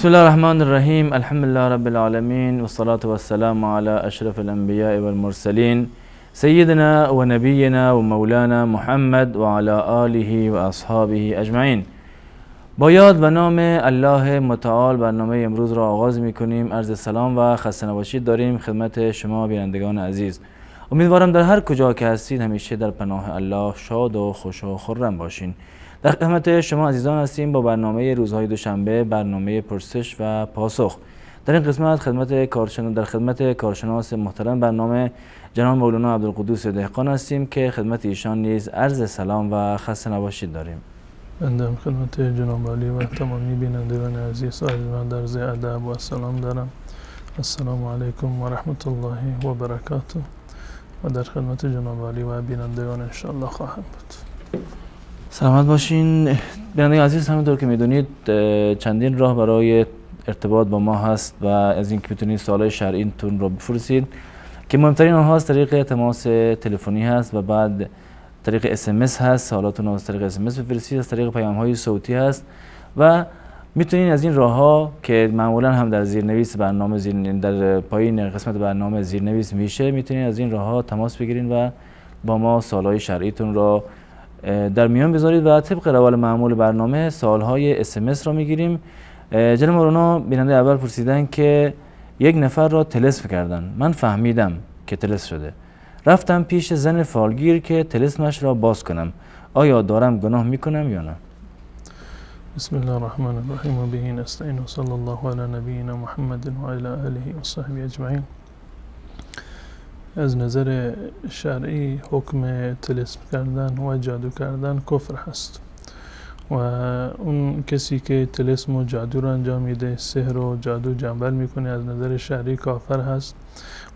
بسم الله الرحمن الرحيم الحمد لله رب العالمين والصلاة والسلام على أشرف الأنبياء والمرسلين سيدنا ونبينا ومولانا محمد وعلى آله وأصحابه أجمعين با یاد و نام الله متعال برنامه امروز را آغاز می کنیم عرض سلام و خسته داریم خدمت شما بینندگان عزیز امیدوارم در هر کجا که هستید همیشه در پناه الله شاد و خوش و خرم باشین در خدمت شما عزیزان هستیم با برنامه روزهای دوشنبه برنامه پرسش و پاسخ. در این قسمت خدمت کارشناس در خدمت کارشناس محترم برنامه جناب مولانا عبدالقدوس دهقان هستیم که خدمت ایشان نیز عرض سلام و خسته نباشید داریم. بنده خدمت جناب علی و تمامی بینندگان عزیز سایل من در ادب و سلام دارم. السلام علیکم و رحمت الله و برکاته. و در خدمت جناب علی و بینندگان انشاءالله خواهم بود. سلامت باشین. بینندگان عزیز همونطور که می‌دونید چندین راه برای ارتباط با ما هست و از اینکه می‌تونید سوالای شرعیتون رو بفرستید که مهمترین آنها از طریق تماس تلفنی هست و بعد طریق SMS هست. سوالاتون رو از طریق SMS بفرستید. از طریق پیام های صوتی هست و می‌تونید از این راه ها که معمولا هم در زیرنویس برنامه زیر در پایین قسمت برنامه زیرنویس میشه می‌تونید از این راه ها تماس بگیرید و با ما سوالای شرعیتون رو اه، در میان بذارید و طبق روال معمول برنامه سالهای اس را می‌گیریم. جناب مولانا بیننده اول پرسیدن که یک نفر را تلسم کردن. من فهمیدم که تلس شده. رفتم پیش زن فالگیر که تلسمش را باز کنم. آیا دارم گناه می‌کنم یا نه؟ بسم الله الرحمن الرحیم. و به نستعین. و صلی الله علی نبینا محمد و علی آله و صحبه اجمعین. از نظر شرعی حکم تلسم کردن و جادو کردن کفر هست. و اون کسی که تلسم و جادو رو انجام میده سحر و جادو جنبل می‌کنه از نظر شرعی کافر هست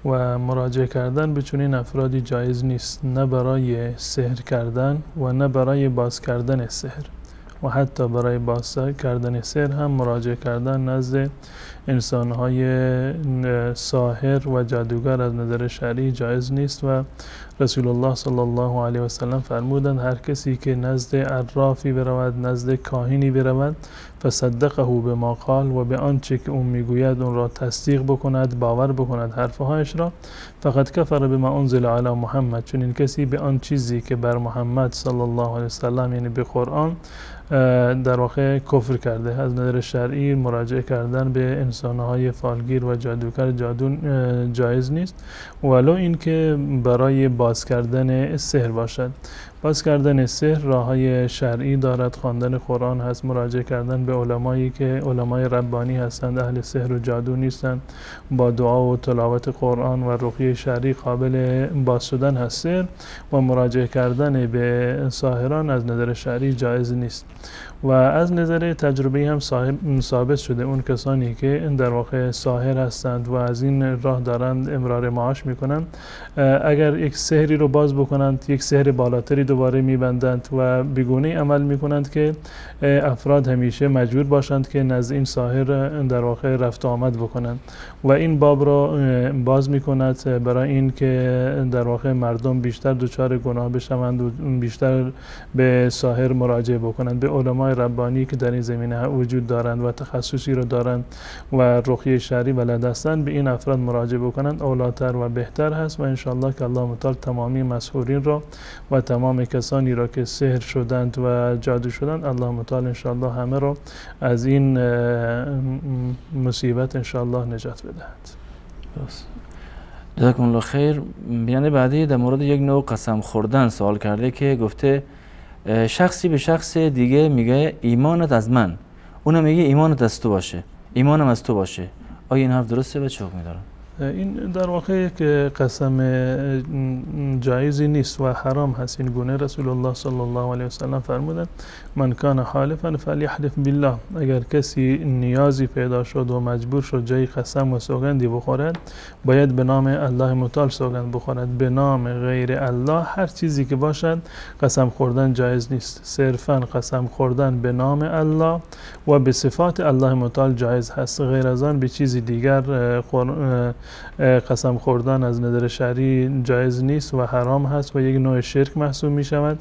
و مراجعه کردن به چنین افرادی جایز نیست. نه برای سحر کردن و نه برای باز کردن سحر. و حتی برای باز کردن سحر هم مراجعه کردن نزد انسانهای ساحر و جادوگر از نظر شرعی جایز نیست و رسول الله صلی الله علیه و سلم فرمودند هر کسی که نزد عرافی برود نزد کاهنی برود فصدقه به ما قال و به آنچه که اون می‌گوید اون را تصدیق بکند باور بکند حرفهایش را فقط کفر به ما انزل علی محمد چون این کسی به آن چیزی که بر محمد صلی الله علیه و سلم یعنی به قرآن در واقع کفر کرده از نظر شرعی مراجعه کردن به انسانهای فالگیر و جادوگر جادو جایز نیست. ولو اینکه برای باز کردن سحر باشد. باز کردن سحر راه های شرعی دارد خواندن قرآن هست مراجعه کردن به علمایی که علمای ربانی هستند اهل سحر و جادو نیستند. با دعا و تلاوت قرآن و رقیه شرعی قابل باز شدن هست. و مراجعه کردن به ساهران از نظر شرعی جایز نیست. و از نظر تجربه هم ثابت شده اون کسانی که در واقع ساهر هستند و از این راه دارند امرار معاش می‌کنند. اگر یک سحری رو باز بکنند یک سحر بالاتری دوباره میبندند و بگونه عمل می‌کنند که افراد همیشه مجبور باشند که نزد این ساهر در واقع رفت و آمد بکنند. و این باب را باز می‌کند برای این که در واقع مردم بیشتر دچار گناه بشوند و بیشتر به ساهر مراجعه بکنند. به علمای ربانی که در این زمینه وجود دارند و تخصصی رو دارند و رقیه شرعی بلد هستند به این افراد مراجعه بکنند. اولاتر و بهتر هست و انشالله که الله متعال تمامی مسحورین را و تمام کسانی را که سحر شدند و جادو شدند الله متعال انشالله همه را از این مصیبت انشالله نجات بدهد. جزاکم الله خیر. بیننده بعدی در مورد یک نوع قسم خوردن سوال کرده که گفته شخصی به شخص دیگه میگه ایمانت از من. اونم میگه ایمانت از تو باشه. ایمانم از تو باشه. آیا این حرف درسته؟ چه حکمی داره این در واقع یک قسم جایزی نیست و حرام هست. این گونه رسول الله صلی الله علیه وسلم فرمودن من کان حالفا فلیحلف بالله. اگر کسی نیازی پیدا شد و مجبور شد جای قسم و سوگندی بخورد باید به نام الله متعال سوگند بخورد. به نام غیر الله هر چیزی که باشد قسم خوردن جایز نیست. صرفا قسم خوردن به نام الله و به صفات الله متعال جایز هست. غیر از آن به چیزی دیگر قسم خوردن از نظر شرعی جایز نیست و حرام هست و یک نوع شرک محسوب می شود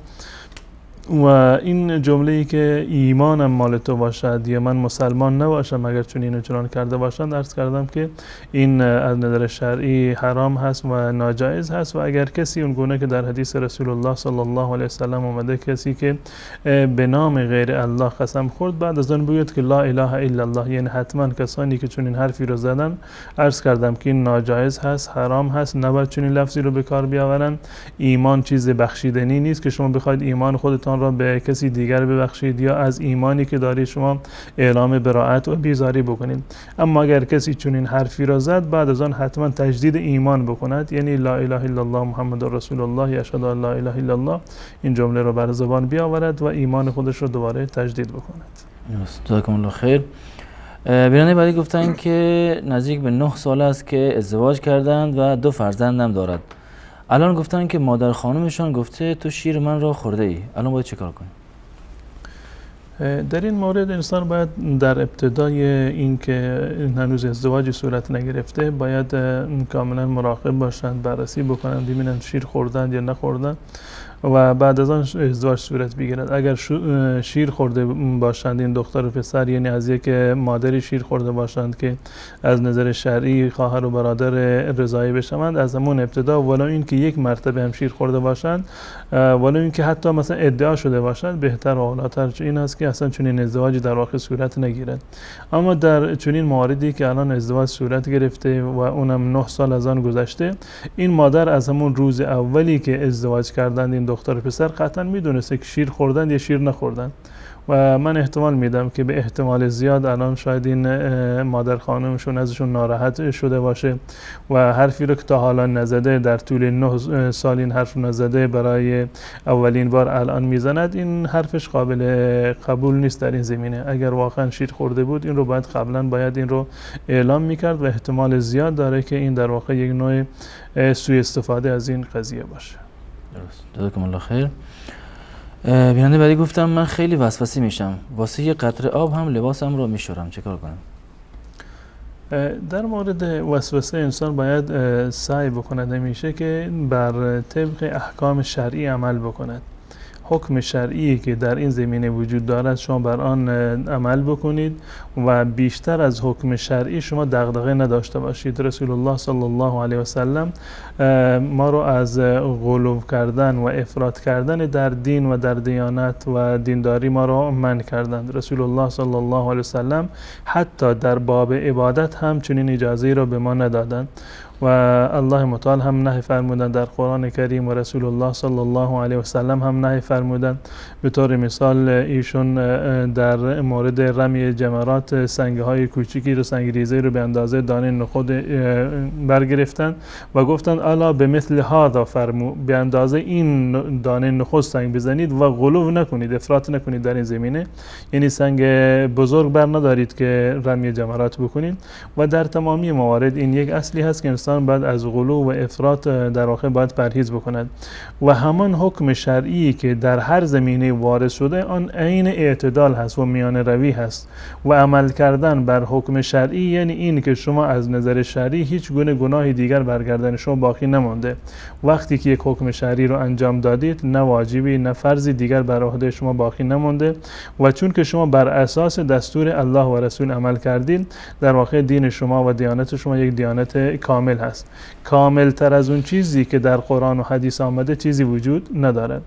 و این جمله ای که ایمانم مال تو باشد یا من مسلمان نباشم اگر چون اینو چنان کرده باشند عرض کردم که این از نظر شرعی حرام هست و ناجایز هست و اگر کسی اون گونه که در حدیث رسول الله صلی الله علیه وسلم اومده کسی که به نام غیر الله قسم خورد بعد از آن بگوید که لا اله الا الله یعنی حتما کسانی که چون این حرفی رو زدن عرض کردم که این ناجایز هست حرام هست نباید چون این لفظی رو به کار بیاورن. ایمان چیز بخشیدنی نیست که شما بخواید ایمان خودتان را به کسی دیگر ببخشید یا از ایمانی که دارید شما اعلام براعت و بیزاری بکنید. اما اگر کسی چون این حرفی را زد بعد از آن حتما تجدید ایمان بکند. یعنی لا اله الا الله محمد رسول الله اشهد ان لا اله الا الله. این جمله رو بر زبان بیاورد و ایمان خودش رو دوباره تجدید بکند. جزاکم الله خیر بیننده بعدی گفتن که نزدیک به نه سال است که ازدواج کردند و دو فرزندم دارد. الان گفتن که مادر خانمشان گفته تو شیر من را خورده ای الان باید چیکار کنیم؟ در این مورد انسان باید در ابتدای اینکه هنوز ازدواج صورت نگرفته باید کاملا مراقب باشند بررسی بکنند ببینند شیر خوردند یا نخوردند. و بعد از آن ازدواج صورت بگیرد اگر شیر خورده باشند این دختر و پسر یعنی از یک مادری شیر خورده باشند که از نظر شرعی خواهر و برادر رضایی بشوند از همون ابتدا ولو اینکه یک مرتبه هم شیر خورده باشند ولو اینکه حتی مثلا ادعا شده باشند بهتر و اولاتر این است که اصلا چنین ازدواجی در واقع صورت نگیرد. اما در چنین مواردی که الان ازدواج صورت گرفته و اونم نه سال از آن گذشته این مادر از همون روز اولی که ازدواج کردند این دختر پسر قطعا می‌دونسته که شیر خوردن یا شیر نخوردن. و من احتمال میدم که به احتمال زیاد الان شاید این مادر خانمشون ازشون ناراحت شده باشه و حرفی رو که تا حالا نزده در طول نه سال این حرف نزده برای اولین بار الان می‌زند این حرفش قابل قبول نیست در این زمینه. اگر واقعا شیر خورده بود این رو باید قبلا باید این رو اعلام می‌کرد و احتمال زیاد داره که این در واقع یک نوع سوء استفاده از این قضیه باشه. درست. جزاکم الله خیر. بیننده بعدی گفتم من خیلی وسوسه میشم. واسه یه قطره آب هم لباسم رو میشورم. چه کار کنم؟ در مورد وسوسه انسان باید سعی بکند همیشه که بر طبق احکام شرعی عمل بکند. حکم شرعی که در این زمینه وجود دارد شما بر آن عمل بکنید و بیشتر از حکم شرعی شما دغدغه نداشته باشید. رسول الله صلی الله علیه و سلم ما رو از غلو کردن و افراد کردن در دین و در دیانت و دینداری ما رو من کردند. رسول الله صلی الله علیه و سلم حتی در باب عبادت هم چنین اجازه را به ما ندادند. و الله متعال هم نه فرمودن در قرآن کریم و رسول الله صلی الله علیه و سلم هم نه فرمودن به طور مثال ایشون در مورد رمی جمرات سنگ های کوچیکی رو سنگ ریزه رو به اندازه دانه نخود برگرفتن و گفتن الا به مثل هذا فرمو به اندازه این دانه نخود سنگ بزنید و غلو نکنید افراط نکنید در این زمینه. یعنی سنگ بزرگ بر ندارید که رمی جمرات بکنید و در تمامی موارد این یک اصلی هست که انسان باید از غلو و افراط در واقع باید پرهیز بکند. و همان حکم شرعی که در هر زمینه وارد شده آن عین اعتدال هست و میان روی هست و عمل کردن بر حکم شرعی یعنی این که شما از نظر شرعی هیچ گونه گناهی دیگر برگردن شما باقی نمونده وقتی که یک حکم شرعی رو انجام دادید نه واجبی نه فرضی دیگر بر عهده شما باقی نمونده و چون که شما بر اساس دستور الله و رسول عمل کردید در واقع دین شما و دیانت شما یک دیانت کامل هست. کامل تر از اون چیزی که در قرآن و حدیث آمده چیزی وجود ندارد.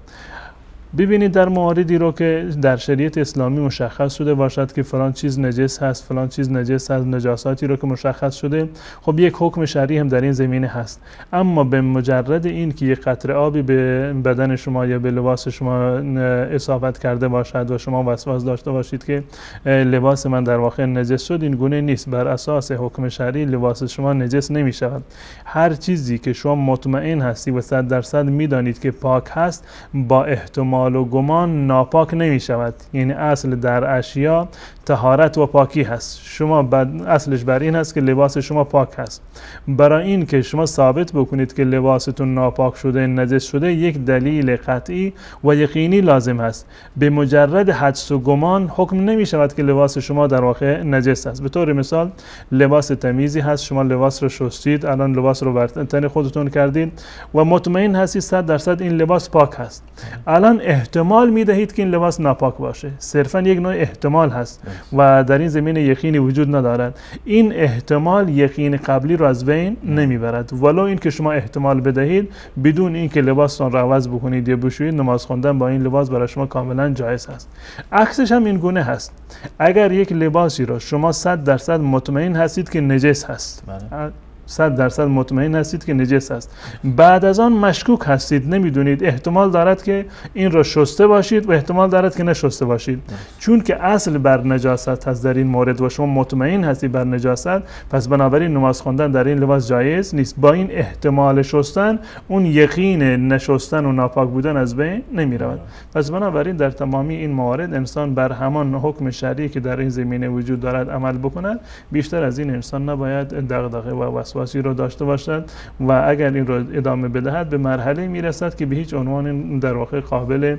ببینید در مواردی رو که در شریعت اسلامی مشخص شده باشد که فلان چیز نجس هست فلان چیز نجس هست نجاساتی رو که مشخص شده خب یک حکم شرعی هم در این زمینه هست. اما به مجرد این که یک قطره آبی به بدن شما یا به لباس شما اصابت کرده باشد و شما وسواس داشته باشید که لباس من در واقع نجس شد این گونه نیست. بر اساس حکم شرعی لباس شما نجس نمی شود. هر چیزی که شما مطمئن هستی و صد درصد می‌دانید که پاک هست با احتمال و گمان ناپاک نمی شود یعنی اصل در اشیا تهارت و پاکی هست. شما بد اصلش بر این هست که لباس شما پاک هست. برای این که شما ثابت بکنید که لباستون ناپاک شده نجس شده یک دلیل قطعی و یقینی لازم هست. به مجرد حدس و گمان حکم نمی شود که لباس شما در واقع نجس است. به طور مثال لباس تمیزی هست شما لباس رو شستید الان لباس رو بر تن خودتون کردید و مطمئن هستید صد درصد این لباس پاک هست. الان احتمال می دهید که این لباس ناپاک باشه. صرفا یک نوع احتمال هست و در این زمینه یقینی وجود ندارد. این احتمال یقین قبلی رو از بین نمی‌برد. ولو اینکه شما احتمال بدهید بدون اینکه لباستان رو عوض بکنید یا بشویید نماز خواندن با این لباس برای شما کاملا جایز هست عکسش هم این گونه هست. اگر یک لباسی رو شما 100 درصد مطمئن هستید که نجس هست. بله. صد درصد مطمئن هستید که نجس است. بعد از آن مشکوک هستید. نمی‌دونید. احتمال دارد که این را شسته باشید و احتمال دارد که نشسته باشید. چون که اصل بر نجاست هست در این مورد و شما مطمئن هستید بر نجاست. پس بنابراین نماز خواندن در این لباس جایز نیست. با این احتمال شستن اون یقین نشستن و ناپاک بودن از بین نمی رود پس بنابراین در تمامی این موارد انسان بر همان حکم شرعی که در این زمینه وجود دارد عمل بکند. بیشتر از این انسان نباید دغدغه و وسواسی را داشته باشد و اگر این را ادامه بدهد به مرحله می‌رسد که به هیچ عنوان در واقع قابل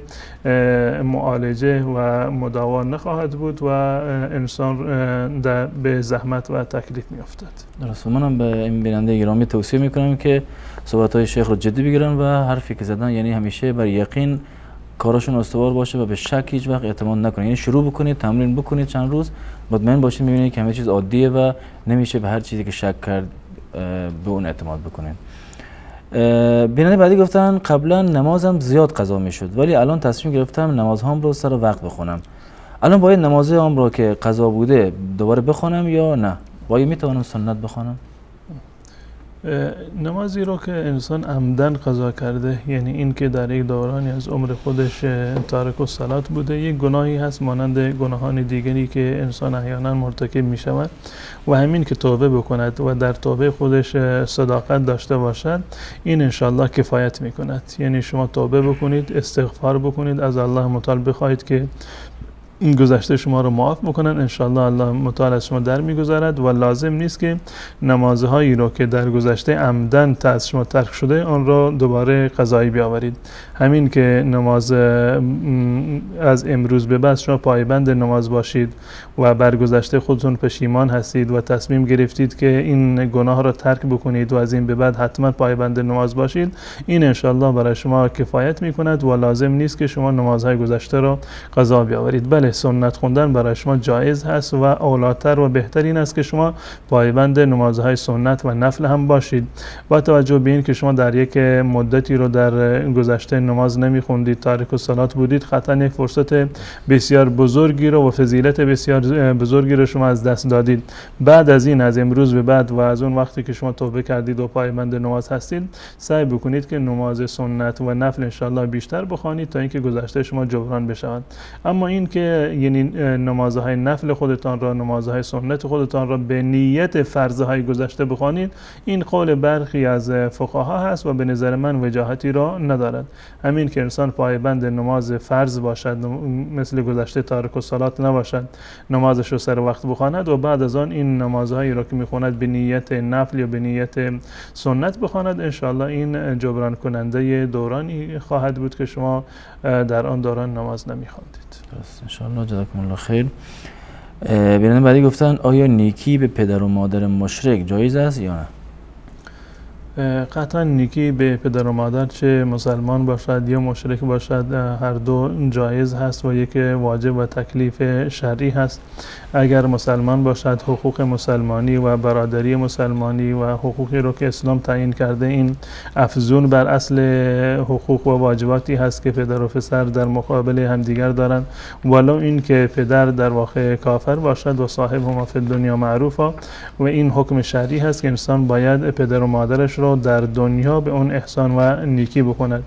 معالجه و مداوا نخواهد بود و انسان در به زحمت و تکلیف میافتد. درست. منم به این بیننده گرامی توصیه می‌کنم که صحبت های شیخ رو جدی بگیرن و حرفی که زدن یعنی همیشه بر یقین کارشون استوار باشه و به شک هیچ وقت اعتماد نکنید یعنی شروع بکنید تمرین بکنید چند روز مطمئن باشید می‌بینید که همه چیز عادیه و نمیشه به هر چیزی که شک کرد به اون اعتماد بکنید اه، بیننده بعدی گفتن قبلا نمازم زیاد قضا می‌شد ولی الان تصمیم گرفتم نمازهام رو سر وقت بخونم. الان باید نماز هم رو که قضا بوده دوباره بخونم یا نه؟ باید می‌توانم سنت بخونم؟ نمازی رو که انسان عمدن قضا کرده یعنی این که در یک دورانی از عمر خودش تارک و صلات بوده یک گناهی هست مانند گناهان دیگری که انسان احیانا مرتکب می شود و همین که توبه بکند و در توبه خودش صداقت داشته باشد این انشالله کفایت می کند یعنی شما توبه بکنید استغفار بکنید از الله متعال بخواهید که این گذشته شما رو معاف بکنن. انشالله الله متعال از شما در می‌گذارد و لازم نیست که نمازهایی رو که در گذشته عمدن تا از شما ترک شده آن را دوباره قضایی بیاورید. همین که نماز از امروز به بعد شما پایبند نماز باشید و بر گذشته خودتون پشیمان هستید و تصمیم گرفتید که این گناه را ترک بکنید و از این به بعد حتما پایبند نماز باشید این انشالله برای شما کفایت می کند و لازم نیست که شما نمازهای گذشته را قضا بیاورید. بله سنت خوندن برای شما جایز هست و اولاتر و بهترین است که شما پایبند نمازهای سنت و نفل هم باشید. با توجه به این که شما در یک مدتی رو در گذشته نماز نمی خوندید تارک و صلات بودید قطعا یک فرصت بسیار بزرگی رو و فضیلت بسیار بزرگی رو شما از دست دادید. بعد از این از امروز به بعد و از اون وقتی که شما توبه کردید و پایبند نماز هستید سعی بکنید که نماز سنت و نفل انشالله بیشتر بخوانید تا اینکه گذشته شما جبران بشود اما این که یعنی نمازهای نفل خودتان را نمازهای سنت خودتان را به نیت فرضهای گذشته بخوانید. این قول برخی از فقها هست و به نظر من وجاهتی را ندارد. همین که انسان پایبند نماز فرض باشد مثل گذشته تارک و صلات نباشد نمازش رو سر وقت بخواند و بعد از آن این نمازهایی را که می‌خواند به نیت نفل یا به نیت سنت بخواند انشاءالله این جبران کننده دورانی خواهد بود که شما در آن دوران نماز نمیخواندید. درست انشاءالله جزاکم الله خیر بیننده بعدی گفتن آیا نیکی به پدر و مادر مشرک جایز است یا نه؟ قطعا نیکی به پدر و مادر چه مسلمان باشد یا مشرک باشد هر دو جایز هست و یک واجب و تکلیف شرعی هست. اگر مسلمان باشد حقوق مسلمانی و برادری مسلمانی و حقوقی رو که اسلام تعیین کرده این افزون بر اصل حقوق و واجباتی هست که پدر و پسر در مقابل همدیگر دارند ولو این که پدر در واقع کافر باشد و صاحب هما فی دنیا معروفا و این حکم شرعی هست که انسان باید پدر و مادرش رو در دنیا به اون احسان و نیکی بکند.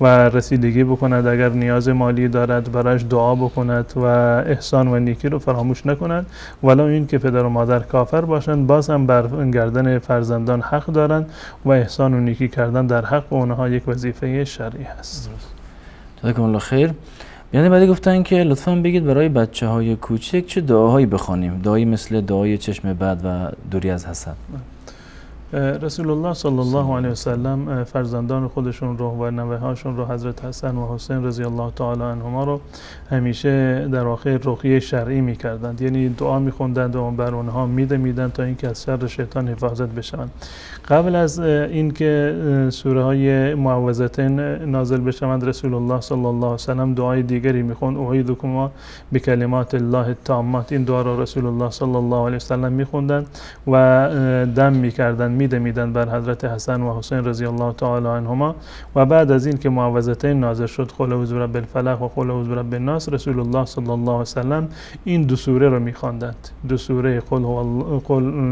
و رسیدگی بکند اگر نیاز مالی دارد برایش دعا بکند و احسان و نیکی رو فراموش نکند. ولو این که پدر و مادر کافر باشند باز هم بر گردن فرزندان حق دارند و احسان و نیکی کردن در حق اونها یک وظیفه شرعی هست جزاکم الله خیر. بیان بعدی گفتن که لطفا بگید برای بچه های کوچک چه دعاهایی بخوانیم. دعایی مثل دعای چشم بد و دوری از حسد. رسول الله صلی الله علیه و سلم فرزندان خودشون رو و نوه هاشون رو حضرت حسن و حسین رضی الله تعالی عنهما رو همیشه در واقع رقیه شرعی می‌کردند. یعنی دعا میخوندند و بر اونها میده میدن تا اینکه از شر شیطان حفاظت بشوند. قبل از اینکه سوره های معوذتین نازل بشوند رسول الله صلی الله علیه و سلم دعای دیگری می‌خوند. اعیدکما بکلمات الله التامات. این دعا رو رسول الله صلی الله علیه و سلم میخوندند و دم می‌کردند میده میدن بر حضرت حسن و حسین رضی الله تعالی عنهما. و بعد از این که معوذتین نازل شد قل اعوذ برب الفلق و قل اعوذ برب الناس رسول الله صلی الله علیه و سلم این دو سوره رو میخواندند. دو سوره قل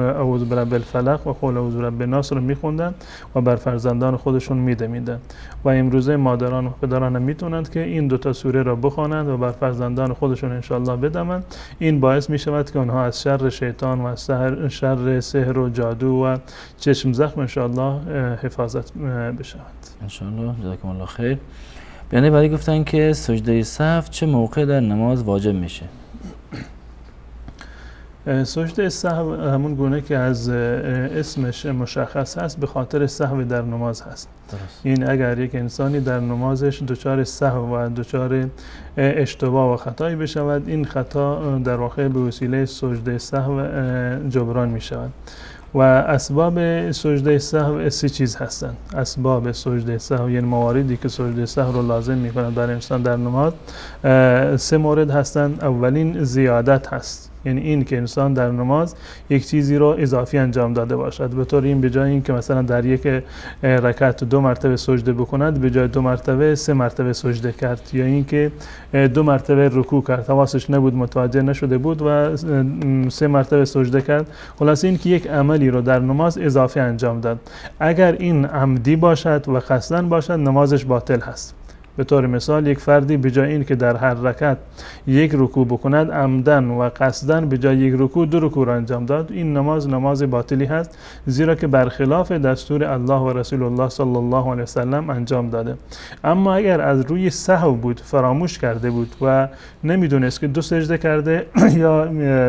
اعوذ برب الفلق و قل اعوذ برب الناس رو میخوندند و بر فرزندان خودشون میده میدن و امروزه مادران و پدران می‌تونند که این دو تا سوره را بخوانند و بر فرزندان خودشون انشالله بدمند. این باعث می‌شود که اونها از شر شیطان و از شر سحر و جادو و چشم زخم انشاءالله حفاظت بشوند. انشاءالله جزاکم الله خیر. بیانه بعدی گفتن که سجده صف چه موقع در نماز واجب میشه؟ سجده سهو همون گونه که از اسمش مشخص هست به خاطر سهو در نماز هست. درست. این اگر یک انسانی در نمازش دچار سهو و دچار اشتباه و خطایی بشود این خطا در واقع به وسیله سجده سهو جبران می شود و اسباب سجده سهو سه چیز هستند. اسباب سجده سهو یعنی مواردی که سجده سهو رو لازم می کنند برای انسان در نماز سه مورد هستند. اولین زیادت هست. یعنی این که انسان در نماز یک چیزی رو اضافی انجام داده باشد. به طور این به جای اینکه مثلا در یک رکعت دو مرتبه سجده بکند به جای دو مرتبه سه مرتبه سجده کرد. یا اینکه دو مرتبه رکوع کرد. حواسش نبود متوجه نشده بود و سه مرتبه سجده کرد. خلاص این که یک عملی رو در نماز اضافی انجام داد. اگر این عمدی باشد و قصدن باشد نمازش باطل هست. به طور مثال یک فردی به جای این که در هر رکعت یک رکوع بکند عمدن و قصدن به جای یک رکوع دو رکوع را انجام داد. این نماز نماز باطلی هست زیرا که برخلاف دستور الله و رسول الله صلی الله علیه وسلم انجام داده. اما اگر از روی سهو بود فراموش کرده بود و نمی‌دونست که دو سجده کرده یا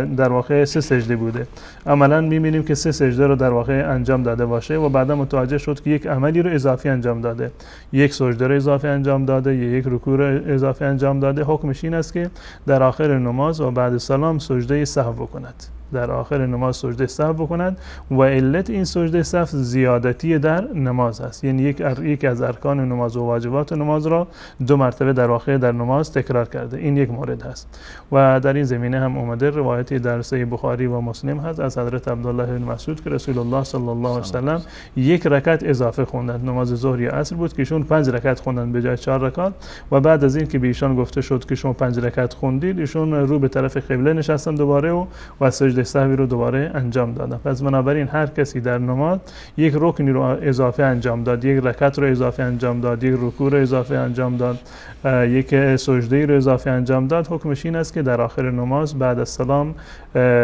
در واقع سه سجده بوده. عملا می‌بینیم که سه سجده رو در واقع انجام داده باشه و بعدا متوجه شد که یک عملی رو اضافی انجام داده. یک سجده رو اضافی انجام داده داده یا یک رکوع اضافه انجام داده. حکمش این است که در آخر نماز و بعد سلام سجده سهو بکند. در آخر نماز سجده سهو بکند و علت این سجده سهو زیادتی در نماز است. یعنی یک یک از ارکان نماز و واجبات نماز را دو مرتبه در آخر در نماز تکرار کرده. این یک مورد هست و در این زمینه هم اومده روایتی در صحیح بخاری و مسلم هست از حضرت عبدالله بن مسعود که رسول الله صلی الله علیه و سلم یک رکعت اضافه خوندند. نماز ظهر یا عصر بود که ایشون پنج رکعت خوندند به جای چهار رکعت. و بعد از این که به ایشان گفته شد که شما پنج رکعت خوندید ایشون رو به طرف قبله نشستن دوباره و و سجده سهوی رو دوباره انجام دادن پس بنابراین هر کسی در نماز یک رکنی رو اضافه انجام داد یک رکعت رو اضافه انجام داد یک رکوع رو اضافه انجام داد یک سجده رو اضافه انجام داد حکمش این است که در آخر نماز بعد از سلام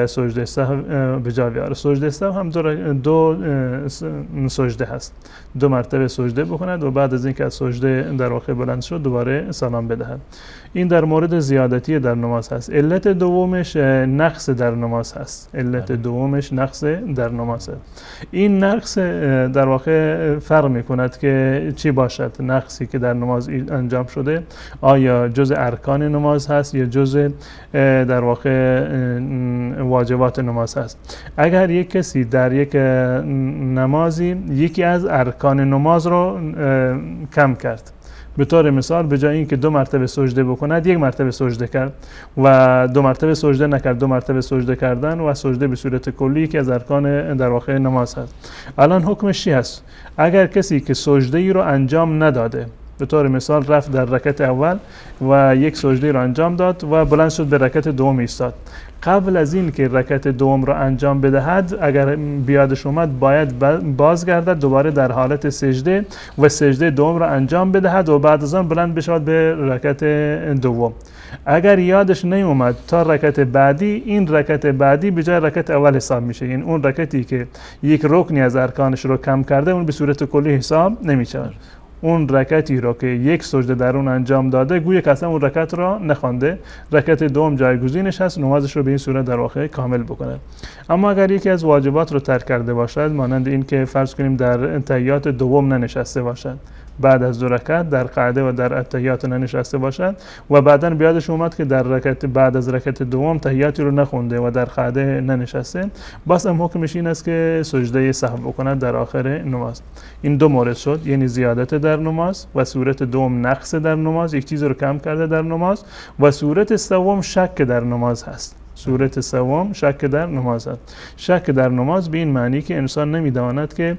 سجده سهو به جا بیاره. سجده سهو هم دو, دو سجده هست. دو مرتبه سجده بکند و بعد از اینکه از سجده در واقع بلند شد دوباره سلام بدهد. این در مورد زیادتی در نماز هست. علت دومش نقص در نماز هست. هست علت دومش نقص در نماز است این نقص در واقع فرق می کند که چی باشد. نقصی که در نماز انجام شده آیا جز ارکان نماز هست یا جز در واقع واجبات نماز هست. اگر یک کسی در یک نمازی یکی از ارکان نماز رو کم کرد به طور مثال به جای اینکه دو مرتبه سجده بکند یک مرتبه سجده کرد و دو مرتبه سجده نکرد. دو مرتبه سجده کردن و سجده به صورت کلی یکی از ارکان در واقع نماز هست. الان حکمش چی هست؟ اگر کسی که سجده ای رو انجام نداده به طور مثال رفت در رکعت اول و یک سجده رو انجام داد و بلند شد به رکعت دوم ایستاد. قبل از این که رکعت دوم رو انجام بدهد اگر بیادش اومد باید بازگردد دوباره در حالت سجده و سجده دوم رو انجام بدهد و بعد از آن بلند بشود به رکعت دوم. اگر یادش نیومد تا رکعت بعدی این رکعت بعدی به جای رکعت اول حساب میشه. این اون رکعتی که یک رکنی از ارکانش رو کم کرده اون به صورت کلی حساب نمیشه اون رکعتی رو که یک سجده در اون انجام داده گویا که اصلا اون رکعت را نخوانده. رکعت دوم جایگزینش هست نمازش رو به این صورت در واقع کامل بکنه. اما اگر یکی از واجبات رو ترک کرده باشد مانند این که فرض کنیم در تحیات دوم ننشسته باشد. بعد از دو رکعت در قعده و در اتحیات ننشسته باشد و بعدا بیادش اومد که در رکعت بعد از رکعت دوم تحیاتی رو نخونده و در قعده ننشسته. باز هم حکمش این است که سجده سهو بکند در آخر نماز. این دو مورد شد یعنی زیادت در نماز و صورت دوم نقص در نماز. یک چیز رو کم کرده در نماز و صورت سوم شک در نماز هست. صورت سوم شک در نماز است. شک در نماز به این معنی که انسان نمی‌داند که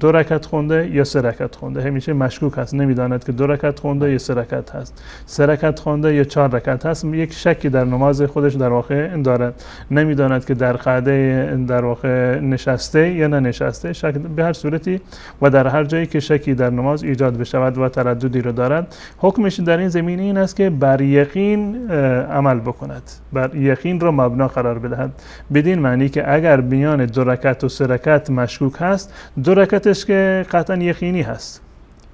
دو رکعت خونده یا سه رکعت خونده. همیشه مشکوک هست. نمی‌داند که دو رکعت خونده یا سه رکعت هست. سه رکعت خونده یا چهار رکعت هست. یک شکی در نماز خودش در واقع دارد. نمی‌داند که در قعده در واقع نشسته یا ننشسته شک به هر صورتی و در هر جایی که شکی در نماز ایجاد بشود و ترددی رو دارد. حکمش در این زمینه این است که بر یقین عمل بکند. بر یقین را مبنا قرار بدهد. بدین معنی که اگر میان دو رکعت و سه رکعت مشکوک هست دو رکعتش که قطعا یقینی هست.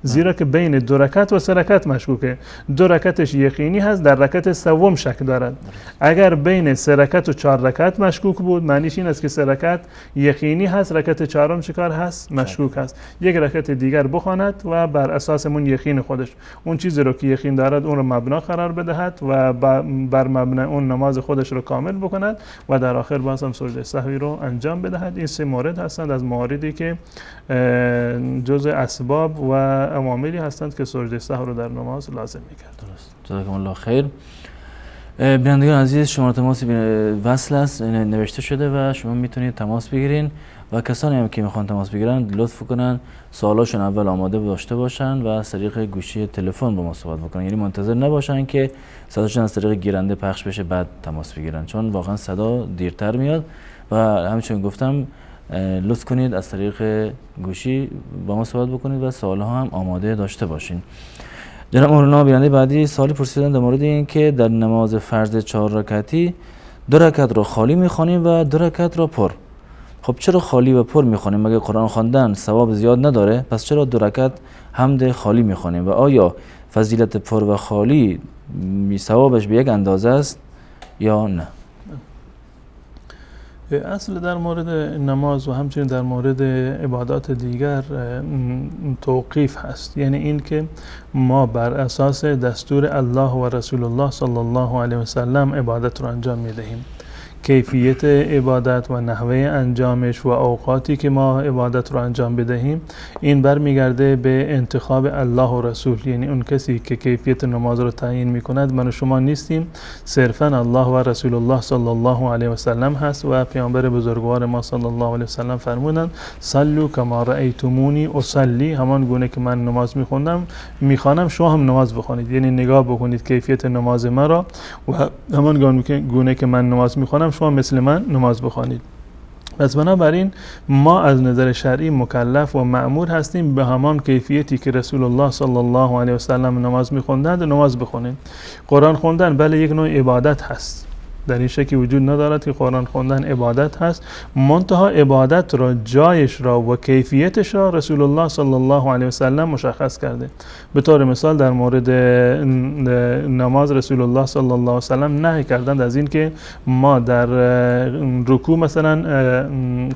زیرا که بین دو رکعت و سه رکعت مشکوکه. دو رکعتش یقینی هست در رکعت سوم شک دارد. اگر بین سه رکعت و چهار رکعت مشکوک بود معنیش این است که سه رکعت یقینی هست رکعت چهارم چیکار هست؟ مشکوک هست. یک رکعت دیگر بخواند و بر اساس اون یقین خودش. اون چیزی رو که یقین دارد اون رو مبنا قرار بدهد و بر مبنا اون نماز خودش رو کامل بکند و در آخر باز هم سجده سهوی رو انجام بدهد. این سه مورد هستند از مواردی که اه، جز اسباب و عواملی هستند که سجده سهو رو در نماز لازم می‌کرد. درست. جزاکم الله خیر. بینندگان عزیز شماره تماس وصل است نوشته شده و شما می‌تونید تماس بگیرین و کسانی هم که می‌خوان تماس بگیرن لطف کنن سوالاشون اول آماده داشته باشن و از طریق گوشی تلفن با ما صحبت بکنن. یعنی منتظر نباشن که صداشون از طریق گیرنده پخش بشه بعد تماس بگیرن. چون واقعا صدا دیرتر میاد. و همچنین گفتم لطف کنید از طریق گوشی با ما صحبت بکنید و سوال ها هم آماده داشته باشین. جناب مولانا بیننده بعدی سوالی پرسیدن در مورد این که در نماز فرض چهار رکعتی دو رکعت رو خالی می‌خوانیم و دو رکعت رو پر. خب چرا خالی و پر می‌خوانیم؟ مگه قرآن خواندن ثواب زیاد نداره؟ پس چرا دو رکعت حمد خالی می‌خوانیم؟ و آیا فضیلت پر و خالی ثوابش به یک اندازه است یا نه؟ اصل در مورد نماز و همچنین در مورد عبادات دیگر توقیف هست. یعنی این که ما بر اساس دستور الله و رسول الله صلی الله علیه و سلم عبادت رو انجام می دهیم کیفیت عبادت و نحوه انجامش و اوقاتی که ما عبادت رو انجام بدهیم این برمیگرده به انتخاب الله و رسول. یعنی اون کسی که کیفیت نماز رو تعیین می کند من و شما نیستیم. صرفا الله و رسول الله صلی الله علیه و سلم هست و پیامبر بزرگوار ما صلی الله علیه و سلم فرمودند صلوا کما رأیتمونی اصلی. همان گونه که من نماز میخوندم می‌خوانم شما هم نماز بخونید. یعنی نگاه بکنید کیفیت نماز مرا و همان گونه که من نماز می‌خوانم شما مثل من نماز بخوانید. پس بنابراین ما از نظر شرعی مکلف و معمور هستیم به همان کیفیتی که رسول الله صلی الله علیه و سلم نماز میخوندند نماز بخونیم. قرآن خوندن بله یک نوع عبادت هست. در این شکی وجود ندارد که قرآن خوندن عبادت هست. منتها عبادت را جایش را و کیفیتش را رسول الله صلی الله علیه و سلم مشخص کرده. به طور مثال در مورد نماز رسول الله صلی الله علیه و سلم نهی کردند از اینکه ما در رکوع مثلا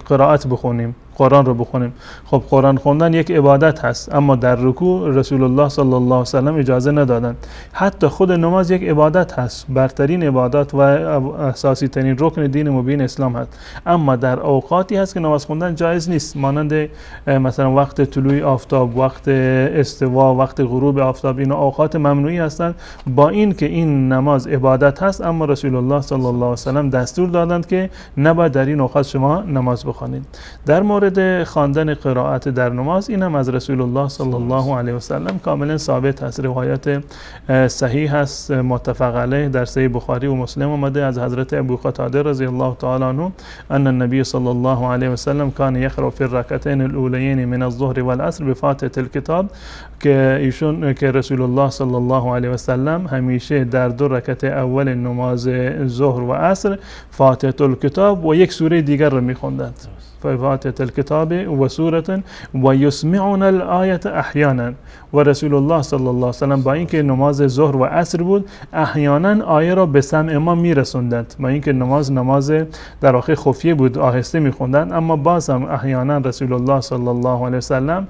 قرائت بخونیم. قرآن رو بخونیم. خب قرآن خوندن یک عبادت هست اما در رکوع رسول الله صلی الله علیه سلم اجازه ندادن. حتی خود نماز یک عبادت هست برترین عبادات و اساسی ترین رکن دین مبین اسلام هست. اما در اوقاتی هست که نماز خوندن جایز نیست. مانند مثلا وقت طلوع آفتاب وقت استوا وقت غروب آفتاب این اوقات ممنوعی هستند. با این که این نماز عبادت هست اما رسول الله صلی الله علیه سلم دستور دادند که نباید در این اوقات شما نماز بخوانید. در مورد مورد خواندن قرائت در نماز این هم از رسول الله صلی الله علیه و سلم کاملا ثابت هست روایت صحیح هست متفق علیه. در صحیح بخاری و مسلم اومده از حضرت ابو قتاده رضی الله تعالی عنه ان النبی صلی الله علیه و سلم کان یقرأ فی الرکعتین الاولین من الظهر والعصر بفاتحه الكتاب که ایشون که رسول الله صلی الله علیه و سلم همیشه در دو رکعت اول نماز ظهر و عصر فاتحه الکتاب و یک سوره دیگر رو میخوندند. فاتحة الكتاب وسورة ويسمعنا الآية أحيانا و رسول الله صلی الله علیه و سلم با اینکه نماز ظهر و عصر بود احیانا آیه را به سمع ما میرسوندند. با اینکه نماز نماز در آخر خفیه بود آهسته میخوندند اما باز هم احیانا رسول الله صلی الله علیه و سلم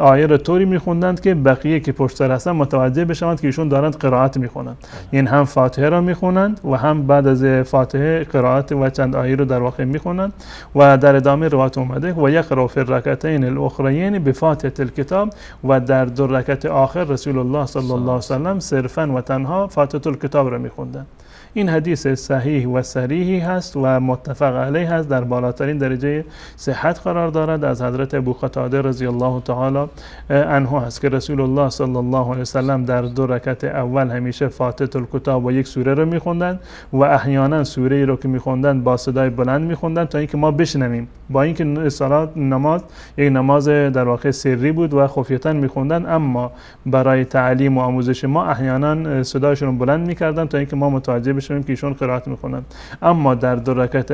آیه را طوری میخوندند که بقیه که پشت سر هستن متوجه بشوند که ایشون دارند قرائت می‌خونند. یعنی هم فاتحه را می‌خونند و هم بعد از فاتحه قرائت و چند آیه رو در واقع می‌خونند و در ادامه روایت اومده و یقرأ فی الرکعتین الاخرین بفاتحه الکتاب و در دو رکعت آخر رسول الله صلی الله علیه و سلم صرفا و تنها فاتحه الکتاب را میخوندن این حدیث صحیح و صریحی هست و متفق علیه هست در بالاترین درجه صحت قرار دارد. از حضرت ابو قتاده رضی الله تعالی عنه هست که رسول الله صلی الله علیه وسلم در دو رکعت اول همیشه فاتحه الکتاب و یک سوره رو میخوندن و احیانا سوره ای رو که میخوندن با صدای بلند میخوندن تا اینکه ما بشنویم. با اینکه صلات نماز یک نماز در واقع سری بود و خفیتا میخوندن اما برای تعلیم و آموزش ما احیانا صدایشون بلند می‌کردن تا اینکه ما متوجه که ایشون قرائت می‌کنن اما در دو رکعت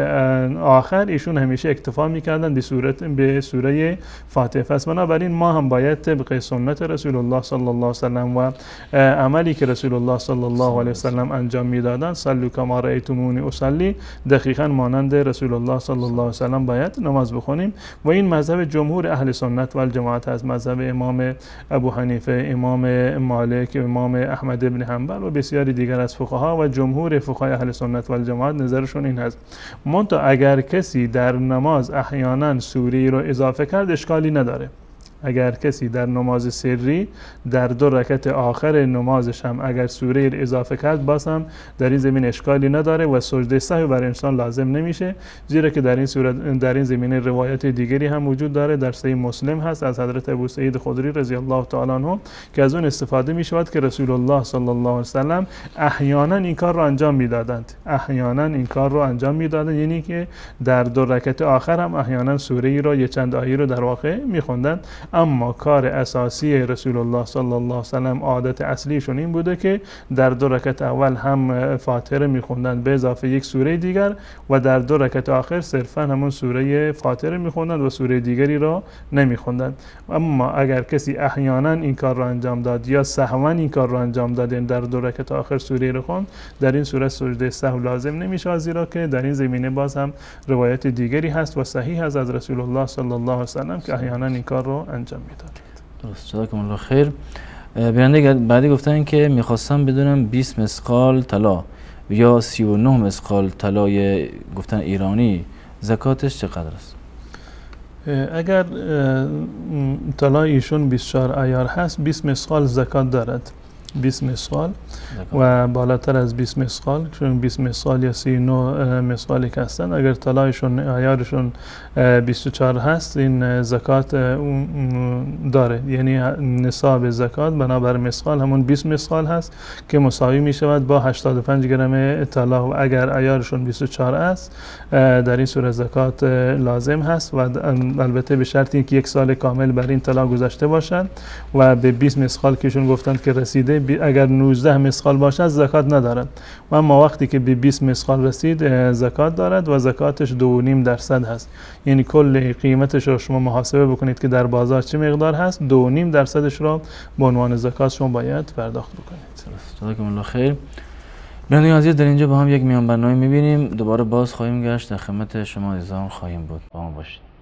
آخر ایشون همیشه اکتفا می‌کردن به صورت به سوره فاتحه. پس بنابراین ما هم باید طبق سنت رسول الله صلی الله علیه و و عملی که رسول الله صلی الله علیه و سلم انجام می‌دادن صلوا کما رأیتمونی اصلی. دقیقا مانند رسول الله صلی الله علیه و سلم باید نماز بخونیم. و این مذهب جمهور اهل سنت و الجماعت از مذهب امام ابو حنیفه امام مالک امام احمد ابن حنبل و بسیاری دیگر از فقها و جمهور فقهای اهل سنت و الجماعت نظرشون این هست. منتها اگر کسی در نماز احیانا سوری رو اضافه کرد اشکالی نداره. اگر کسی در نماز سری در دو رکعت آخر نمازش هم اگر سوره اضافه کرد باز در این زمین اشکالی نداره و سجده سهو بر انسان لازم نمیشه زیرا که در این صورت در این زمینه روایت دیگری هم وجود داره در صحیح مسلم هست از حضرت ابو سعید خدری رضی الله تعالی عنه که از اون استفاده می شود که رسول الله صلی الله علیه و سلم احیانا این کار رو انجام می‌دادند. احیانا این کار رو انجام می‌دادند. یعنی که در دو رکعت آخر هم احیانا سوره ای رو یا چند آیه رو در واقع میخوندند. اما کار اساسی رسول الله صلی الله علیه و سلم عادت اصلیشون این بوده که در دو رکعت اول هم فاتحه میخوندن به اضافه یک سوره دیگر و در دو رکعت آخر صرفا همون سوره فاتحه میخوندن و سوره دیگری را نمیخوندن. اما اگر کسی احیانا این کار را انجام داد یا سهوا این کار را انجام داد یعنی در دو رکعت آخر سوره رو خوند در این صورت سجده سهو لازم نمیشه زیرا که در این زمینه باز هم روایت دیگری هست و صحیح هست از رسول الله صلی الله علیه و سلم که احیانا این کار رو انجام می‌داد. درست. جزاکم الله خیر. بیانده بعدی گفتن که می‌خواستم بدونم 20 مسقال طلا یا 39 مسقال طلای گفتن ایرانی زکاتش چقدر است؟ اگر طلا ایشون 24 ایار هست 20 مسقال زکات دارد. 20 مسقال و بالاتر از 20 مسقال چون 20 مسقال یا 39 مسقالی که هستن. اگر طلایشون عیارشون 24 هست این زکات داره. یعنی نصاب زکات بنابر مسقال همون 20 مسقال هست که مساوی می شود با 85 گرم طلا. و اگر عیارشون 24 است در این صورت زکات لازم هست. و البته به شرطی که یک سال کامل بر این طلا گذشته باشد و به 20 مسقال که ایشون گفتند که رسیده اگر 19 مسقال باشد زکات ندارد. و اما وقتی که به 20 مسقال رسید زکات دارد و زکاتش دو و نیم درصد هست. یعنی کل قیمتش رو شما محاسبه بکنید که در بازار چه مقدار هست دو و نیم درصدش رو به عنوان زکات شما باید پرداخت بکنید. جزاکم الله خیر. بینندگان عزیز در اینجا با هم یک میان برنامه می‌بینیم. دوباره باز خواهیم گشت. در خدمت شما عزیزان خواهیم بود. با ما باشید.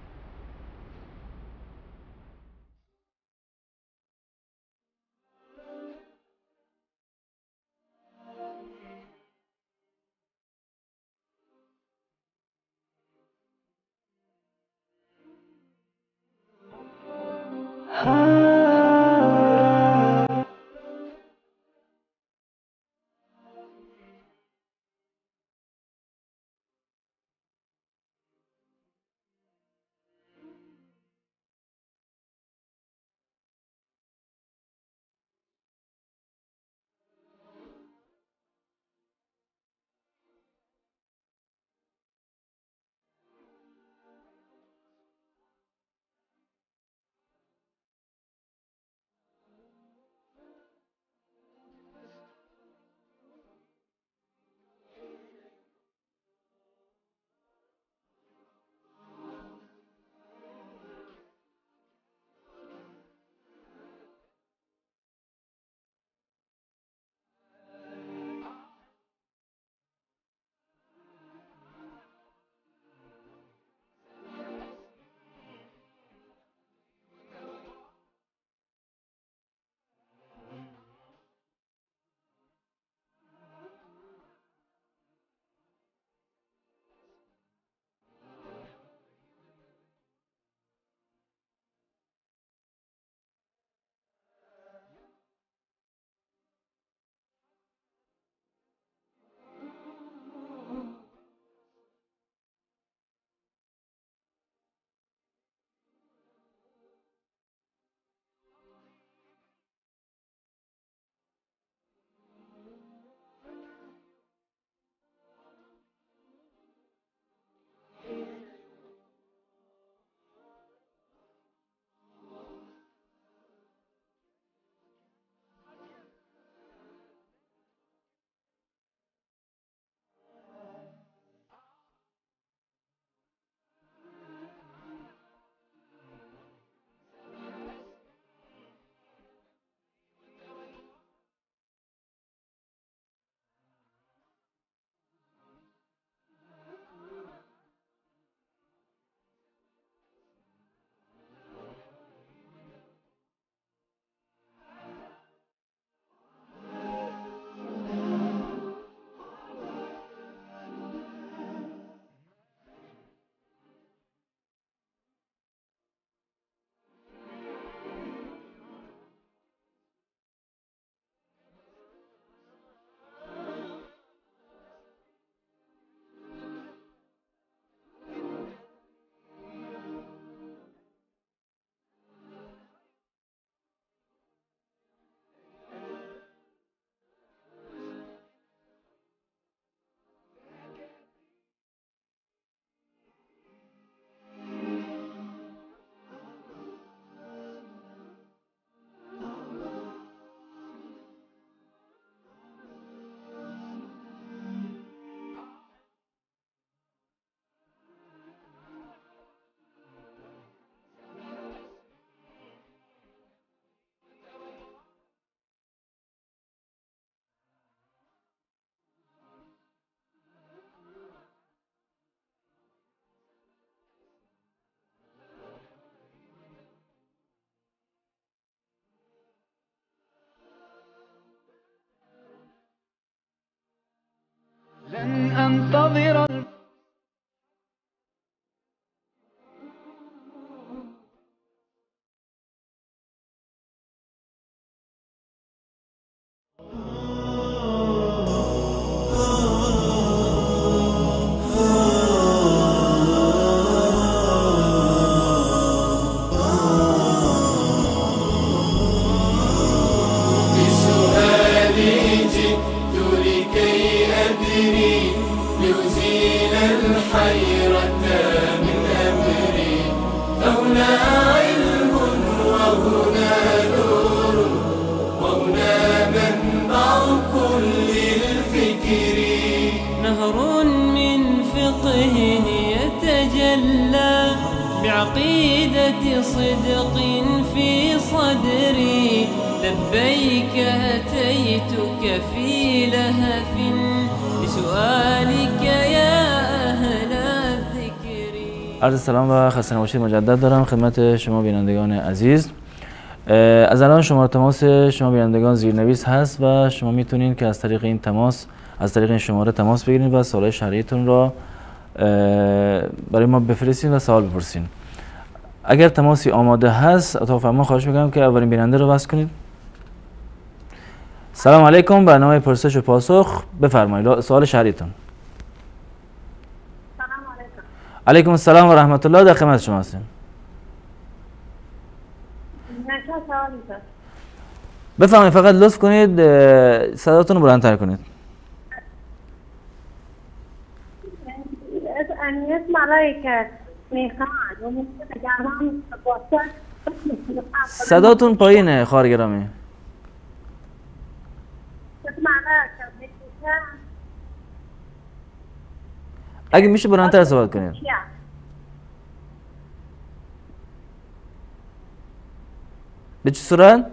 بعقيدة صدق في صدري لبيك أتيتك في لهف لسؤالك يا أهل الذكر. عرض سلام و خسته مجدد دارم خدمت شما بینندگان عزیز. از الان شماره تماس شما بینندگان زیرنویس هست و شما می‌تونید که از طریق این تماس از طریق این شماره تماس بگیرید و سوال شرعیتون را برای ما بفرستین و سوال بپرسین. اگر تماسی آماده هست اتاق فرما خواهش می‌کنم که اولین بیننده رو بس کنید. سلام علیکم برنامه پرسش و پاسخ. بفرمایید سوال شرعیتون علیکم. السلام و رحمت الله. در خدمت شما هستیم. بفرمایید فقط لطف کنید صداتون رو بلندتر کنید. اس- امنیت ملائکه صداتون پایینه خواهر گرامی اگه میشه بلندتر صحبت کنید؟ به چه صورت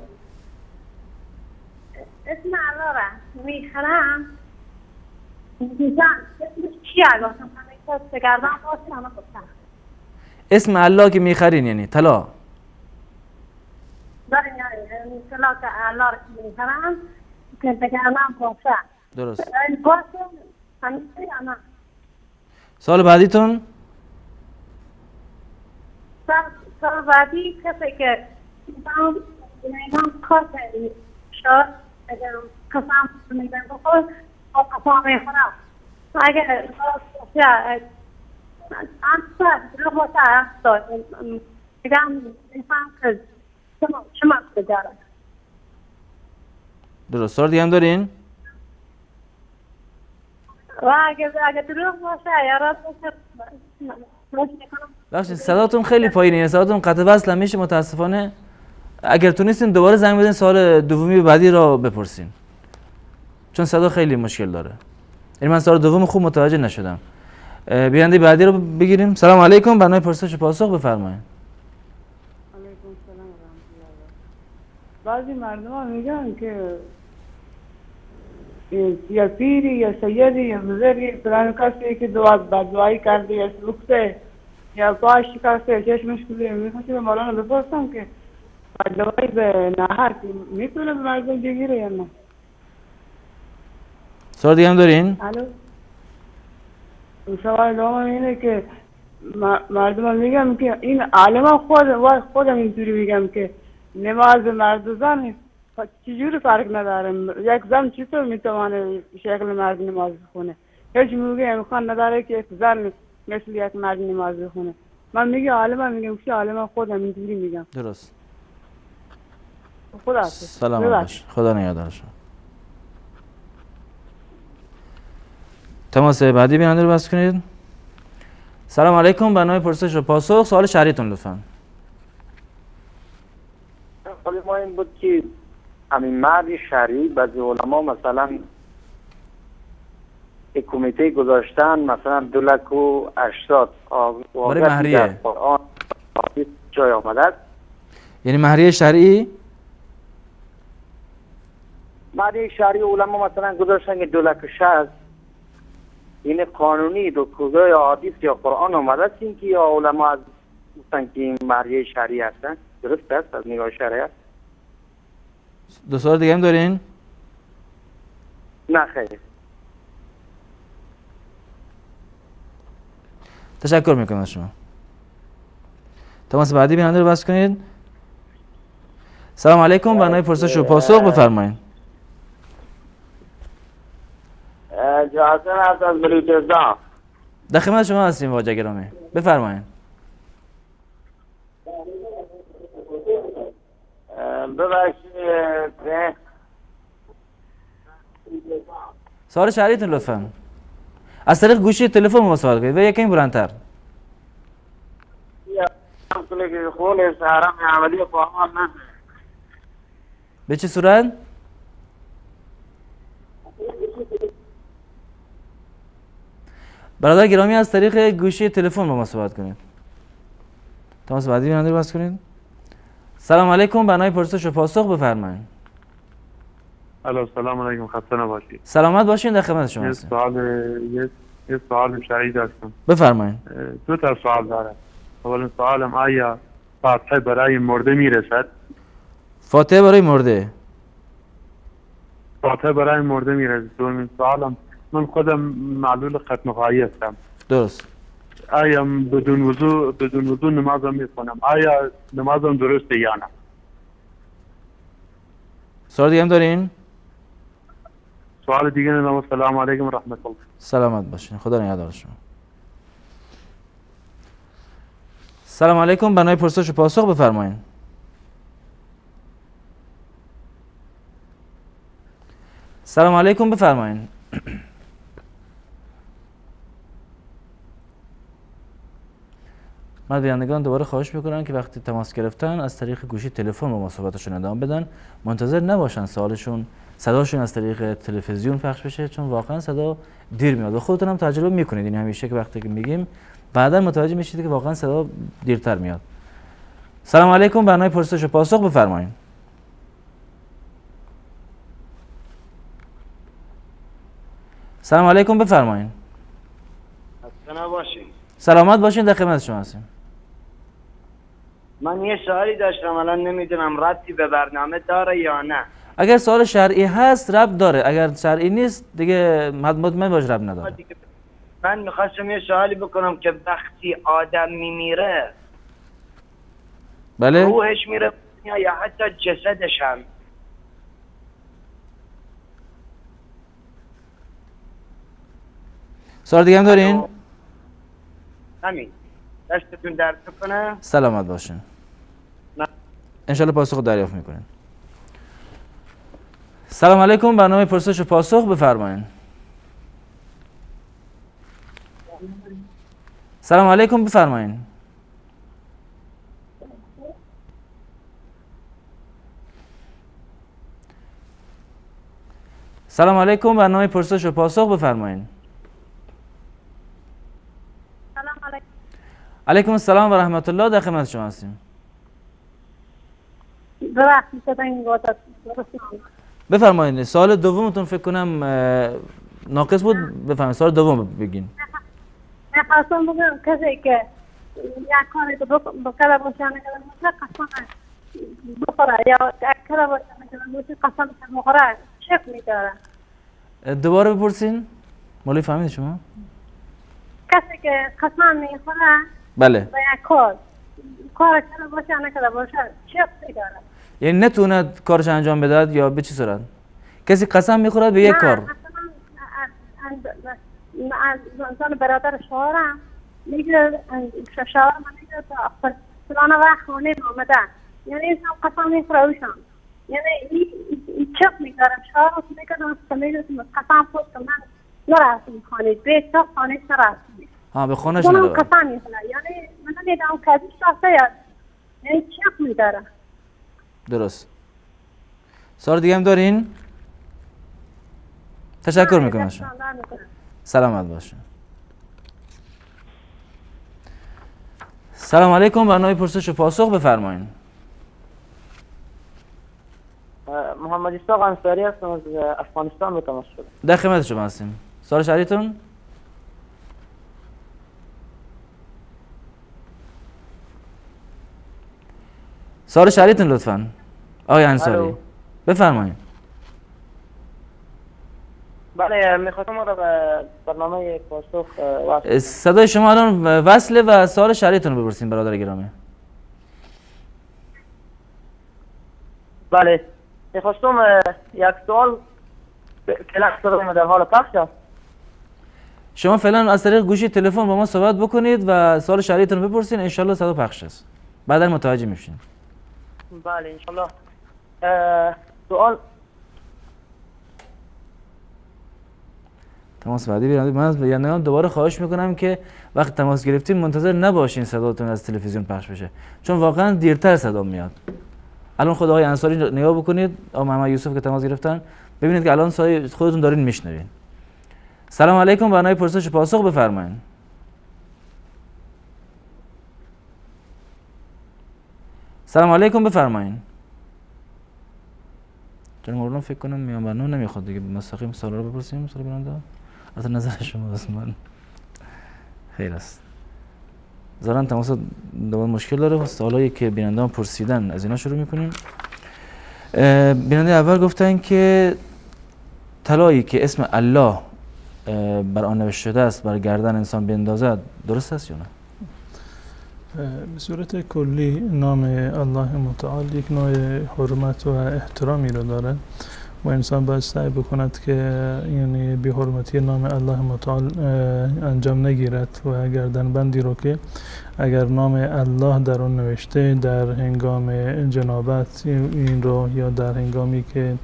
اسم الله را می‌خرم میگن اسمش چیه گفتم همیشه سگردان باشه همه گفتم اسم الله که می‌خرین یعنی طلا. یعنی مثلا که الله می‌خرم که سگردان باشه درست. همه سال بعدیتون؟ سال سال بعدی کسی که کار کردی قسم میدم بخور قسم می‌خورم اگر درست سال دیگه هم دارین و اگر دروغ باشه می‌کنم بخشید صداتون خیلی پایینه صداتون قطع وصل میشه متاسفانه اگر تونستین دوباره زنگ بدین سوال دومی بعدی را بپرسین. چون صدا خیلی مشکل داره. یعنی من سوال دوم خوب متوجه نشدم. بیننده بعدی رو بگیریم سلام علیکم برنامه پرسش و پاسخ بفرمایید بعضی مردم ها میگن که یا پیری یا سیدی یا بزرگی فلان کسی که دعا بدوایی کرده یا سوخته یا پاش شکسته چشمش کلیه می‌خواستی به مولانا بپرسم که بدوایی به نهر می‌تونه به مردم بگیره یا نه سوال دیگه هم دارین الو سوال دوم اینه که مردم میگم که این عالم خود خودم اینجوری میگم که نماز مرد و زن چجوری فرق نداره؟ یک زن چطور می‌توانه شکل مرد نماز بخونه؟ هیچ موقع امکان نداره که یک زن مثل یک مرد نماز بخونه. من میگم عالم میگم که عالم خودم اینجوری میگم. درست. خدا سلام خدا نگهدار تماس بعدی بیننده رو بس کنید. سلام علیکم برنامه پرسش و پاسخ. سوال شهریتون لطفا. سوال ما این بود که همین مرد شرعی بعضی علما مثلا یک کمیته گذاشتن مثلا دو لک و هشتاد آ- واقعی مهریه. جای آمده. یعنی مهریه شرعی مهریه شرعی علما مثلا گذاشتن که دو لک و شست این قانونی دو کجای حدیث یا قرآن آمده است. که یا علما از گفتن که این مهریه شرعی هستن. درست است؟ از نگاه شریعت دو سوال دیگه هم دارین؟ نه خیر. تشکر می‌کنم از شما. تماس بعدی بیننده رو بس کنید. سلام علیکم. برنامه پرسش و پاسخ بفرمایید. جاسم هست از بلوچستان در خدمت شما هستیم واجه گرامی. بفرمایید ببخشید سوال شهریتون لطفا. از طریق گوشی تلفن ما سوال کنید. و بلندتر. عملی قرآن نه به چه صورت؟ برادر گرامی از طریق گوشی تلفن با ما صحبت کنید. تماس بعدی بیننده رو باز کنید. سلام علیکم برنامه پرسش و پاسخ بفرمایید. الو سلام علیکم خسته نباشید. سلامت باشین در خدمت شما یه هستیم. سوال یه یه سوال شرعی داشتم بفرمایید. دو تا سوال دارم. اول سوالم آیا فاتحه برای مرده می‌رسد؟ فاتحه برای مرده. فاتحه برای مرده می‌رسد. دومین سوالم من خودم معلول ختم هستم. درست. آیا بدون وضو بدون وضو نمازم می‌خونم؟ آیا نمازم درسته یا نه؟ سوال دیگه هم دارین؟ سوال دیگه ندارم. السلام علیکم و رحمت الله. سلامت باشین. خدا نگهدار شما. سلام علیکم. برنامه پرسش و پاسخ بفرمایید سلام علیکم. بفرمایید من بینندگان دوباره خواهش می‌کنم که وقتی تماس گرفتن از طریق گوشی تلفن با ما صحبتشون ادامه بدن. منتظر نباشن سوالشون صداشون از طریق تلویزیون پخش بشه چون واقعا صدا دیر میاد و خودتون هم تجربه می‌کنید. این همیشه که وقتی که میگیم بعدا متوجه میشید که واقعا صدا دیرتر میاد. سلام علیکم. برنامه پرسش و پاسخ بفرمایید. سلام علیکم. بفرمایید. سلامت باشین. در خدمت شما هستیم. من یه سوالی داشتم الان نمی‌دونم ربطی به برنامه داره یا نه. اگر سوال شرعی هست رب داره. اگر شرعی نیست دیگه مطمئن باش رب نداره. من می‌خواستم یه سوالی بکنم که وقتی آدم میمیره بله؟ روحش میره یا حتی جسدش هم؟ سوال دیگه هم دارین؟ همین. دستتون درد کنه سلامت باشین. انشالله پاسخ دریافت می‌کنین. سلام علیکم برنامه پرسش و پاسخ بفرمایید سلام علیکم بفرمایید سلام علیکم برنامه پرسش و پاسخ بفرمایید سلام علیکم. علیکم السلام و رحمت الله در خدمت شما هستیم. ببخشید این. بفرمایید سوال دومتون فکر کنم ناقص بود؟ بفرمایید سوال دوم بگین. می‌خواستم بگم کسی که یک کاری که بک- بکره باشه نکره باشه قسم بخوره یا باشه باشه قسم میداره دوباره بپرسین. مولی فهمید شما؟ کسی که قسم می‌خوره بله. به یک کار کار کره باشه نکره باشه چک میداره یعنی نتونه کارش انجام بدهد یا به چی صورت کسی قسم می‌خورد به یک کار. مثلا برادر شوهرم میگه شوهرم میگه تا فلان وقت خانه آمدن. یعنی این هم قسم می‌خوره اوشم یعنی این چپ میدارم شوهرم میگه دوست میگه قسم خود که من نرفتم خانه به تا خانه نرفتم ها به خونش نداره قسم می‌خوره. یعنی من نمی‌دونم کدیش رفته یا یعنی چپ میداره. درست. سوال دیگه هم دارین؟ تشکر می‌کنم از شما. سلامت باشین. سلام علیکم برنامه پرسش و پاسخ بفرمایید محمد اسحاق انصاری هستم از افغانستان به تماس شدم. در خدمت شما هستیم. سوال شهریتون سوال شهریتون لطفا. آقای انصاری. بفرمایید. بله می‌خواستم ما برنامه پاسخ وصل صدای شما الان وصله و سوال شهریتون رو بپرسین برادر گرامی. بله. می‌خواستم یک سوال کلاس در حال پخش است. شما فعلا از طریق گوشی تلفن با ما صحبت بکنید و سوال شهریتون رو بپرسین انشالله صدا پخش است. بعدا متوجه میشین. بله انشالله سوال تماس بعدی بیرم من از بینندگان دوباره خواهش می‌کنم که وقت تماس گرفتین منتظر نباشین صداتون از تلویزیون پخش بشه. چون واقعا دیرتر صدا میاد. الان خود آقای انصاری نگاه بکنید. آقای محمد یوسف که تماس گرفتن. ببینید که الان صدای خودتون دارین میشنوین. سلام علیکم. برنامه پرسش پاسخ بفرمایید سلام علیکم. بفرمایید چون مولانا فکر کنم میان برنامه نمی‌خواد دیگه. مستقیم سوال رو بپرسیم سوال برنده از نظر شما است من. خیر است. ظاهرا تماس دوباره مشکل داره. سوالایی که بیننده پرسیدن از اینا شروع می‌کنیم. بیننده اول گفتن که طلایی که اسم الله بر آن نوشته است بر گردن انسان بندازد درست است یا نه؟ به صورت کلی نام الله متعال یک نوع حرمت و احترامی رو داره و انسان باید سعی بکند که یعنی بی حرمتی نام الله متعال انجام نگیرد و گردنبندی رو که اگر نام الله در آن نوشته در هنگام جنابت این رو یا در هنگامی که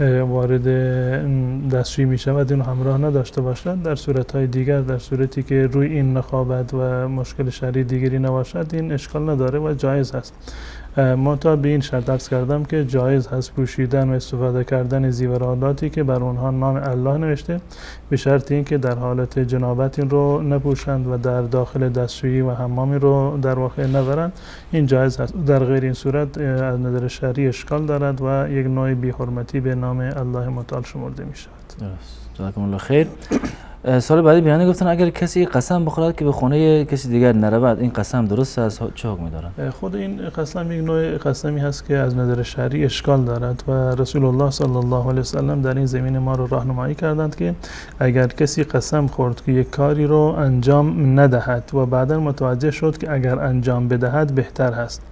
وارد ام، دستشویی می شود این همراه نداشته باشد در صورت های دیگر در صورتی که روی این نخوابد و مشکل شرعی دیگری نباشد این اشکال نداره و جایز است. منتها به این شرط عرض کردم که جایز هست پوشیدن و استفاده کردن زیورالاتی که بر اونها نام الله نوشته به شرط اینکه در حالت جنابت این رو نپوشند و در داخل دستشویی و حمامی رو در واقع نبرند. این جایز هست. در غیر این صورت از نظر شرعی اشکال دارد و یک نوع بیحرمتی به نام الله متعال شمرده می شود جزاکم الله خیر. سال بعدی بیننده گفتن اگر کسی قسم بخورد که به خونه کسی دیگر نرود این قسم درست است؟ چه حکمی دارد خود این قسم یک نوع قسمی هست که از نظر شرعی اشکال دارد و رسول الله صلی الله علیه وسلم در این زمین ما رو راهنمایی کردند که اگر کسی قسم خورد که یک کاری رو انجام ندهد و بعدا متوجه شد که اگر انجام بدهد بهتر هست.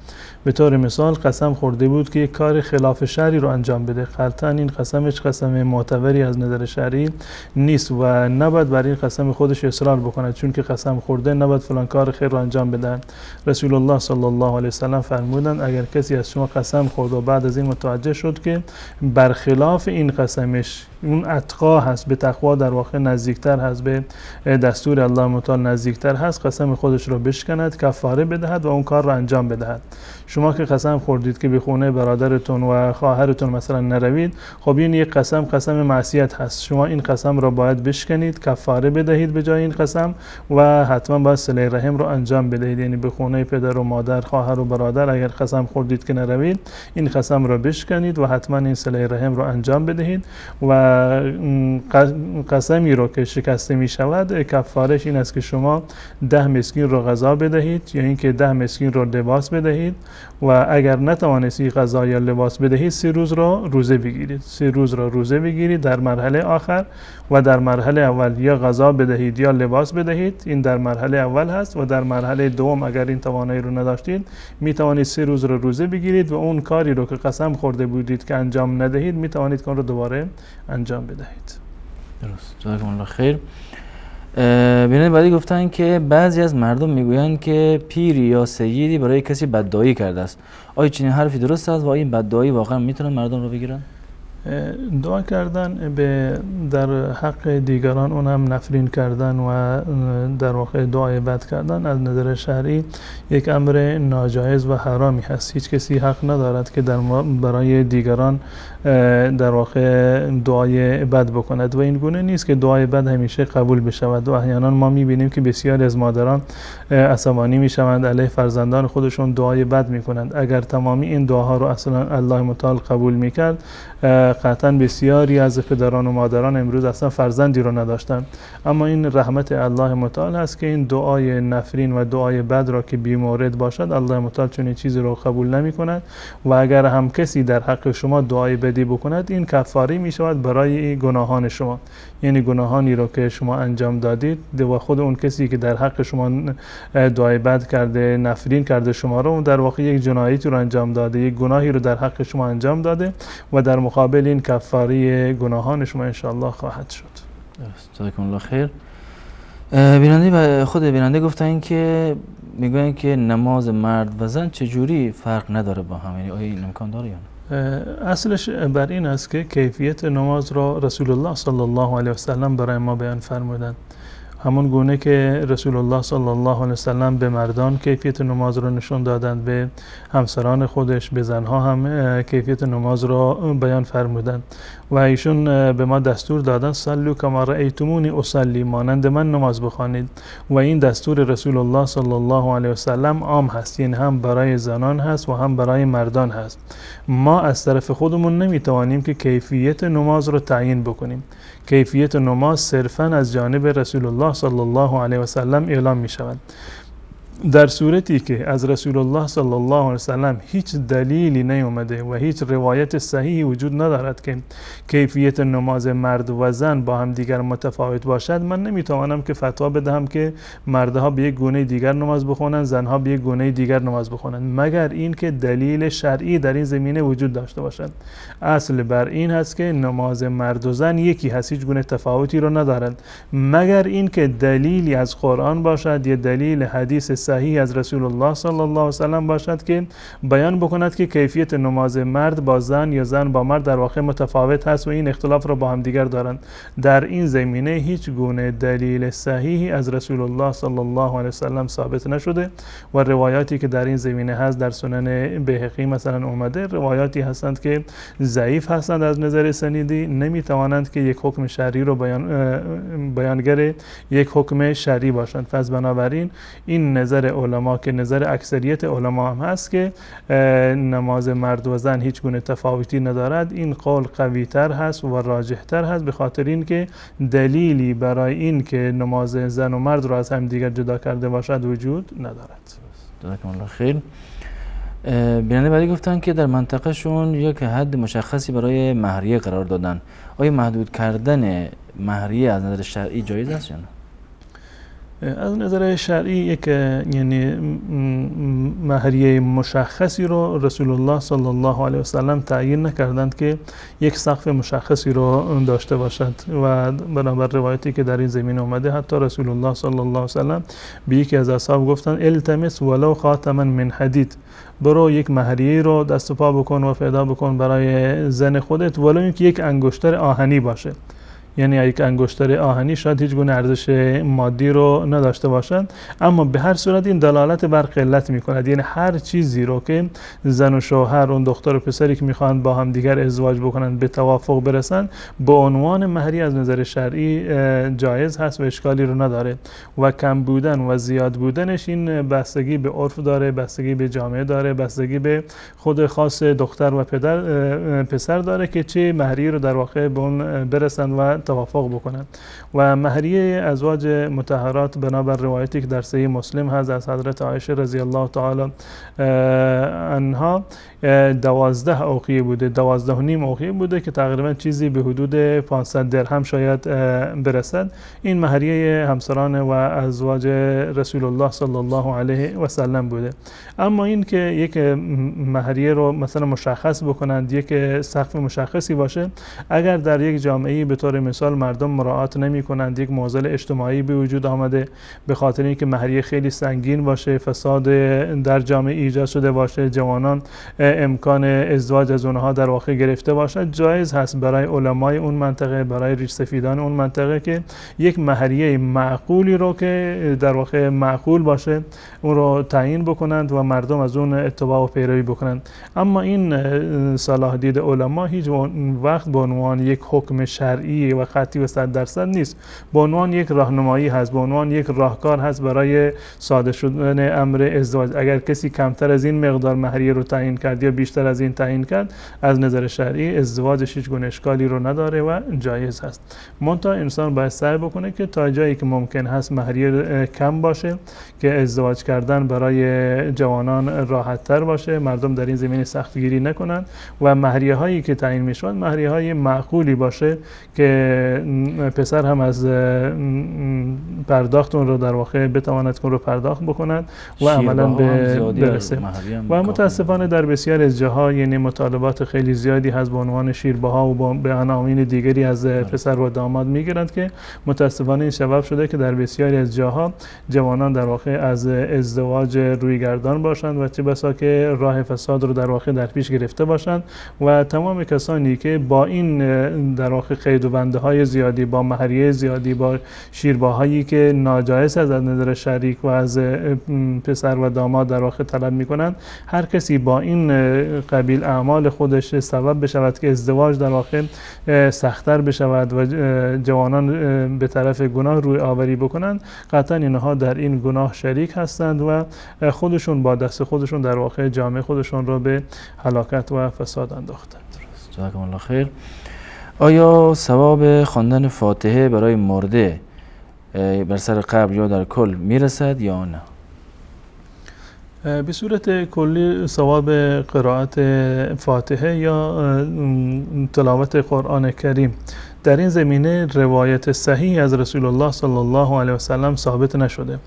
به طور مثال قسم خورده بود که یک کار خلاف شرعی رو انجام بده. قطعا این قسمش قسم معتبری از نظر شرعی نیست و نباید بر این قسم خودش اصرار بکند چون که قسم خورده نباید فلان کار خیر رو انجام بدن رسول الله صلی الله علیه وسلم فرمودند اگر کسی از شما قسم خورد و بعد از این متوجه شد که برخلاف این قسمش اون اتقا هست به تقوا در واقع نزدیکتر هست به دستور الله متعال نزدیکتر هست قسم خودش رو بشکند کفاره بدهد و اون کار رو انجام بدهد. شما که قسم خوردید که به خونه برادرتون و خواهرتون مثلا نروید خب این یک قسم قسم معصیت هست. شما این قسم را باید بشکنید کفاره بدهید به جای این قسم و حتما باید صله رحم رو انجام بدهید. یعنی به خونه پدر و مادر خواهر و برادر اگر قسم خوردید که نروید این قسم را بشکنید و حتما این صله رحم رو انجام بدهید و قسمی رو که شکسته می شود کفارش این است که شما ده مسکین رو غذا بدهید یا اینکه ده مسکین رو لباس بدهید و اگر نتوانستی غذا یا لباس بدهید سه روز را روزه بگیرید. سه روز را روزه بگیرید. در مرحله آخر و در مرحله اول یا غذا بدهید یا لباس بدهید. این در مرحله اول هست و در مرحله دوم اگر این توانایی رو نداشتید می توانید سه روز را روزه بگیرید و اون کاری رو که قسم خورده بودید که انجام ندهید می توانید آن رو دوباره انجام بدهید. درست. جزاکم الله خیر. بینید بعدی گفتن که بعضی از مردم می‌گویند که پیری یا سیدی برای کسی بددایی کرده است. آیا چنین حرفی درست است و این بددایی واقعا می‌تونن مردم رو بگیرن؟ دعا کردن به در حق دیگران اون هم نفرین کردن و در واقع دعای بد کردن از نظر شرعی یک امر ناجایز و حرامی هست. هیچ کسی حق ندارد که در برای دیگران در واقع دعای بد بکند و این گونه نیست که دعای بد همیشه قبول بشود. و احیانا ما می‌بینیم که بسیاری از مادران عصبانی می‌شوند علیه فرزندان خودشون دعای بد می‌کنند. اگر تمامی این دعاها رو اصلا الله متعال قبول می‌کرد قطعا بسیاری از پدران و مادران امروز اصلا فرزندی رو نداشتن اما این رحمت الله متعال هست که این دعای نفرین و دعای بد را که بیمورد باشد الله متعال چون چیزی رو قبول نمی کند و اگر هم کسی در حق شما دعای بدی بکند این کفاری می شود برای گناهان شما. یعنی گناهانی رو که شما انجام دادید و خود اون کسی که در حق شما دعای بد کرده نفرین کرده شما رو در واقع یک جنایتی رو انجام داده یک گناهی رو در حق شما انجام داده و در مقابل این کفاری گناهان شما انشاءالله خواهد شد. جزاکم الله خیر. بیننده خود بیننده گفتن که می‌گوین که نماز مرد و زن چجوری فرق نداره با هم؟ یعنی آیا این امکان داره یا نه؟ اصلش بر این است که کیفیت نماز را رسول الله صلی الله علیه و سلم برای ما بیان فرمودند. همون گونه که رسول الله صلی الله علیه وسلم به مردان کیفیت نماز رو نشون دادند به همسران خودش به زنها هم کیفیت نماز رو بیان فرمودند. و ایشون به ما دستور دادن صلو کما رأیتمونی اصلی مانند من نماز بخوانید. و این دستور رسول الله صلی الله علیه وسلم عام هست یعنی هم برای زنان هست و هم برای مردان هست. ما از طرف خودمون نمی‌توانیم که کیفیت نماز رو تعیین بکنیم. کیفیت نماز صرفا از جانب رسول الله صلی الله علیه وسلم اعلام می شود در صورتی که از رسول الله صلی الله علیه وسلم هیچ دلیلی نیومده و هیچ روایت صحیحی وجود ندارد که کیفیت نماز مرد و زن با هم دیگر متفاوت باشد من نمی‌توانم که فتوا بدهم که مردها به یک گونه دیگر نماز بخونند زنها به یک گونه دیگر نماز بخونند مگر اینکه دلیل شرعی در این زمینه وجود داشته باشد؟ اصل بر این هست که نماز مرد و زن یکی هست هیچ گونه تفاوتی رو ندارد. مگر اینکه دلیلی از قرآن باشد یا دلیل حدیث صحیح از رسول الله صلی الله علیه وسلم باشد که بیان بکند که کیفیت نماز مرد با زن یا زن با مرد در واقع متفاوت هست و این اختلاف را با هم دیگر دارند. در این زمینه هیچ گونه دلیل صحیحی از رسول الله صلی الله علیه وسلم ثابت نشده و روایاتی که در این زمینه هست در سنن بهقی مثلا اومده روایاتی هستند که ضعیف هستند از نظر سنیدی نمی‌توانند که یک حکم شرعی رو بیان بیانگر یک حکم شرعی باشند. پس بنابراین این نظر علما که نظر اکثریت علما هم هست که نماز مرد و زن هیچ گونه تفاوتی ندارد. این قول قوی تر هست و راجح تر هست به خاطر اینکه دلیلی برای این که نماز زن و مرد را از هم دیگر جدا کرده باشد وجود ندارد. جزاکم الله خیر بیننده بعدی گفتن که در منطقه شون یک حد مشخصی برای مهریه قرار دادن. آیا محدود کردن مهریه از نظر شرعی جایز است یا نه؟ از نظر شرعی یک یعنی مهریه مشخصی رو رسول الله صلی الله علیه وسلم تعیین نکردند که یک سقف مشخصی رو داشته باشد. و بنابر روایتی که در این زمین اومده حتی رسول الله صلی الله علیه وسلم به یکی از اصحاب گفتن التمس ولو خاتما من حدید. برو یک مهریه رو دست و پا بکن و پیدا بکن برای زن خودت ولو اینکه یک انگشتر آهنی باشه. یعنی یک انگشتر آهنی شاید هیچ گونه ارزش مادی رو نداشته باشد اما به هر صورت این دلالت بر قلت می کند یعنی هر چیزی رو که زن و شوهر اون دختر و پسری که می‌خواهند با هم دیگر ازدواج بکنند به توافق برسند به عنوان مهری از نظر شرعی جایز هست و اشکالی رو نداره. و کم بودن و زیاد بودنش این بستگی به عرف داره بستگی به جامعه داره بستگی به خود خاص دختر و پدر پسر داره که چه مهری رو در واقع به اون برسند و توافق بکنند و مهریه ازواج متحرات بنابر روایتی که در صحیح مسلم هست از حضرت عایشه رضی الله تعالی اه، دوازده اوقیه بوده دوازده و نیم اوقیه بوده که تقریبا چیزی به حدود 500 درهم شاید برسد. این مهریه همسران و ازواج رسول الله صلی الله علیه و سلم بوده. اما این که یک مهریه رو مثلا مشخص بکنند یک سقف مشخصی باشه اگر در یک جامعه به طور مثال مردم مراعات نمی کنند. یک معضل اجتماعی به وجود آمده. به خاطر اینکه مهریه خیلی سنگین باشه فساد در جامعه ایجاد شده باشه جوانان امکان ازدواج از اونها در واقع گرفته باشد جایز هست برای علمای اون منطقه برای ریش سفیدان اون منطقه که یک مهریه معقولی رو که در واقع معقول باشه اون رو تعیین بکنند و مردم از اون اتباع و پیروی بکنند. اما این صلاح دید علما هیچ وقت به عنوان یک حکم شرعی و قطعی و صد درصد نیست. به عنوان یک راهنمایی هست به عنوان یک راهکار هست برای ساده شدن امر ازدواج. اگر کسی کمتر از این مقدار مهریه رو تعیین کرد یا بیشتر از این تعیین کرد از نظر شرعی ازدواجش هیچ گونه اشکالی رو نداره و جایز هست. منتها انسان باید سعی بکنه که تا جایی که ممکن هست مهریه کم باشه که ازدواج کردن برای جوانان راحت تر باشه مردم در این زمینه سختگیری نکنند و مهریه هایی که تعیین می شود مهریه های معقولی باشه که پسر هم از پرداخت اون رو در واقع بتواند اون رو پرداخت بکند و عملا به برسه و. متاسفانه در بسیاری از جاها یعنی مطالبات خیلی زیادی هست به عنوان شیرباها و به عناوین دیگری از پسر و داماد می‌گیرند که متاسفانه این سبب شده که در بسیاری از جاها جوانان در واقع از ازدواج روی گردان باشند و چه بسا که راه فساد رو در واقع در پیش گرفته باشند و تمام کسانی که با این در واقع قید و بنده های زیادی با مهریه زیادی با شیرباهایی که ناجایز از نظر شریک و از پسر و داماد در واقع طلب می‌کنند هر کسی با این قبیل اعمال خودش سبب بشود که ازدواج در واقع سختتر بشود و جوانان به طرف گناه روی آوری بکنند قطعا اینها در این گناه شریک هستند و خودشون با دست خودشون در واقع جامعه خودشون رو به هلاکت و فساد انداختند. جزاکم الله خیر. آیا ثواب خواندن فاتحه برای مرده بر سر قبر یا در کل می‌رسد یا نه؟ به صورت کلی ثواب قرائت فاتحه یا تلاوت قرآن کریم. در این زمینه روایت صحیح از رسول الله صلی الله علیه و سلم ثابت نشده.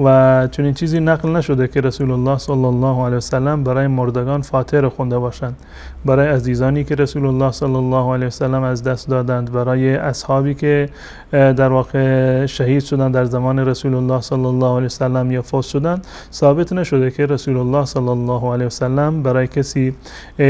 و چون این چیزی نقل نشده که رسول الله صلی الله علیه وسلم برای مردگان فاتحه رو خونده باشند. برای عزیزانی که رسول الله صلی الله علیه وسلم از دست دادند. برای اصحابی که در واقع شهید شدند در زمان رسول الله صلی الله علیه وسلم یا فوت شدند. ثابت نشده که رسول الله صلی الله علیه وسلم برای کسی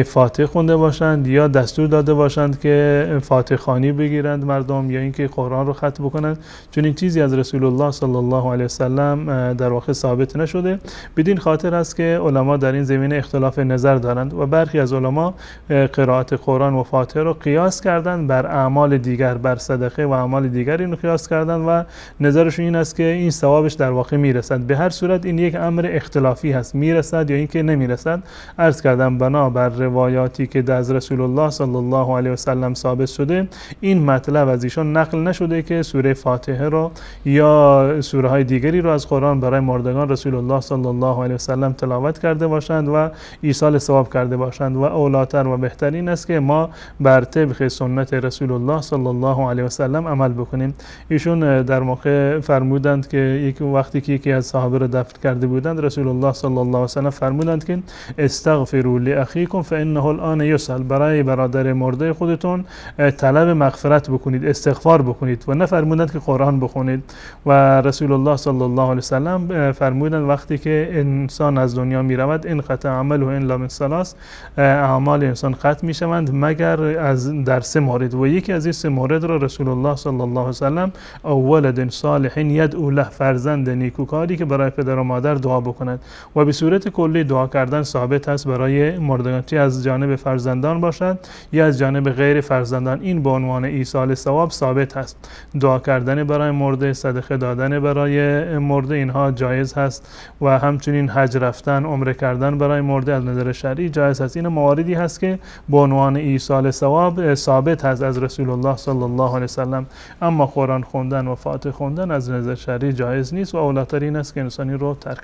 فاتحه خونده باشند یا دستور داده باشند که فاتحه خانی بگیرند مردم یا اینکه قرآن رو ختم بکنند. چون این چیزی از رسول الله صلی الله علیه وسلم در واقع ثابت نشده. بدین خاطر است که علما در این زمینه اختلاف نظر دارند و برخی از علما قرائت قرآن و فاتحه رو قیاس کردند بر اعمال دیگر بر صدقه و اعمال دیگر اینو قیاس کردند و نظرشون این است که این ثوابش در واقع می‌رسد. به هر صورت این یک امر اختلافی هست. می‌رسد یا اینکه نمی‌رسد؟ عرض کردم بنا بر روایاتی که از رسول الله صلی الله علیه و سلم ثابت شده این مطلب از ایشان نقل نشده که سوره فاتحه رو یا سوره های دیگری رو از قرآن برای مردگان رسول الله صلی الله علیه و سلم تلاوت کرده باشند و ایصال ثواب کرده باشند و اولاتر و بهترین است که ما بر طبق سنت رسول الله صلی الله علیه و سلم عمل بکنیم. ایشون در موقع فرمودند که یک وقتی که یکی از صحابه را دفن کرده بودند رسول الله صلی الله علیه و سلم فرمودند که استغفروا لاخیکم فانه الان یسال برای برادر مرده خودتون طلب مغفرت بکنید استغفار بکنید و نفرمودند که قرآن بخونید. و رسول الله صلی الله علیه سلم فرمودند وقتی که انسان از دنیا می رود این قطع عمل و این من سلاس اعمال انسان ختم می شوند مگر از در سه مورد. و یکی از این سه مورد را رسول الله صلی الله علیه و سلم ولد صالح یدعو له فرزند نیکوکاری که برای پدر و مادر دعا بکند. و به صورت کلی دعا کردن ثابت است برای مردگان چه از جانب فرزندان باشد یا از جانب غیر فرزندان. این به عنوان ایصال ثواب ثابت است. دعا کردن برای مرده صدقه دادن برای مرده اینها جایز هست و همچنین حج رفتن عمره کردن برای مرده از نظر شرعی جایز هست. این مواردی هست که به عنوان ایصال ثواب ثابت هست از رسول الله صلی الله علیه وسلم. اما قرآن خوندن و فاتحه خوندن از نظر شرعی جایز نیست و اولاتر این است که انسانی رو ترک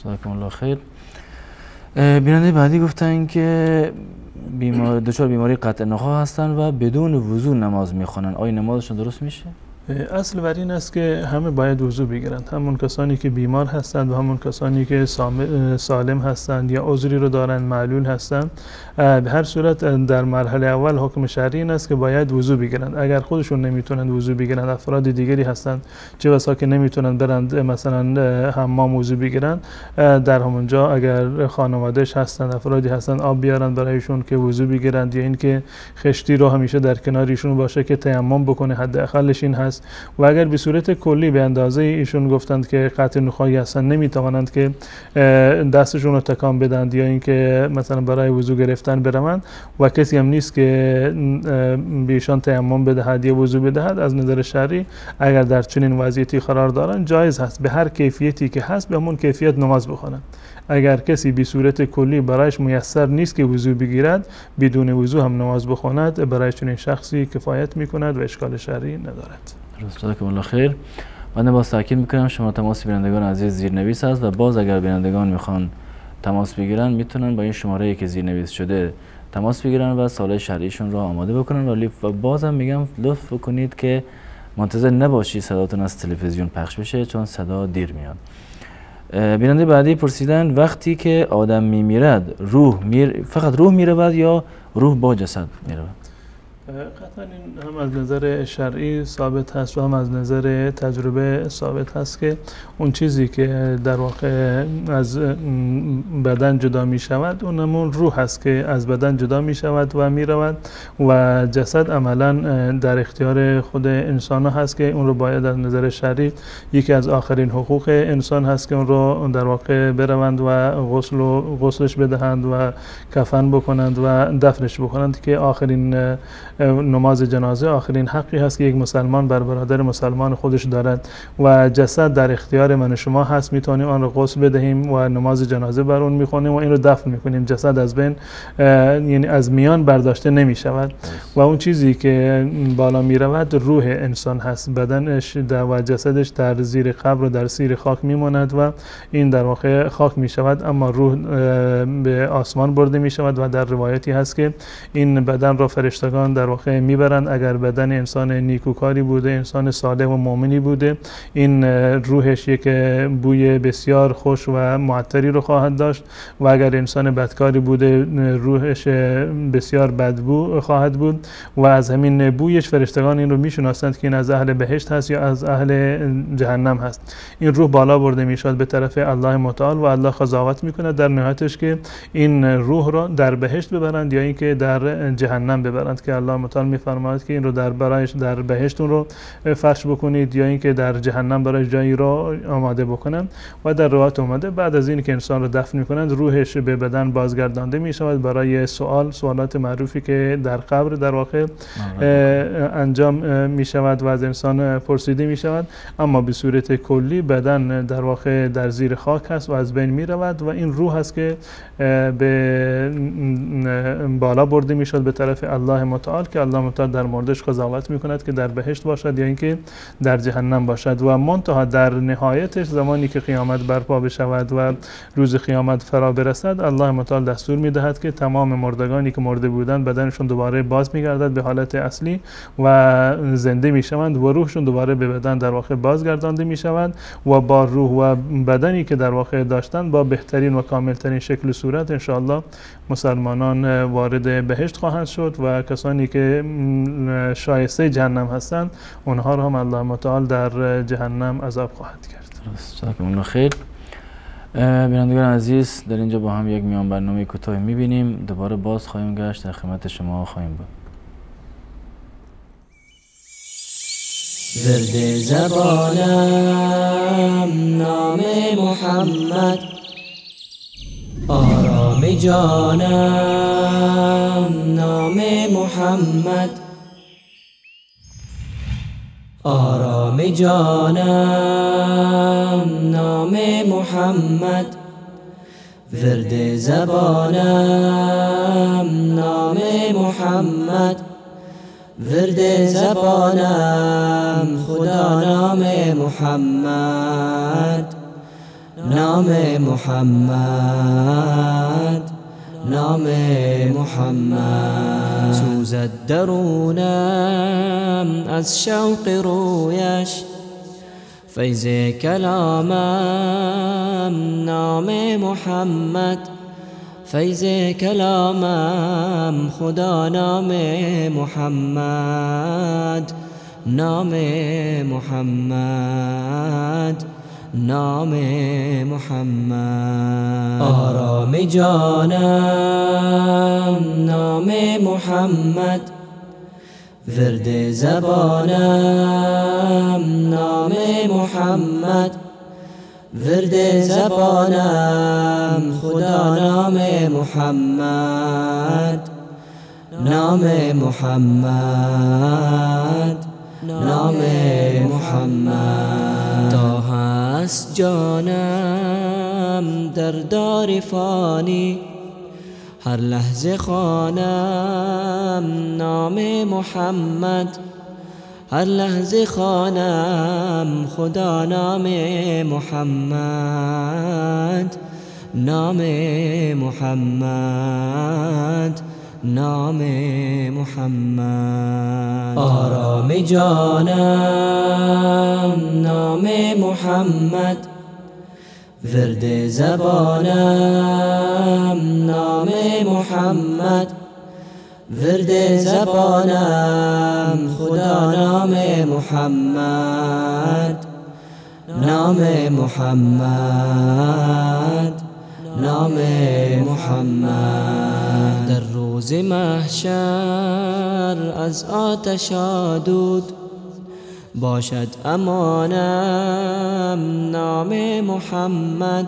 جزاکم الله خیر. بیننده بعدی گفتن که بیمار دچار بیماری قطع نخواه هستن و بدون وضو نماز می‌خوانن آیا نمازشون درست میشه؟ اصل بر این است که همه باید وضو بگیرند. همون کسانی که بیمار هستند و همون کسانی که سالم هستند یا عذری رو دارند معلول هستند. به هر صورت در مرحله اول حکم شرعی این است که باید وضو بگیرند. اگر خودشون نمی‌تونند وضو بگیرند افراد دیگری هستند چه بسا که نمی‌تونند برند مثلا حمام وضو بگیرند در همونجا اگر خانوادهش هستند افرادی هستند آب بیارند برایشون که وضو بگیرند یا اینکه خشتی رو همیشه در کنارشون باشه که تیمم بکنه حداقلش این هست و اگر به صورت کلی به اندازه ایشون گفتند که قطع نخواهی هستن نمی‌توانند که دستشون رو تکان بدند یا اینکه مثلا برای وضو گرفتن بروند و کسی هم نیست که به ایشان تیمم بدهد یا وضو بدهد از نظر شرعی اگر در چنین وضعیتی قرار دارند جایز هست به هر کیفیتی که هست به همون کیفیت نماز بخوانند. اگر کسی به صورت کلی برایش میسر نیست که وضو بگیرد بدون وضو هم نماز بخواند برای چنین شخصی کفایت می‌کند و اشکال شرعی ندارد. جزاکم الله خیر. من باز تاکید می‌کنم شما تماس بینندگان عزیز زیرنویس هست و باز اگر بینندگان می‌خوان تماس بگیرن می‌تونن با این شماره که زیرنویس شده تماس بگیرن و سال شرعیشون رو آماده بکنن ولی بازم میگم لطف کنید که منتظر نباشید صداتون از تلویزیون پخش بشه چون صدا دیر میاد. بیننده بعدی پرسیدن وقتی که آدم میمیرد روح میر... فقط روح می‌رود یا روح با جسد می‌رود؟ قطعا این هم از نظر شرعی ثابت هست و هم از نظر تجربه ثابت هست که اون چیزی که در واقع از بدن جدا می شود اون همون روح هست که از بدن جدا می شود و می رود و جسد عملا در اختیار خود انسان هست که اون رو باید از نظر شرعی یکی از آخرین حقوق انسان هست که اون رو در واقع بروند و غسل و غسلش بدهند و کفن بکنند و دفنش بکنند که آخرین نماز جنازه آخرین حقی هست که یک مسلمان بر برادر مسلمان خودش دارد و جسد در اختیار من و شما هست. می‌تونیم آن رو غسل بدهیم و نماز جنازه بر اون می‌خونیم و این رو دفن می‌کنیم. جسد از بین یعنی از میان برداشته نمی‌شود. و اون چیزی که بالا می‌رود روح انسان هست. بدنش و جسدش در زیر قبر و در سیر خاک میماند و این در واقع خاک می‌شود اما روح به آسمان برده می‌شود و در روایتی هست که این بدن را فرشتگان در واقع می‌برند. اگر بدن انسان نیکوکاری بوده انسان صالح و مؤمنی بوده این روحش یک بوی بسیار خوش و معطری رو خواهد داشت و اگر انسان بدکاری بوده روحش بسیار بدبو خواهد بود و از همین بویش فرشتگان این رو می‌شناسند که این از اهل بهشت هست یا از اهل جهنم هست. این روح بالا برده می‌شد به طرف الله متعال و الله قضاوت می‌کنه در نهایتش که این روح را در بهشت ببرند یا اینکه در جهنم ببرند که الله متعال میفرماید که این رو در برایش در بهشتون رو فرش بکنید یا اینکه در جهنم برای جایی را آماده بکنند و در روایت اومده بعد از این که انسان رو دفن می‌کنند روحش به بدن بازگردانده می شود برای سوال سوالات معروفی که در قبر در واقع انجام می شود و از انسان پرسیده می شود اما به صورت کلی بدن در واقع در زیر خاک هست و از بین می رود و این روح هست که به بالا برده می شد به طرف الله متعال. که الله متعال در موردش قضاوت می کند که در بهشت باشد یا اینکه در جهنم باشد و منتها در نهایتش زمانی که قیامت برپا بشود و روز قیامت فرا برسد الله متعال دستور می دهد که تمام مردگانی که مرده بودند بدنشون دوباره باز می گردد به حالت اصلی و زنده می شوند و روحشون دوباره به بدن در واقع بازگردانده می شوند و با روح و بدنی که در واقع داشتند با بهترین و کاملترین شکل و صورت انشاءالله مسلمانان وارد بهشت خواهند شد و کسانی که شایسته جهنم هستند اونها رو هم الله متعال در جهنم عذاب خواهد کرد. خیر. بینندگان عزیز در اینجا با هم یک میان برنامه کوتاه می‌بینیم. دوباره باز خواهیم گشت. در خدمت شما خواهیم بود. ورد زبانم نام محمد. آرام جانم نام محمد. آرام جانم نام محمد. ورد زبانم نام محمد. ورد زبانم خدا نام محمد. نام محمد نام محمد. سوزد درونم از شوق رویش فیض کلامم نام محمد. فیض کلامم خدا نام محمد نام محمد. نام محمد. آرام جانم نام محمد. ورد زبانم نام محمد. ورد زبانم خدا نام محمد. نام محمد نام محمد. هست جانم در دار فانی. هر لحظه خانم نام محمد. هر لحظه خانم خدا نام محمد. نام محمد. نام محمد. آرام جانم نام محمد. ورد زبانم نام محمد. ورد زبانم خدا نام محمد. نام محمد نام محمد. روز محشر از آتش آدود باشد امانم نام محمد.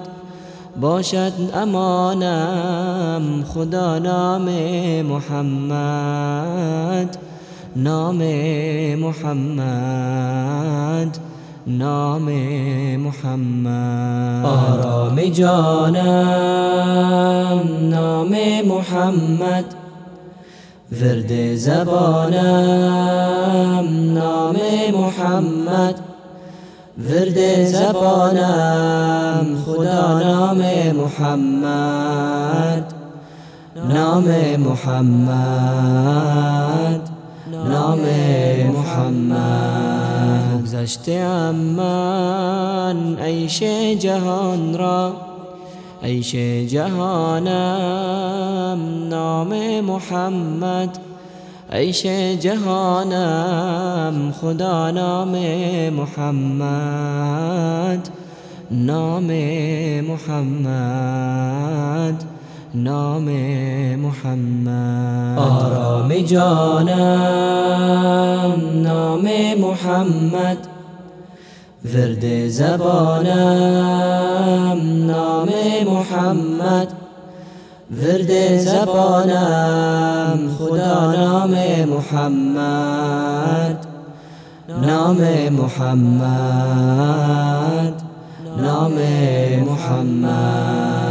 باشد امانم خدا نام محمد. نام محمد نام محمد. آرام جانم نام محمد. ورد زبانم نام محمد. ورد زبانم خدا نام محمد. نام محمد. نام محمد. گذشته من عیش جهان را عیش جهانم نام محمد. عیش جهانم خدا نام محمد. نام محمد نام محمد. آرام جانم نام محمد. ورد زبانم نام محمد. ورد زبانم خدا نام محمد. نام محمد. نام محمد.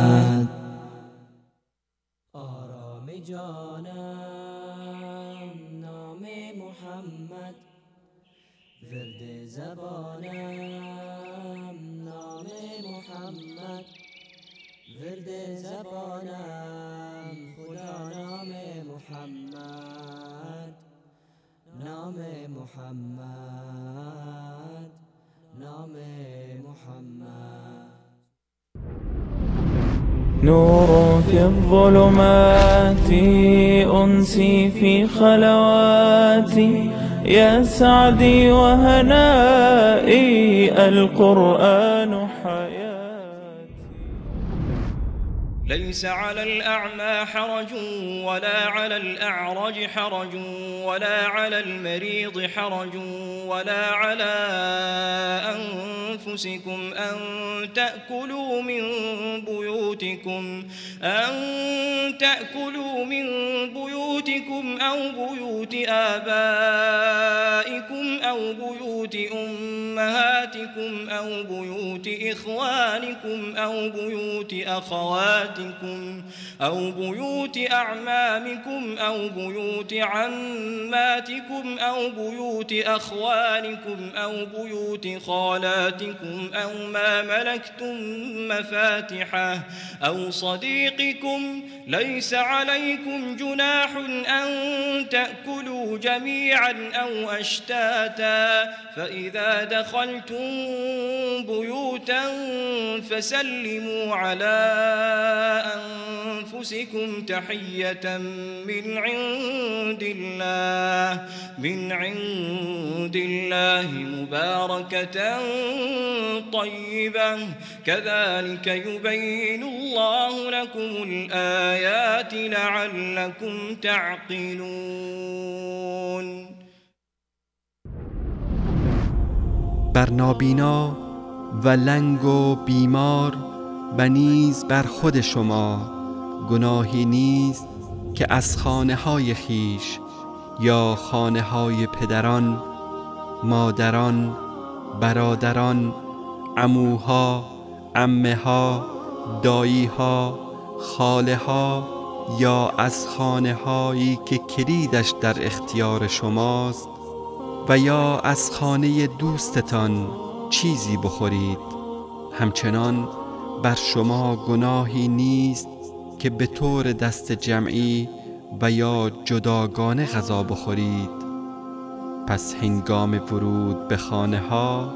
نور في الظلمات أنسي في خلواتي يا سعدي وهنائي القرآن ليس على الأعمى حرج ولا على الأعرج حرج ولا على المريض حرج ولا على أنفسكم أن تأكلوا من بيوتكم أن تأكلوا من بيوتكم أو بيوت آبائكم أو بيوت أمهاتكم أو بيوت إخوانكم أو بيوت أخواتكم. أو بيوت أعمامكم أو بيوت عماتكم أو بيوت أخوالكم أو بيوت خالاتكم أو ما ملكتم مفاتحه أو صديقكم ليس عليكم جناح أن تأكلوا جميعا أو أشتاتا فإذا دخلتم بيوتا فسلموا على أنفسكم تحية من عند الله من عند الله مباركة طيبة. كذلك يبين الله لكم الآيات لعلكم تعقلون. بر نابینا و لنگ و بیمار و نیز بر خود شما گناهی نیست که از خانه های خیش یا خانه های پدران مادران برادران اموها امه ها دایی ها خاله ها یا از خانه هایی که کلیدش در اختیار شماست و یا از خانه دوستتان چیزی بخورید. همچنان بر شما گناهی نیست که به طور دست جمعی و یا جداگانه غذا بخورید. پس هنگام ورود به خانه ها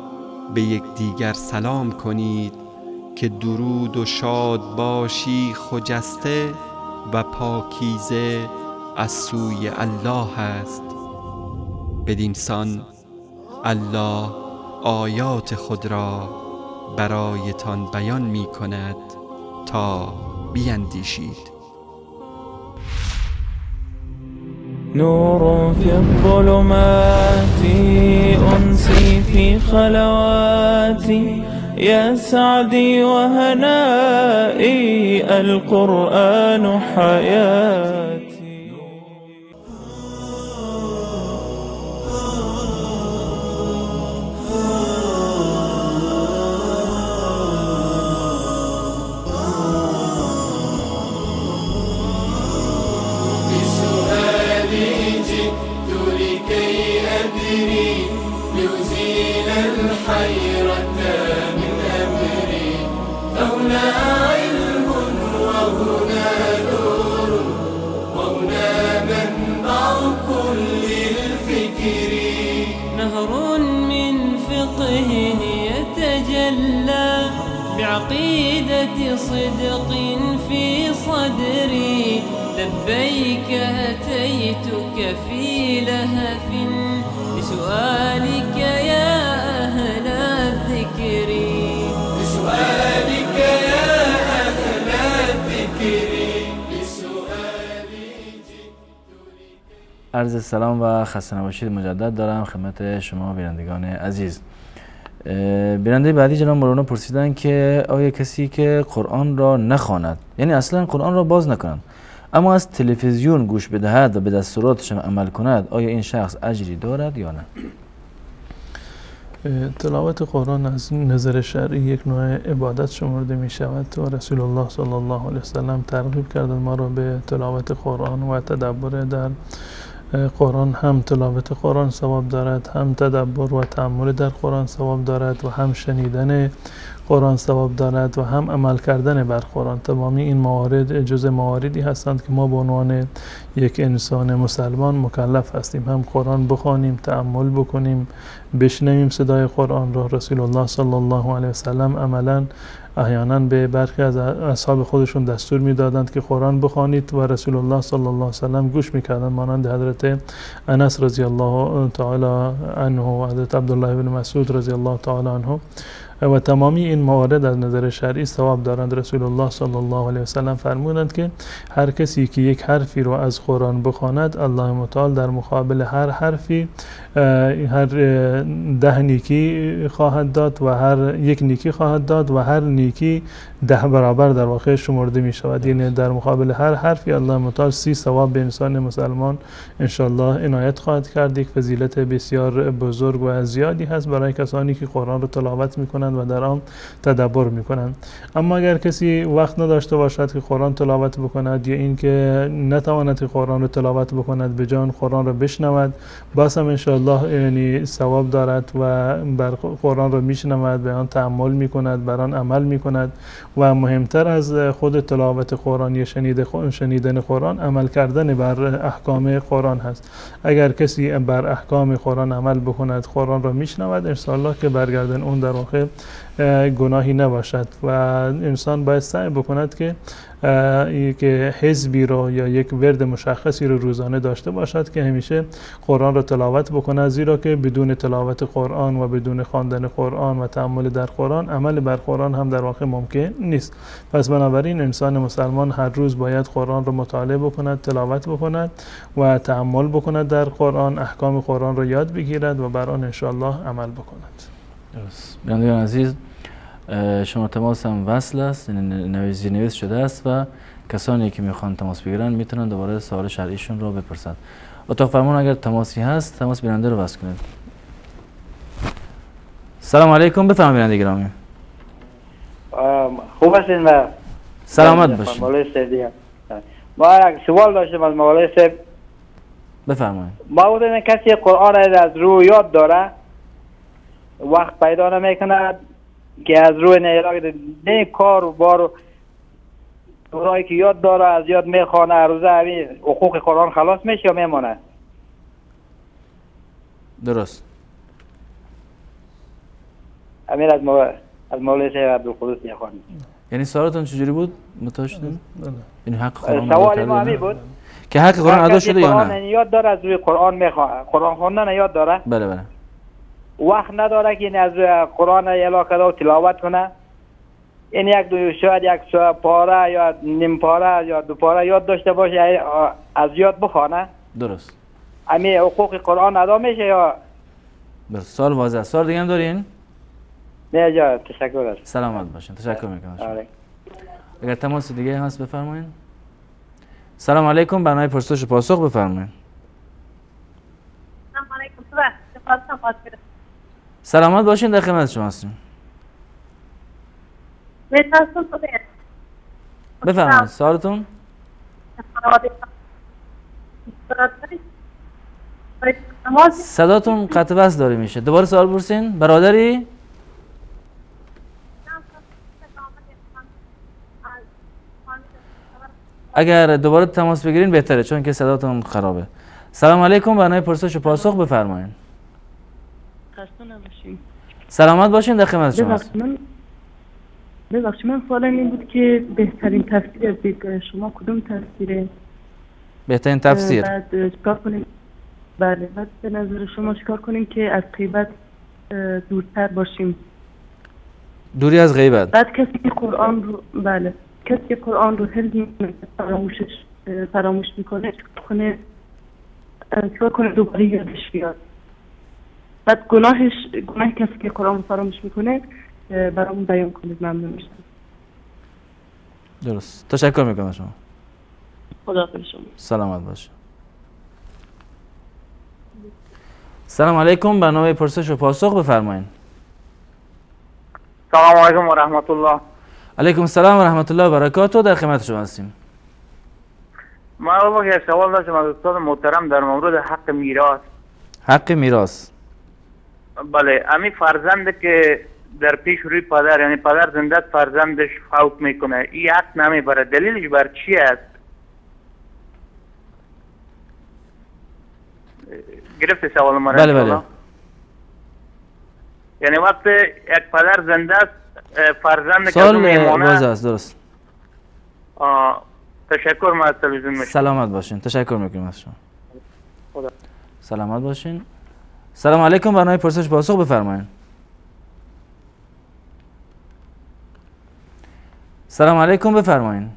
به یکدیگر سلام کنید که درود و شاد باشی خجسته و پاکیزه از سوی الله است. بدین سان الله آیات خود را برایتان بیان می کند تا بیندیشید. نور في الظلمات أنسي في خلواتي يا سعدي وهنائي القرآن حياتي بعقيدة صدق في صدري. لبيك أتيتك في لهف. بسؤالك يا أهل الذكر. بسؤالك يا أهل الذكر. بسؤالي عرض سلام و خسته نباشید مجدد دارم خدمت شما بینندگان عزیز. بیننده بعدی جناب مولانا پرسیدن که آیا کسی که قرآن را نخواند یعنی اصلا قرآن را باز نکنند اما از تلویزیون گوش بدهد و به دستوراتشان عمل کند آیا این شخص اجری دارد یا نه؟ تلاوت قرآن از نظر شرعی یک نوع عبادت شمرده می شود و رسول الله صلی الله علیه وسلم ترغیب کردن ما را به تلاوت قرآن و تدبر در قرآن هم تلاوت قرآن ثواب دارد هم تدبر و تأمل در قرآن ثواب دارد و هم شنیدن قرآن ثواب دارد و هم عمل کردن بر قرآن. تمامی این موارد جز مواردی هستند که ما به عنوان یک انسان مسلمان مکلف هستیم. هم قرآن بخوانیم تأمل بکنیم بشنویم صدای قرآن را. رسول الله صلی الله علیه وسلم عملا احیانا به برخی از اصحاب خودشون دستور می‌دادند که قرآن بخوانید و رسول الله صلی الله علیه وسلم گوش می‌کردند. مانند حضرت انس رضی الله تعالی عنه و حضرت عبدالله بن مسعود رضی الله تعالی عنه. و تمامی این موارد از نظر شرعی ثواب دارند. رسول الله صلی الله علیه وسلم فرمودند که هر کسی که یک حرفی رو از قرآن بخواند الله متعال در مقابل هر حرفی هر ده نیکی خواهد داد و هر یک نیکی خواهد داد و هر نیکی ده برابر در واقع شمرده می شود. یعنی در مقابل هر حرفی الله متعال سی ثواب به انسان مسلمان انشالله عنایت خواهد کرد. یک فضیلت بسیار بزرگ و زیادی هست برای کسانی که قرآن رو تلاوت می کنند و در آن تدبر می کنند اما اگر کسی وقت نداشته باشد که قرآن تلاوت بکند یا اینکه نتواند که قرآن رو تلاوت بکند به جان قرآن رو بشنود باز هم انشالله یعنی ثواب دارد و بر قرآن رو میشنود به آن تأمل می کند بر آن عمل می کند و مهمتر از خود تلاوت قرآن یا شنیدن قرآن عمل کردن بر احکام قرآن هست. اگر کسی بر احکام قرآن عمل بکند قرآن را میشنود انشاءالله که برگردن اون در اه، گناهی نباشد و انسان باید سعی بکند که که حزبی رو یا یک ورد مشخصی رو روزانه داشته باشد که همیشه قرآن را تلاوت بکند زیرا که بدون تلاوت قرآن و بدون خواندن قرآن و تأمل در قرآن عمل بر قرآن هم در واقع ممکن نیست. پس بنابراین انسان مسلمان هر روز باید قرآن را مطالعه بکند تلاوت بکند و تأمل بکند در قرآن احکام قرآن را یاد بگیرد و بر آن انشاءالله عمل بکند. درست. بینندگان عزیز شما تماس هم وصل است یعنی نویز نویس شده است و کسانی که می‌خوان تماس بگیرن می‌تونن دوباره سوال شرعیشون رو بپرسن. اتاق فرمان اگر تماسی هست تماس بیننده رو وصل کنید. سلام علیکم بفرمایید بیننده گرامی. خوب هستین و سلامت باشید. ما یک سوال داشتیم از مولای صاحب بفرمایید. ما کسی قرآن را از رو یاد داره وقت پیدا نمی‌کنه که از روی نیراک نه کار و بار و اونایی که یاد داره از یاد می‌خوانه هر روزه همین حقوق قرآن خلاص میشه یا میمانه درست. امیر از. از مولای صاحب عبدالقدوس می‌خوانیم یعنی سوالتون چجوری بود؟ متوجه شدین؟ بله. یعنی حق قرآن سوال ما همین؟ بود. که حق قرآن ادا شده یا نه؟ یاد داره از روی قرآن می‌خواه قرآن خواندن یاد داره؟ بله بله. وقت نداره که این از قرآن یلا کده و تلاوت کنه. این یک دو شاید یک سو پاره یا نیم پاره یا دو پاره یاد داشته باشه از یاد بخوانه. درست. امی حقوق قرآن ادا میشه یا؟ سال واضح سال دیگه هم دارین؟ نه جا تشکر است سلامت باشین. تشکر می‌کنم. آره. اگر تماس دیگه هست بفرمایید سلام علیکم. برنامه پرسش و پاسخ بفرمایید السلام علیکم ببخشید خواستم باز کنم. سلامت باشین در خدمت شما هستیم. بفرمایید سوالتون؟ صداتون قطع وصل داره میشه. دوباره سوال پرسین. برادری؟ اگر دوباره تماس بگیرین بهتره چون که صداتون خرابه. سلام علیکم برنامه پرسش و پاسخ بفرمایید خسته نباشیم سلامت باشین در خدمت شما. من ببخشید من سوالم این بود که بهترین تفسیر از دیدگاه شما کدوم تفسیره؟ بهترین تفسیر. بعد اه، چیکار کنیم؟ بله بعد به نظر شما چیکار کنیم که از غیبت دورتر باشیم؟ دوری از غیبت. بعد کسی که قرآن رو بله کسی که قرآن رو می‌کنه فراموشش فراموش می‌کنه چیکار کنه؟ اه، چیکار کنه دوباره یادش بیاد؟ بعد گناهش گناه کسی که قرآن فراموش می‌کنه برامون بیان کنید. ممنون میشم. درست. تشکر می‌کنم از شما. خدا شما. سلامت باشه سلام علیکم. برنامه پرسش و پاسخ بفرمایید سلام علیکم و رحمت الله علیکم السلام و رحمت الله و برکاته. در خدمت شما هستیم. ما یک سوال داشتم از استاد محترم در مورد حق میراث. حق میراث. بله امی فرزند که در پیش روی پدر یعنی پدر زنده فرزندش فوت می‌کنه این حق نمی‌بره دلیلش بر چی است گرفت سوال ما را بله؟ بله یعنی وقتی یک پدر زنده است فرزند که واضح است درست آه، تشکر ما از تلویزیون سلامت باشین تشکر می‌کنم از شما خدا سلامت باشین سلام علیکم برنامه پرسش پاسخ بفرمایید سلام علیکم بفرمایید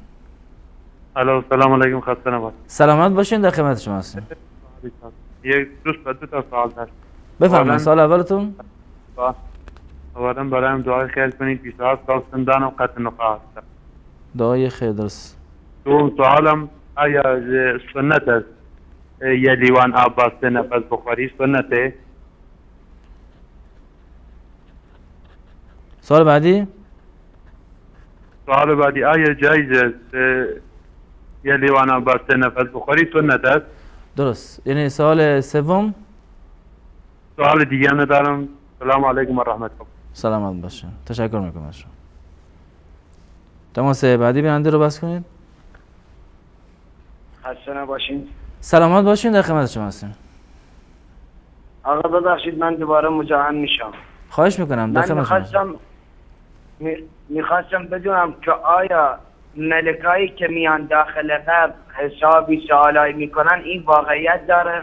الو سلام علیکم خسته نباشید. سلامت باشین در خدمت شما هستیم. یک دوست دو تا سوال داشت بفرمایید سال اولتون. اولا برایم دعای خیر کنید. 27 سال سندانم قطع نقاه هستم دعای خیر درست. دوم سوالم آیا سنت است یه لیوان آب بسته نفس بخوری سنته؟ سال بعدی؟ سوال بعدی. آیا جایز است؟ اه، یه لیوان آب بسته نفس بخوری سنت است درست. یعنی سال سوم؟ سوال دیگه هم ندارم. سلام علیکم و رحمت الله. سلامت باشین تشکر می‌کنم از شما. تماس بعدی بیننده رو بس کنید. خسته نباشین. سلامت باشین. در خدمت شما هستیم. آقا ببخشید من دوباره مزاحم میشم. خواهش می‌کنم. در من خدمت شما. هستیم. می‌خواستم می‌خواستم بدونم که آیا ملکایی که میان داخل قبر حسابی سوالایی می‌کنن این واقعیت داره؟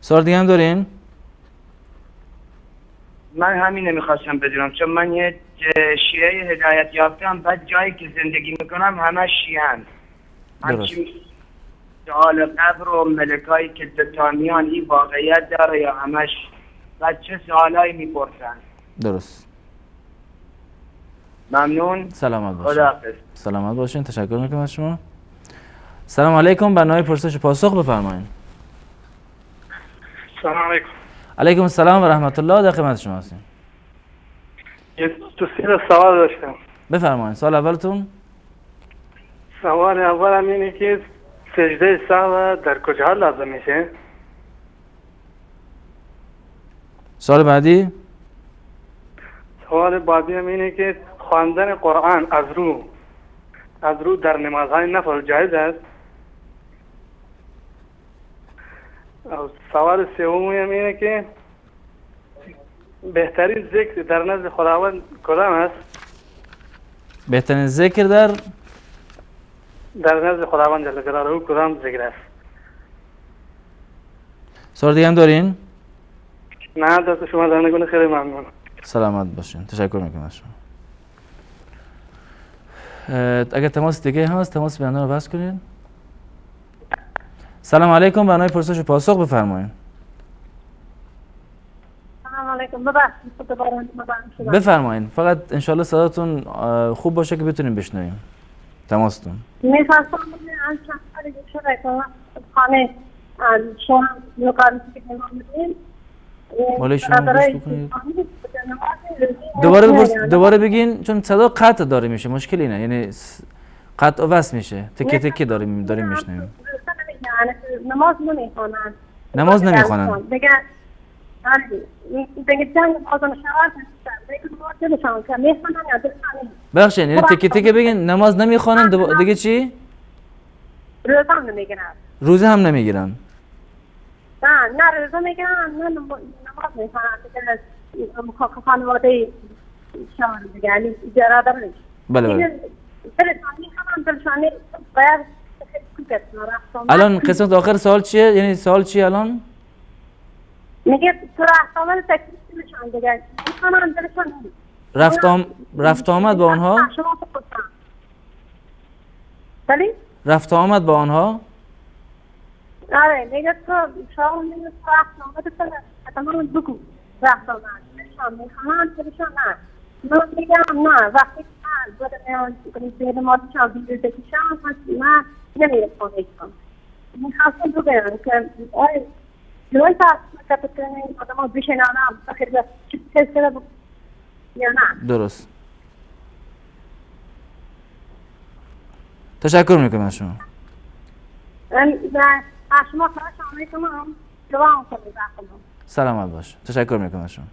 سال دیگه هم دارین؟ من همینه می‌خواستم بدونم چون من یه شیعه هدایت یافتم بعد جایی که زندگی می‌کنم همه درست. همچین سوال قبر و ملکایی که دوتا میان این واقعیت داره یا همش؟ بعد چه سوالایی می‌پرسن؟ درست. ممنون. سلامت باشین. خداحافظ. سلامت باشین. تشکر می‌کنم از شما. سلام علیکم. برنامه پرسش و پاسخ بفرمایید سلام علیکم. علیکم السلام و رحمت الله. در خدمت شما هستیم. یه دو سه سوال داشتم. بفرمایید سال اولتون؟ سوال اولم اینه که سجده سهو در کجا لازم میشه؟ سال بعدی؟ سوال بعدی هم اینه که خواندن قرآن از رو از رو در نمازهای نفل جایز است؟ سوال سوم هم اینه که بهترین ذکر در نزد خداوند کدام است؟ بهترین ذکر در در نزد خداوند جل جلاله او کدام ذکر است؟ سوال دیگه هم دارین؟ نه دست شما در نگونه خیلی ممنون. سلامت باشین. تشکر می‌کنم از شما. اگر تماس دیگه هست تماس بنده رو بس کنین. سلام علیکم. برنامه پرسش و پاسخ بفرمایید سلام علیکم. بفرمایید فقط انشالله صداتون خوب باشه که بتونیم بشنویم. تماستون. می‌خواستم از شده که خانه از شما که بالای شما. دوباره دوباره بگین چون صدا قطع داره میشه مشکل اینه یعنی قطع و وصل میشه. تکه تکه داریم داریم میشنویم. نماز نمی‌خوانن. نماز نمی‌خوانن. بخشین یعنی تکه تکه بگین نماز نمی‌خوانن دوباره دیگه چی؟ روزه هم نمی‌گیرن. روزه هم نمی‌گیرن نه نه روزه می‌گیرن نه نم- نماز می‌خوانن خانواده شوار دیگه یعنی اجاره دارن بله بله. خیلی رفتم الان قسمت آخر سوال چیه؟ یعنی سوال چیه الان؟ میگه تو رفت آمد تکلیف نشان دیگه می‌خوانن دلشان رفت آم... رفت آمد با آنها؟ ولی رفت آمد با آنها؟ آره میگه تو شما میگه تو رفت آمد تو حتما بگو. رفت آمد. دلشان نه من میگم نه وقتی که من بود میان کنی زیر مادشان بیرون بکشم پس من نمیره خونه کنم می‌خواستم بگم که آره جوی فرق که کنی آدم ها بشنانم بخیر چی بود یا نه درست تشکر می‌کنم از شما شما سلامت باش تشکر می‌کنم از شما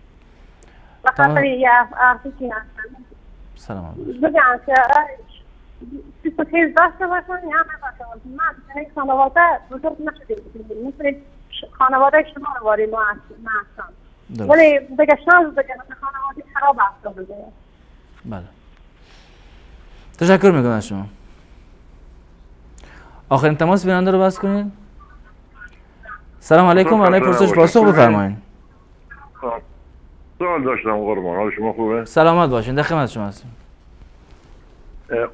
و تمام. خاطر یه حرفی که هستم سلامت باش بگم که خیز داشته باشن یا نباشن من این خانواده بزرگ نشده خانواده شما رو واری ما هست- ما هستم. ولی دیگه شانس دیگه خانواده خراب هست دیگه بله. تشکر می‌کنم از شما. آخرین تماس بیننده رو بس کنید. سلام علیکم. برنامه پرسش پاسخ بفرمایید سوال داشتم قربان. حال شما خوبه؟ سلامت باشین. در خدمت شما هستیم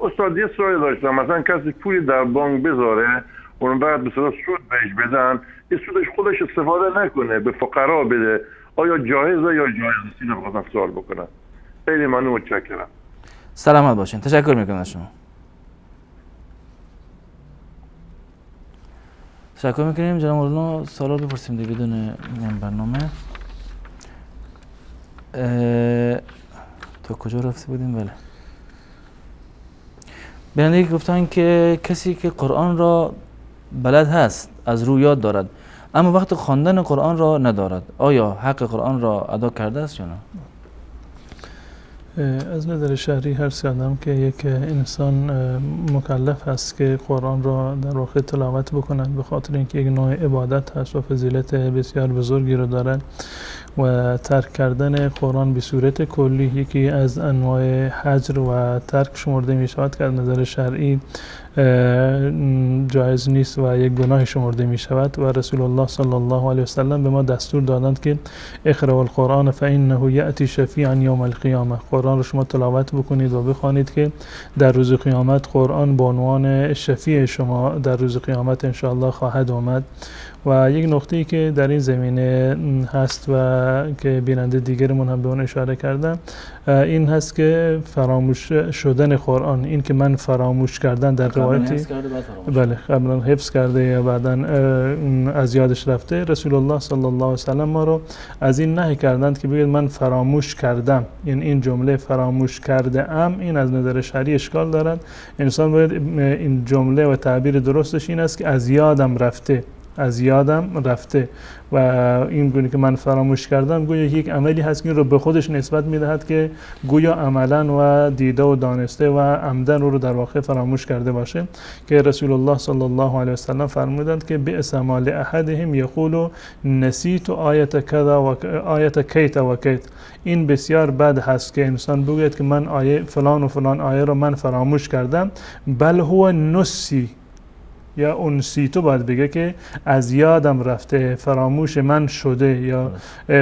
استاد یه سوال داشتم. مثلا کسی پولی در بانک بذاره اون بعد صدا سود بهش بدن یه سودش خودش استفاده نکنه به فقرا بده. آیا جایزه یا جایز نیست؟ اینو بخواستم سوال بکنم. خیلی ممنون متشکرم. سلامت باشین. تشکر می‌کنم از شما. تشکر می‌کنیم. جناب مولانا سوالا بپرسیم دیگه بدون این برنامه. تا کجا رفته بودیم؟ بله. بیننده گفتن که کسی که قرآن را بلد هست از رو یاد دارد. اما وقت خواندن قرآن را ندارد. آیا حق قرآن را ادا کرده است یا نه؟ از نظر شهری هر آدم که یک انسان مکلف هست که قرآن را در واقع تلاوت بکنند به خاطر اینکه یک نوع عبادت هست و فضیلت بسیار بزرگی رو دارد و ترک کردن قرآن به صورت کلی یکی از انواع حجر و ترک شمرده می شود که از نظر شرعی جایز نیست و یک گناه شمرده می شود. و رسول الله صلی الله علیه وسلم به ما دستور دادند که اقرأ القرآن فانه یأتی شفیعا یوم القیامه قرآن رو شما تلاوت بکنید و بخوانید که در روز قیامت قرآن به عنوان شفیع شما در روز قیامت انشاءالله خواهد آمد. و یک نقطه ای که در این زمینه هست و که بیننده دیگرمون هم به اون اشاره کردن این هست که فراموش شدن قرآن این که من فراموش کردن در روایتی بله قبلا حفظ کرده یا بعدا از یادش رفته رسول الله صلی الله علیه و سلم ما رو از این نهی کردند که بگید من فراموش کردم. این این جمله فراموش کرده ام این از نظر شرعی اشکال دارد. انسان باید این جمله و تعبیر درستش این است که از یادم رفته. از یادم رفته و این گونه که من فراموش کردم گویا یک عملی هست که رو به خودش نسبت می‌دهد که گویا عملا و دیده و دانسته و عمدن رو در واقع فراموش کرده باشه. که رسول الله صلی الله علیه وسلم فرمودند که بئس ما لاحدهم یقول نسیت آیت کذا و آیت کیت و کیت. این بسیار بد هست که انسان بگوید که من آیه فلان و فلان آیه رو من فراموش کردم. بل هو نسی یا اونسیتو باید بگه که از یادم رفته فراموش من شده یا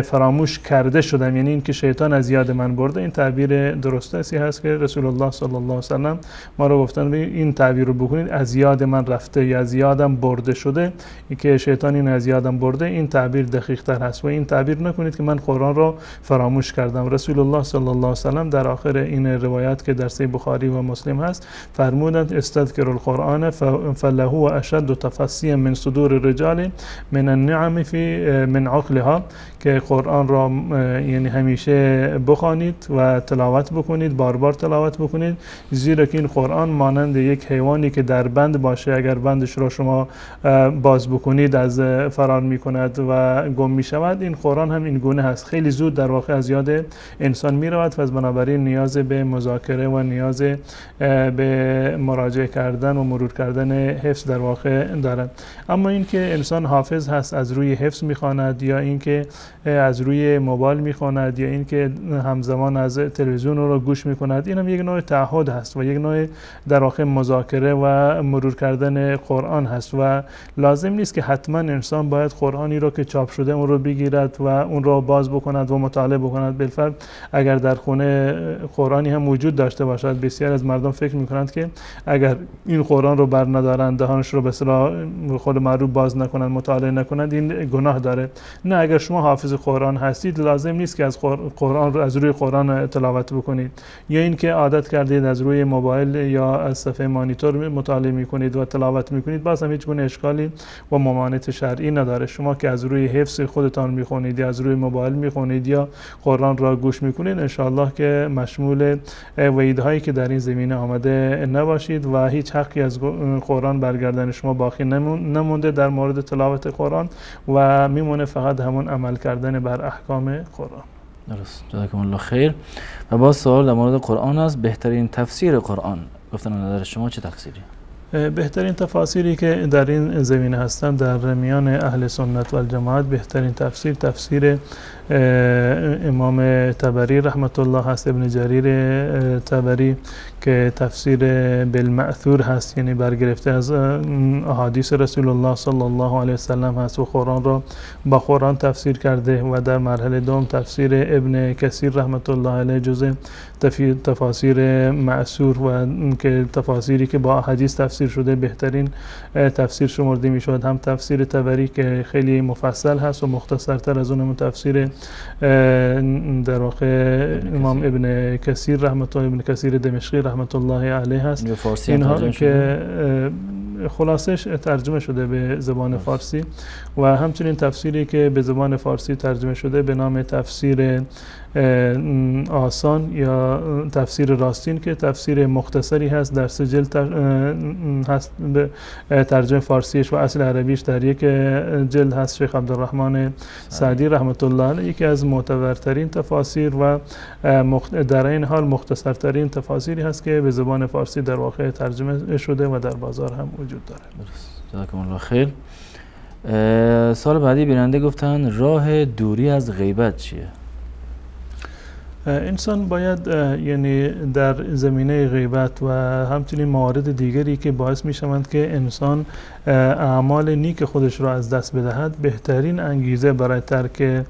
فراموش کرده شدم. یعنی اینکه شیطان از یاد من برده این تعبیر درست است. هست که رسول الله صلی الله علیه وسلم ما رو گفتن این تعبیر رو بکنید از یاد من رفته یا از یادم برده شده که شیطان این از یادم برده این تعبیر دقیق تر هست. و این تعبیر نکنید که من قرآن رو فراموش کردم. رسول الله صلی الله علیه وسلم در آخر این روایت که در صحیح بخاری و مسلم هست فرمودند استذکر القرآن فله اشد تفصیا من صدور الرجال من النعم فی من عقلها. که قرآن را یعنی همیشه بخوانید و تلاوت بکنید بار بار تلاوت بکنید زیرا که این قرآن مانند یک حیوانی که در بند باشه اگر بندش را شما باز بکنید از فرار می کند و گم می شود این قرآن هم این گونه هست. خیلی زود در واقع از یاد انسان می رود و از بنابراین نیاز به مذاکره و نیاز به مراجعه کردن و مرور کردن حفظ در واقع دارد. اما اینکه انسان حافظ هست از روی حفظ می‌خواند یا اینکه از روی موبایل می‌خواند یا اینکه همزمان از تلویزیون رو گوش می‌کند. این هم یک نوع تعهد هست و یک نوع در واقع مذاکره و مرور کردن قرآن هست و لازم نیست که حتما انسان باید قرآنی رو که چاپ شده اون رو بگیرد و اون رو باز بکند و مطالعه بکند. بالفرد اگر در خونه قرآنی هم وجود داشته باشد بسیار از مردم فکر می‌کنند که اگر این قرآن رو بر ندارند دهانش رو به خود معروف باز نکنند مطالعه نکنند این گناه داره. نه اگر شما حافظ قرآن هستید لازم نیست که از قرآن از روی قرآن تلاوت بکنید. یا اینکه عادت کردید از روی موبایل یا از صفحه مانیتور مطالعه می‌کنید و تلاوت می‌کنید باز هم هیچ گونه اشکالی و ممانعت شرعی نداره. شما که از روی حفظ خودتان می‌خونید یا از روی موبایل می‌خونید یا قرآن را گوش می‌کنید انشاءالله که مشمول وعیدهایی که در این زمینه آمده نباشید و هیچ حقی از قرآن برگردن شما باقی نمونده در مورد تلاوت قرآن و میمونه فقط همون عمل کردن بر احکام قرآن. درست. جزاکم الله خیر. و باز سوال در مورد قرآن است. بهترین تفسیر قرآن. گفتن نظر شما چه تفسیری؟ بهترین تفاسیری که در این زمینه هستند در میان اهل سنت و الجماعت بهترین تفسیر تفسیر امام تبری رحمت الله هست ابن جریر تبری که تفسیر بالمأثور هست یعنی برگرفته از احادیث رسول الله صلی الله علیه وسلم هست و قرآن را با قرآن تفسیر کرده و در مرحله دوم تفسیر ابن کثیر رحمت الله علیه جزء تفاسیر معصور و که تفاسیری که با احادیث تفسیر شده بهترین تفسیر شمرده می شود هم تفسیر تبری که خیلی مفصل هست و مختصرتر از اون تفسیر در واقع امام ابن کثیر رحمت الله ابن کثیر دمشقی رحمت الله علیه هست اینها که خلاصش ترجمه شده به زبان فارسی و همچنین تفسیری که به زبان فارسی ترجمه شده به نام تفسیر آسان یا تفسیر راستین که تفسیر مختصری هست در سجل هست به ترجمه فارسیش و اصل عربیش در یک جلد هست. شیخ عبدالرحمن سعدی رحمت الله علیه یکی از معتبرترین تفاسیر و در این حال مختصرترین تفاسیری هست که به زبان فارسی در واقع ترجمه شده و در بازار هم وجود داره. جزاکم الله خیر. سال بعدی بیننده گفتن راه دوری از غیبت چیه؟ انسان باید یعنی در زمینه غیبت و همچنین موارد دیگری که باعث می شوند که انسان اعمال نیک خودش را از دست بدهد بهترین انگیزه برای ترک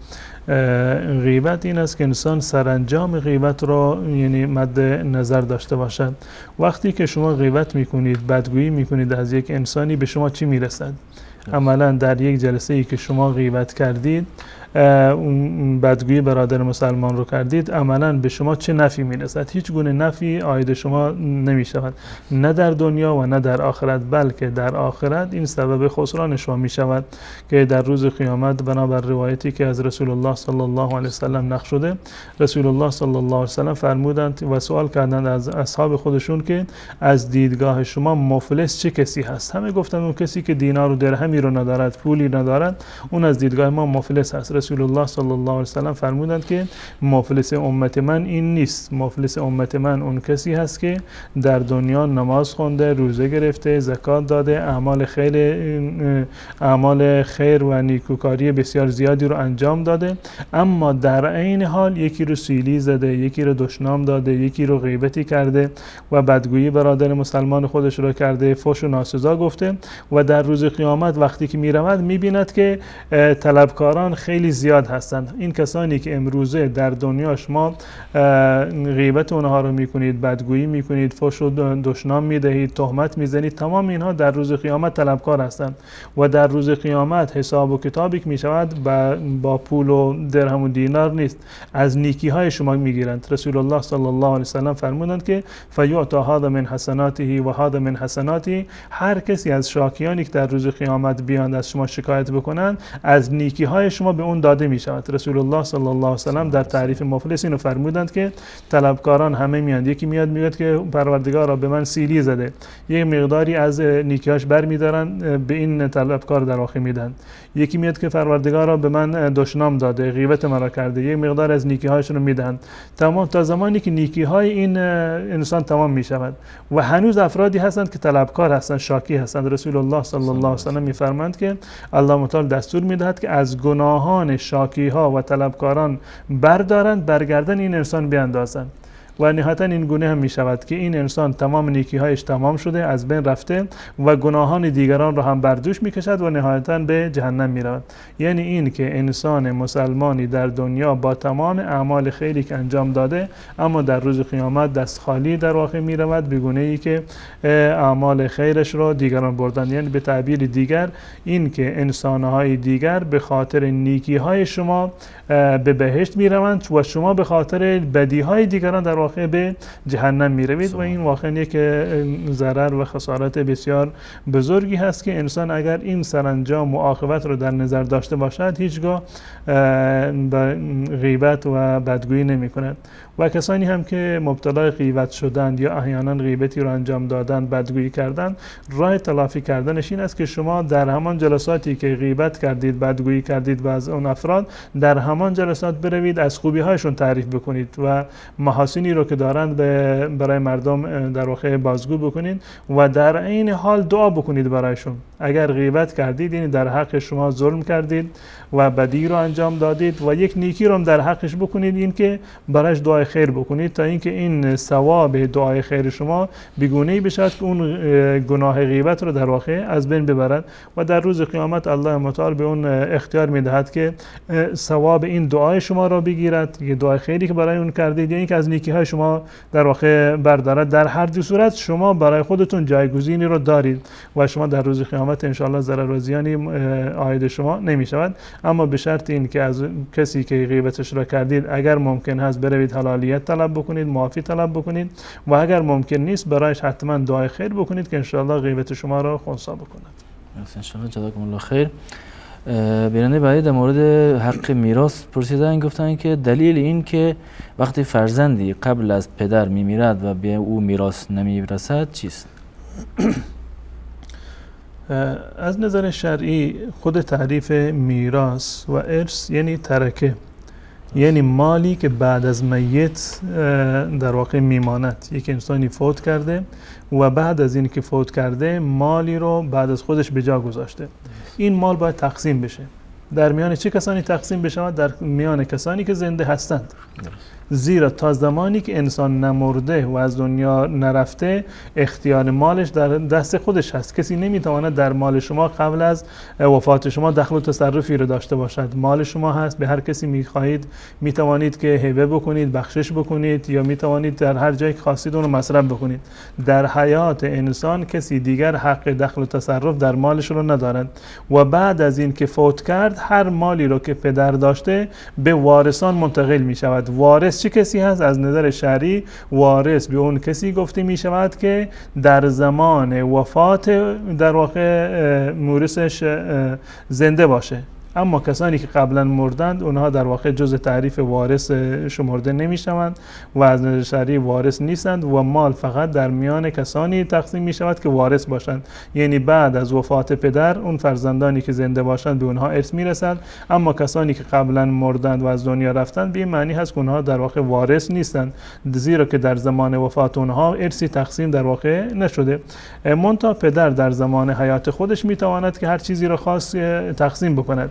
غیبت این است که انسان سرانجام غیبت را یعنی مد نظر داشته باشد. وقتی که شما غیبت می‌کنید بدگویی می‌کنید از یک انسانی به شما چی می‌رسد؟ عملا در یک جلسه ای که شما غیبت کردید اون بدگویی برادر مسلمان رو کردید عملا به شما چه نفی می‌رسد؟ هیچ گونه نفی آید شما نمی شود نه در دنیا و نه در آخرت بلکه در آخرت این سبب خسران شما می شود که در روز قیامت بنابر روایتی که از رسول الله صلی الله علیه وسلم نقل شده رسول الله صلی الله علیه وسلم فرمودند و سوال کردند از اصحاب خودشون که از دیدگاه شما مفلس چه کسی هست؟ همه گفتند اون کسی که دینار و درهمی رو ندارد پولی ندارد اون از دیدگاه ما مفلس هست. رسول الله صلی الله علیه وسلم فرمودند که مفلس امت من این نیست مفلس امت من اون کسی هست که در دنیا نماز خونده روزه گرفته زکات داده اعمال خیر اعمال خیر و نیکوکاری بسیار زیادی رو انجام داده اما در عین حال یکی رو سیلی زده یکی رو دشنام داده یکی رو غیبتی کرده و بدگویی برادر مسلمان خودش رو کرده فش و ناسزا گفته و در روز قیامت وقتی که می‌رود می‌بیند که طلبکاران خیلی زیاد هستند. این کسانی که امروزه در دنیا شما غیبت اونها رو می‌کنید بدگویی می‌کنید فش و دشنام می‌دهید تهمت می‌زنید تمام اینها در روز قیامت طلبکار هستند و در روز قیامت حساب و کتابی که می‌شود با, پول و درهم و دینار نیست. از نیکی های شما می‌گیرند. رسول الله صلی الله علیه وسلم فرمودند که فیعطا هذا من حسناته و هذا من حسناته هر کسی از شاکیانی که در روز قیامت بیاند از شما شکایت بکنند از نیکی های شما به اون داده می شود رسول الله صلی الله علیه وسلم در تعریف مفلس اینو فرمودند که طلبکاران همه میاند یکی میاد میگه که پروردگار را به من سیلی زده. یک مقداری از نیکیاش برمیدارن به این طلبکار در واقع میدن. یکی میاد که پروردگار را به من دشنام داده غیبت مرا کرده یک مقدار از نیکی هایشون رو میدن تمام تا زمانی که نیکی های این انسان تمام می شود و هنوز افرادی هستند که طلبکار هستند شاکی هستند. رسول الله صلی الله علیه و سلم میفرمایند که الله متعال دستور می‌دهد که از گناهان شاکی ها و طلبکاران بردارند برگردن این انسان بیاندازند. و نهایتا این گونه هم می شود که این انسان تمام نیکی هایش تمام شده از بین رفته و گناهان دیگران را هم بر دوش می کشد و نهایتا به جهنم می رود یعنی این که انسان مسلمانی در دنیا با تمام اعمال خیری که انجام داده اما در روز قیامت دست خالی در واقع می رود بگونه ای که اعمال خیرش را دیگران بردن. یعنی به تعبیر دیگر این که انسان های دیگر به خاطر نیکی های شما به بهشت می روند و شما به خاطر بدی های دیگران در واقع به جهنم می روید و این واقعا یک ضرر و خسارت بسیار بزرگی هست که انسان اگر این سرانجام و عاقبت رو در نظر داشته باشد هیچگاه غیبت و بدگویی نمی کند و کسانی هم که مبتلا غیبت شدند یا احیانا غیبتی رو انجام دادند بدگویی کردند راه تلافی کردنش این است که شما در همان جلساتی که غیبت کردید بدگویی کردید و از اون افراد در همان جلسات بروید از خوبی هایشون تعریف بکنید و محاسنی رو که دارند برای مردم در واقع بازگو بکنید و در عین حال دعا بکنید برایشون. اگر غیبت کردید یعنی در حق شما ظلم کردید و بدی رو انجام دادید و یک نیکی رو در حقش بکنید این که برایش دعای خیر بکنید تا اینکه این ثواب دعای خیر شما بگونه بشد که اون گناه غیبت رو در واقع از بین ببرد و در روز قیامت الله متعال به اون اختیار می‌دهد که ثواب این دعای شما را بگیرد که دعای خیری که برای اون کردید یا اینکه از نیکی های شما در واقع بردارد. در هر دو صورت شما برای خودتون جایگزینی رو دارید و شما در روز قیامت انشاءالله ضرر و زیانی عاید شما نمی شود اما به شرط این که از کسی که غیبتش را کردید اگر ممکن هست بروید حلالیت طلب بکنید معافی طلب بکنید و اگر ممکن نیست برایش حتما دعای خیر بکنید که انشاءالله غیبت شما را خونسا بکند. انشاءالله جزاکم الله خیر. بیننده بعدی در مورد حق میراث پرسیدن گفتن که دلیل این که وقتی فرزندی قبل از پدر میمیرد و به او میراث نمی‌رسد چیست؟ از نظر شرعی خود تعریف میراث و ارث یعنی ترکه یعنی مالی که بعد از میت در واقع میماند. یک انسانی فوت کرده و بعد از این که فوت کرده مالی رو بعد از خودش به جا گذاشته. این مال باید تقسیم بشه. در میان چه کسانی تقسیم بشه در میان کسانی که زنده هستند. زیرا تا زمانی که انسان نمرده و از دنیا نرفته اختیار مالش در دست خودش هست. کسی نمی‌تواند در مال شما قبل از وفات شما دخل و تصرفی رو داشته باشد. مال شما هست. به هر کسی می‌خواهید می‌توانید که هبه بکنید بخشش بکنید یا می‌توانید در هر جایی که خواستید اون رو مصرف بکنید. در حیات انسان کسی دیگر حق دخل و تصرف در مالش رو ندارد. و بعد از این که فوت کرد هر مالی رو که پدر داشته به وارثان منتقل می شود وارث چه کسی هست؟ از نظر شرعی وارث به اون کسی گفته می شود که در زمان وفات در واقع مورثش زنده باشه. اما کسانی که قبلا مردند اونها در واقع جز تعریف وارث شمرده نمی‌شوند و از نظر شرعی وارث نیستند و مال فقط در میان کسانی تقسیم می شود که وارث باشند. یعنی بعد از وفات پدر اون فرزندانی که زنده باشند به اونها ارث می‌رسد. اما کسانی که قبلا مردند و از دنیا رفتند به معنی هست که اونها در واقع وارث نیستند. زیرا که در زمان وفات اونها ارثی تقسیم در واقع نشده. منتها پدر در زمان حیات خودش می‌تواند که هر چیزی را خاص تقسیم بکند.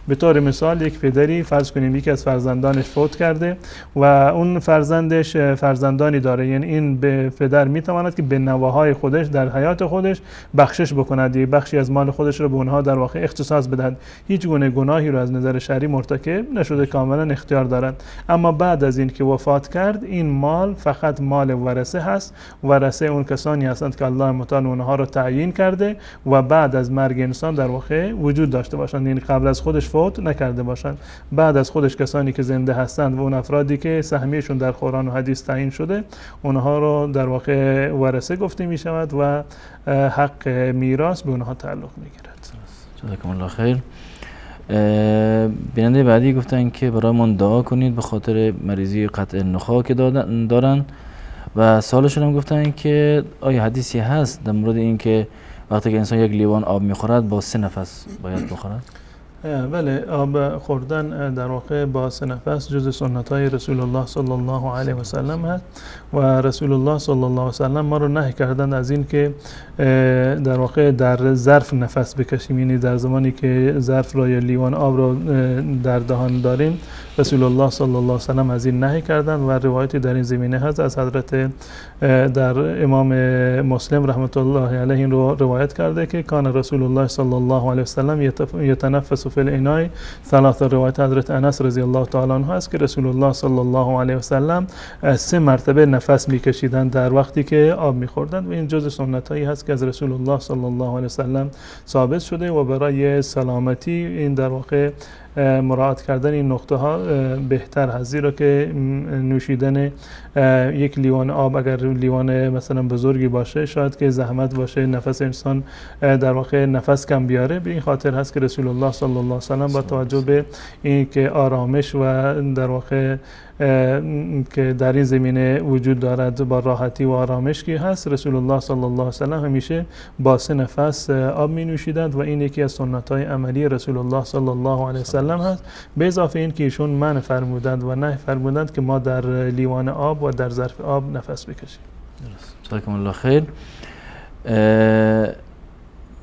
به طور مثال یک پدری فرض کنیم یکی از فرزندانش فوت کرده و اون فرزندش فرزندانی داره. یعنی این به پدر می‌تواند که به نواهای خودش در حیات خودش بخشش بکند یک بخشی از مال خودش رو به اونها در واقع اختصاص بدهد. هیچ گونه گناهی رو از نظر شرعی مرتکب نشده کاملا اختیار دارد اما بعد از اینکه وفات کرد این مال فقط مال ورثه هست. ورثه اون کسانی هستند که الله متعال اونها رو تعیین کرده و بعد از مرگ انسان در واقع وجود داشته باشند. یعنی قبل از خودش فوت نکرده باشند. بعد از خودش کسانی که زنده هستند و اون افرادی که سهمیشون در قرآن و حدیث تعیین شده اونها رو در واقع ورثه گفته می شود و حق میراث به اونها تعلق می گیرد. جزاکم الله خیر. بیننده بعدی گفتن که برایمان دعا کنید به خاطر مریضی قطع نخا که دارن. و سالشون هم گفتن که آیا حدیثی هست در مورد اینکه وقتی که انسان یک لیوان آب می‌خورد با سه نفس باید بخورد؟ بله آب خوردن در واقع با سه نفس جز سنت های رسول الله صلی الله علیه و سلم هست. و رسول الله صلی الله علیه و سلم ما رو نهی کردن از این که در واقع در ظرف نفس بکشیم. یعنی در زمانی که ظرف را یا لیوان آب را در دهان داریم رسول الله صلی الله علیه و از این نهی کردن و روایتی در این زمینه هست. از حضرت در امام مسلم رحمت الله علیه این رو روایت کرده که کان رسول الله صلی الله علیه و سلم یتف- یتنفس فی الانای ثلاث روایت حضرت انس رضی الله تعالی عنه است که رسول الله صلی الله علیه و سلم اه، سه مرتبه نفس میکشیدند در وقتی که آب میخوردند. و این جز سنت هایی هست که از رسول الله صلی الله علیه و سلم ثابت شده و برای سلامتی این در واقع مراعات کردن این نقطه ها بهتر هست. زیرا که نوشیدن یک لیوان آب اگر لیوان مثلا بزرگی باشه شاید که زحمت باشه نفس انسان در واقع نفس کم بیاره. به این خاطر هست که رسول الله صلی الله علیه و با توجه به این که آرامش و در واقع که در این زمینه وجود دارد با راحتی و آرامش که هست. رسول الله صلی الله علیه و همیشه با سه نفس آب می نوشیدند و این یکی از سنت های عملی رسول الله صلی الله علیه و هست. به اضافه این که ایشون من فرمودند و نه فرمودند که ما در لیوان آب و در ظرف آب نفس بکشیم. جزاکم الله خیر.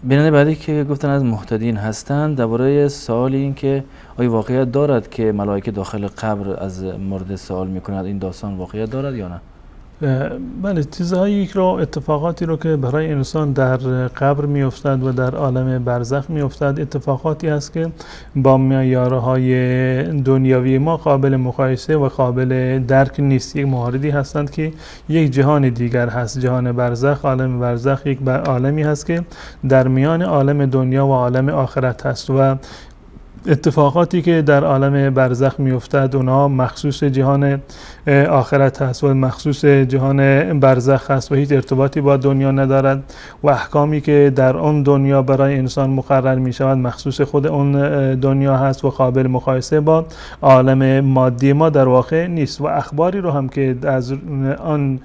بیننده بعدی که گفتن از محتدین هستند درباره سوال این که آیا واقعیت دارد که ملائکه داخل قبر از مرد سوال می‌کند؟ این داستان واقعیت دارد یا نه؟ بله چیزهایی رو اتفاقاتی رو که برای انسان در قبر میافتد و در عالم برزخ میافتد اتفاقاتی است که با معیارهای دنیاوی ما قابل مقایسه و قابل درک نیست. یک مواردی هستند که یک جهان دیگر هست. جهان برزخ عالم برزخ یک عالمی هست که در میان عالم دنیا و عالم آخرت هست و اتفاقاتی که در عالم برزخ میافتد اونها مخصوص جهان آخرت هست و مخصوص جهان برزخ هست و هیچ ارتباطی با دنیا ندارد و احکامی که در اون دنیا برای انسان مقرر می شود مخصوص خود اون دنیا هست و قابل مقایسه با عالم مادی ما در واقع نیست و اخباری رو هم که از آن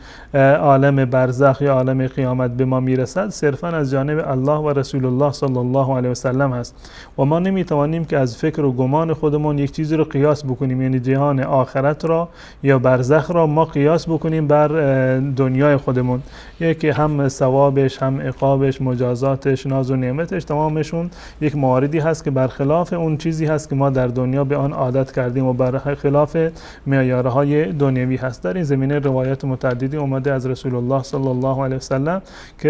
عالم برزخ یا عالم قیامت به ما می‌رسد صرفا از جانب الله و رسول الله صلی الله علیه و سلم هست و ما نمی‌توانیم که از فکر و گمان خودمون یک چیزی رو قیاس بکنیم یعنی جهان آخرت را یا برزخ را ما قیاس بکنیم بر دنیای خودمون. یکی هم ثوابش هم عقابش مجازاتش ناز و نعمتش تمامشون یک مواردی هست که برخلاف اون چیزی هست که ما در دنیا به آن عادت کردیم و برخلاف معیارهای دنیوی هست. در این زمینه روایت متعددی اومده از رسول الله صلی الله علیه وسلم که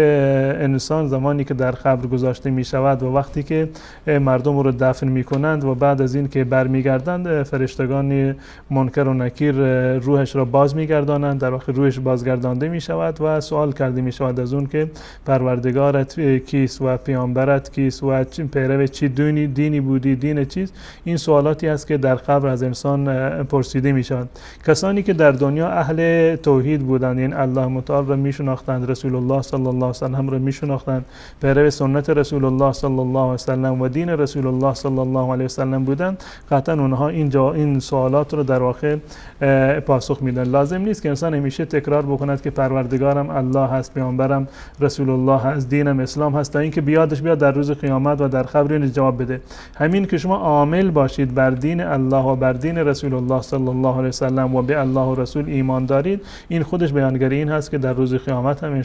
انسان زمانی که در قبر گذاشته می شود و وقتی که مردم رو دفن می‌کنه میمانند و بعد از این که برمیگردند فرشتگان منکر و نکیر روحش را باز میگردانند در واقع روحش بازگردانده می شود و سوال کرده می شود از اون که پروردگارت کیست و پیامبرت کیست و پیرو چی دینی, دینی بودی دین چیست؟ این سوالاتی است که در قبر از انسان پرسیده می شود کسانی که در دنیا اهل توحید بودند یعنی الله متعال را می شناختند رسول الله صلی الله علیه وسلم را می شناختند پیرو سنت رسول الله صلی الله علیه وسلم و دین رسول الله صلی الله علیه وسلم بودند قطعا اونها این جا این سوالات رو در واقع پاسخ میدن. لازم نیست که انسان همیشه تکرار بکند که پروردگارم الله هست پیامبرم رسول الله هست دینم اسلام هست تا اینکه بیادش بیاد در روز قیامت و در قبر جواب بده. همین که شما عامل باشید بر دین الله و بر دین رسول الله صلی الله علیه وسلم و به الله و رسول ایمان دارید این خودش بیانگری این هست که در روز قیامت هم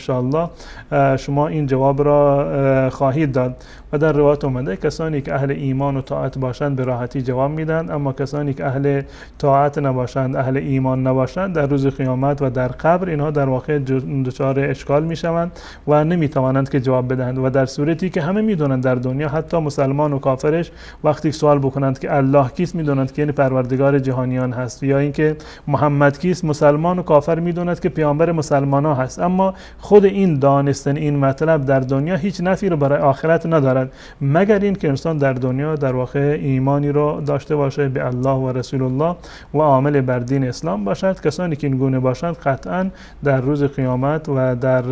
اه، شما این جواب را اه، خواهید داد. و در روایت اومده کسانی که اهل ایمان و طاعت باشند به راحتی جواب میدن. اما کسانی که اهل طاعت نباشند اهل ایمان نباشند در روز قیامت و در قبر اینها در واقع دچار اشکال می‌شوند و نمی‌توانند که جواب بدهند. و در صورتی که همه می‌دونند در دنیا حتی مسلمان و کافرش وقتی سوال بکنند که الله کیست می‌دونند که یعنی پروردگار جهانیان هست یا اینکه محمد کیست مسلمان و کافر می‌دوند که پیامبر مسلمان ها هست. اما خود این دانستن این مطلب در دنیا هیچ نفی رو برای آخرت ندارد. مگر این که انسان در دنیا در واقع ایمانی رو داشته باشه به الله و رسول الله و عامل بر دین اسلام باشد. کسانی که این گونه باشند قطعا در روز قیامت و در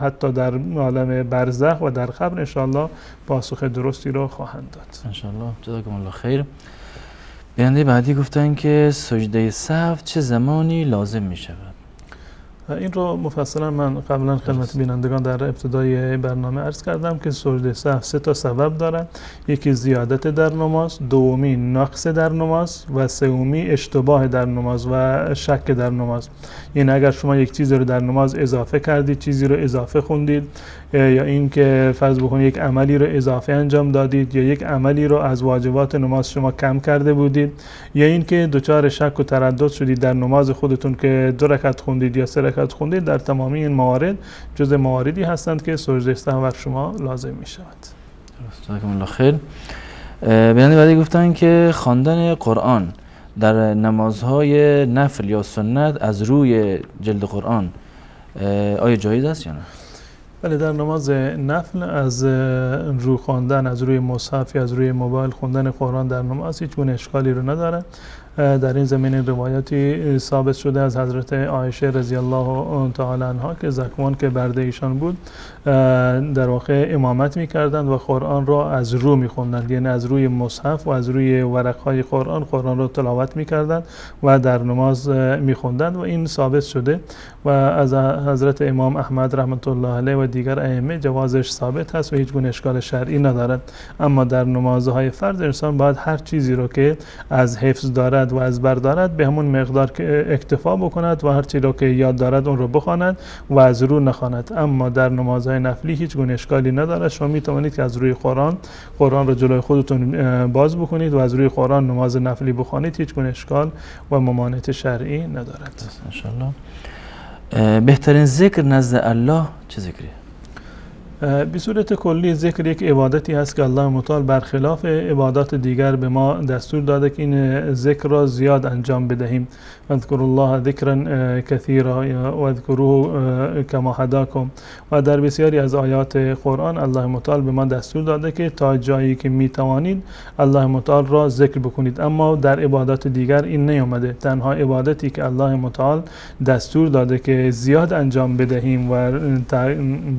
حتی در عالم برزخ و در قبر انشاءالله پاسخ درستی رو خواهند داد. انشالله جزاکم الله خیر. بیننده بعدی گفتن که سجده صف چه زمانی لازم می شود این رو مفصلا من قبلا خدمت بینندگان در ابتدای برنامه عرض کردم که سهو سه تا سبب دارد یکی زیادت در نماز دومی نقص در نماز و سومی اشتباه در نماز و شک در نماز. یعنی اگر شما یک چیزی رو در نماز اضافه کردید چیزی رو اضافه خوندید یا اینکه فرض بکنید یک عملی رو اضافه انجام دادید یا یک عملی رو از واجبات نماز شما کم کرده بودید یا اینکه دچار شک و تردد شدید در نماز خودتون که دو رکعت خوندید یا سه رکعت خوندید در تمامی این موارد جز مواردی هستند که سجده سهو بر شما لازم می شود الله خیر. بیننده بعدی گفتن که خواندن قرآن در نمازهای نفل یا سنت از روی جلد قرآن آیا جایز است یا نه؟ بله در نماز نفل از رو خواندن از روی مصحف از روی موبایل خوندن قرآن در نماز هیچ گونه اشکالی رو نداره. در این زمین روایاتی اه، ثابت شده از حضرت عایشه رضی الله تعالی عنها که زکوان که برده ایشان بود در واقع امامت می‌کردند و قرآن را از رو میخوندند. یعنی از روی مصحف و از روی ورقهای قرآن قرآن را تلاوت می‌کردند و در نماز میخوندند و این ثابت شده و از حضرت امام احمد رحمت الله علیه و دیگر ائمه جوازش ثابت هست و هیچ گونه اشکال شرعی ندارد. اما در نمازهای فرض انسان باید هر چیزی رو که از حفظ دارد و از بر دارد به همون مقدار اکتفا بکند و هر چیزی رو که یاد دارد اون رو بخواند و از رو نخواند. اما در نمازهای نفلی هیچ گونه اشکالی ندارد شما می توانید که از روی قرآن قرآن رو جلوی خودتون باز بکنید و از روی قرآن نماز نفلی بخوانید هیچ گونه اشکال و ممانعت شرعی ندارد. بهترین ذکر نزد الله چه ذکری به صورت کلی ذکر یک عبادتی هست که الله متعال برخلاف عبادات دیگر به ما دستور داده که این ذکر را زیاد انجام بدهیم. اذکر الله ذکرا اه، کثیرا یا و اذکروه اه، کما هداکم و در بسیاری از آیات قرآن الله متعال به ما دستور داده که تا جایی که می توانید الله متعال را ذکر بکنید. اما در عبادات دیگر این نیامده. تنها عبادتی که الله متعال دستور داده که زیاد انجام بدهیم و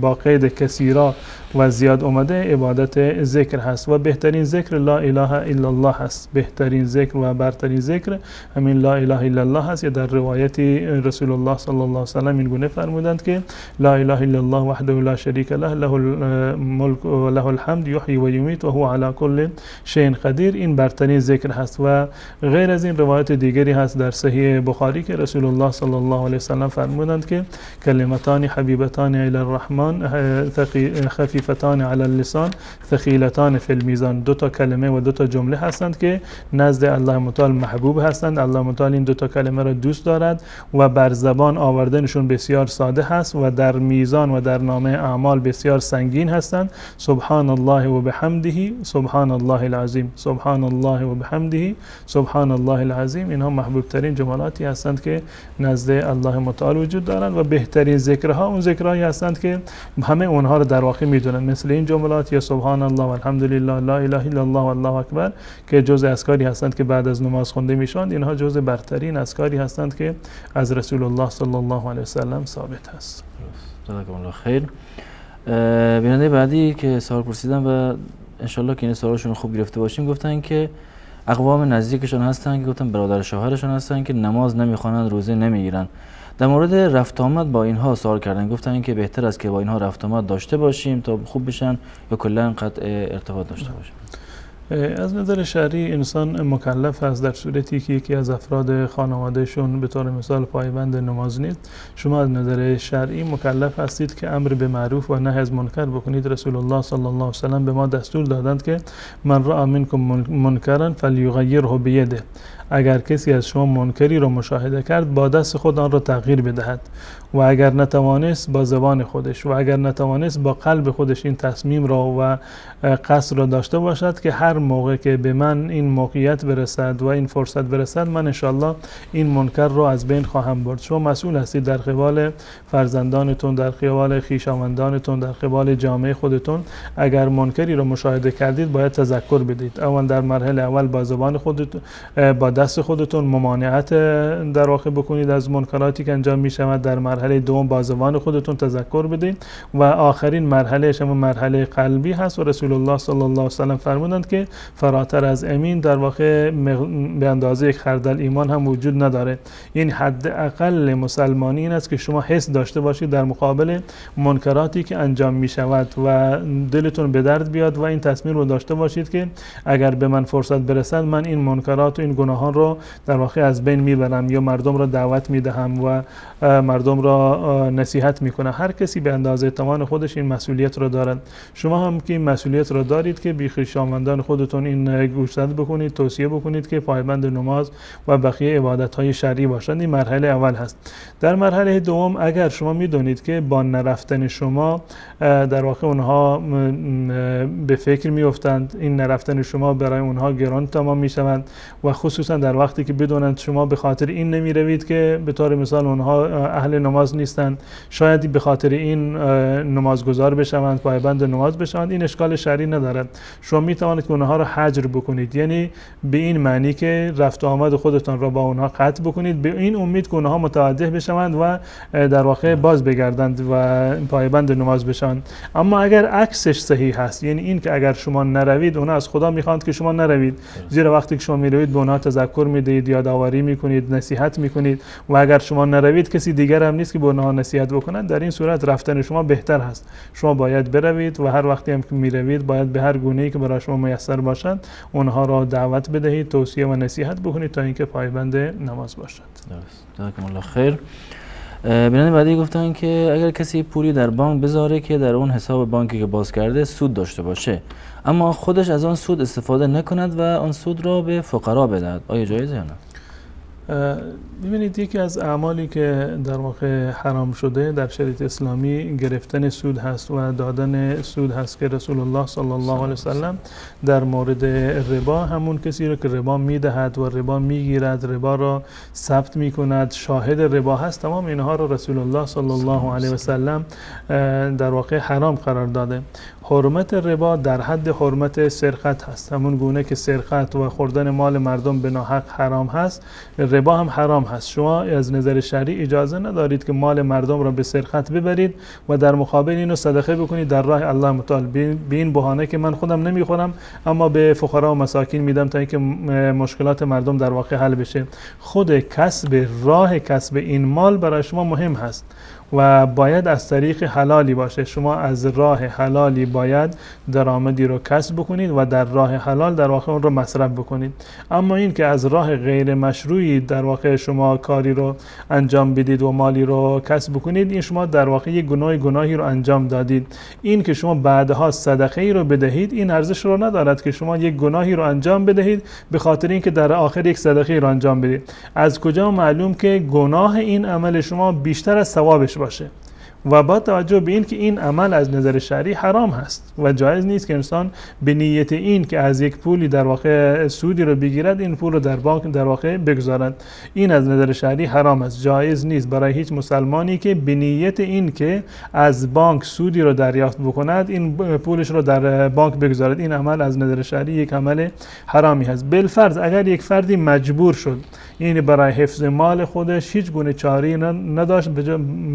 با قید کثیرا و زیاد اومده عبادت ذکر هست و بهترین ذکر لا اله الا الله هست. بهترین ذکر و برترین ذکر همین لا اله الا الله هست. یا در روایتی رسول الله صلی الله علیه و سلم این گونه فرمودند که لا اله الا الله وحده لا شریک له له الملک و له الحمد یحیی و یمیت و هو علی کل شیء قدیر. این برترین ذکر هست و غیر از این روایت دیگری هست در صحیح بخاری که رسول الله صلی الله علیه و فرمودند که کلمتان حبیبتان الی الرحمن خفی- خفیفتان علی اللسان ثقیلتان فی المیزان. دو تا کلمه و دو تا جمله هستند که نزد الله متعال محبوب هستند. الله متعال این دو تا کلمه را دوست دارد و بر زبان آوردنشون بسیار ساده هست و در میزان و در نامه اعمال بسیار سنگین هستند. سبحان الله و بحمده سبحان الله العظیم. سبحان الله و بحمده سبحان الله العظیم. اینها محبوب ترین جملاتی هستند که نزد الله متعال وجود دارند و بهترین ذکرها اون ذکرهایی هستند که همه اونها رو در واقع می‌دونن مثل این جملات یا سبحان الله و الحمدلله لا اله الا الله و الله اکبر که جز اذکاری هستند که بعد از نماز خونده می‌شوند. اینها جز برترین اذکاری هستند که از رسول الله صلی الله علیه وسلم ثابت هست جزاکم الله خیر. بیننده بعدی که سوال پرسیدن و انشالله که این سوالشون خوب گرفته باشیم گفتن که اقوام نزدیکشون هستن که گفتن برادر شوهرشون هستن که نماز نمی‌خوانند روزه نمی‌گیرن. در مورد رفت آمد با اینها سوال کردن. گفتن که بهتر است که با اینها رفت آمد داشته باشیم تا خوب بشن یا کلا قطع ارتباط داشته باشیم. از نظر شرعی انسان مکلف است در صورتی که یکی از افراد خانوادهشون به طور مثال پایبند نماز نیست شما از نظر شرعی مکلف هستید که امر به معروف و نهی از منکر بکنید. رسول الله صلی الله علیه و سلم به ما دستور دادند که من را منکم من- منکرا فلیغیره بیده اگر کسی از شما منکری را مشاهده کرد با دست خود آن را تغییر بدهد. و اگر نتوانست با زبان خودش و اگر نتوانست با قلب خودش این تصمیم را و قصد را داشته باشد که هر موقع که به من این موقعیت برسد و این فرصت برسد من انشالله این منکر را از بین خواهم برد. شما مسئول هستید در قبال فرزندانتون در قبال خویشاوندانتون در قبال جامعه خودتون. اگر منکری را مشاهده کردید باید تذکر بدید. اول در مرحله اول با زبان خودتون با دست خودتون ممانعت در واقع بکنید از منکراتی که انجام می شود در مرحله دوم با زبان خودتون تذکر بدید و آخرین مرحله شما مرحله قلبی هست و رسول الله صلی الله علیه و سلم فرمودند که فراتر از امین در واقع به اندازه یک خردل ایمان هم وجود نداره. این حد اقل مسلمانی این است که شما حس داشته باشید در مقابل منکراتی که انجام می شود و دلتون به درد بیاد و این تصمیم رو داشته باشید که اگر به من فرصت برسد من این منکرات و این گناهان رو در واقع از بین می‌برم یا مردم را دعوت می‌دهم و مردم را نصیحت می‌کنم هر کسی به اندازه توان خودش این مسئولیت را دارد. شما هم که این مسئولیت را دارید که بی خویشاوندان خودتون این گوشزد بکنید توصیه بکنید که پایبند نماز و بقیه عبادت های شرعی باشند. این مرحله اول هست. در مرحله دوم اگر شما می‌دونید که با نرفتن شما در واقع اونها به فکر میافتند. این نرفتن شما برای اونها گران تمام می شود و خصوصا در وقتی که بدونند شما به خاطر این نمی روید که به طور مثال اونها اه، اهل نماز نیستند. شاید به خاطر این نمازگزار بشوند پایبند نماز بشوند. این اشکال شرعی ندارد. شما می توانید که اونها را حجر بکنید. یعنی به این معنی که رفت آمد خودتان را با اونها قطع بکنید. به این امید که اونها متوجه بشوند و در واقع باز بگردند و پایبند نماز بشوند. اما اگر عکسش صحیح هست یعنی این که اگر شما نروید اونها از خدا می‌خواند که شما نروید. زیرا وقتی که شما می‌روید به اونها تذکر می‌دهید یادآوری می‌کنید نصیحت می‌کنید. و اگر شما نروید کسی دیگر هم نیست. که به اونها نصیحت بکنند در این صورت رفتن شما بهتر هست. شما باید بروید و هر وقتی هم که می‌روید باید به هر گونه ای که برای شما میسر باشد اونها را دعوت بدهید توصیه و نصیحت بکنید تا اینکه پایبند نماز باشد. درست. خیر. بیننده بعدی گفتن که اگر کسی پولی در بانک بذاره که در اون حساب بانکی که باز کرده سود داشته باشه. اما خودش از آن سود استفاده نکند و آن سود را به فقرا بدهد. آیا جایزه یا نه؟ ببینید یکی از اعمالی که در واقع حرام شده در شریعت اسلامی گرفتن سود هست و دادن سود هست که رسول الله صلی الله علیه وسلم در مورد ربا همون کسی رو که ربا می‌دهد و ربا می‌گیرد ربا را ثبت می‌کند شاهد ربا هست تمام اینها رو رسول الله صلی الله علیه وسلم در واقع حرام قرار داده. حرمت ربا در حد حرمت سرقت هست. همون گونه که سرقت و خوردن مال مردم به ناحق حرام هست ربا هم حرام هست. شما از نظر شرعی اجازه ندارید که مال مردم را به سرقت ببرید و در مقابل اینو صدقه بکنید در راه الله متعال. به این بهانه که من خودم نمی‌خورم اما به فقرا و مساکین میدم تا اینکه مشکلات مردم در واقع حل بشه. خود کسب راه کسب این مال برای شما مهم هست. و باید از طریق حلالی باشه. شما از راه حلالی باید درآمدی رو کسب بکنید و در راه حلال در واقع اون رو مصرف بکنید. اما این که از راه غیر مشروعی در واقع شما کاری رو انجام بدید و مالی رو کسب بکنید این شما در واقع یک گناه گناهی رو انجام دادید. این که شما بعدها صدقه ای رو بدهید این ارزش رو ندارد که شما یک گناهی رو انجام بدهید به خاطر اینکه در آخر یک صدقه ای رو انجام بدید. از کجا معلوم که گناه این عمل شما بیشتر از ثوابش باشێ و با توجه به این که این عمل از نظر شرعی حرام هست و جایز نیست که انسان به نیت این که از یک پولی در واقع سودی رو بگیرد این پول رو در بانک در واقع بگذارد. این از نظر شرعی حرام است جایز نیست. برای هیچ مسلمانی که به نیت این که از بانک سودی رو دریافت بکند این پولش رو در بانک بگذارد. این عمل از نظر شرعی یک عمل حرامی هست. بالفرض اگر یک فردی مجبور شد یعنی برای حفظ مال خودش هیچ گونه چاری نداشت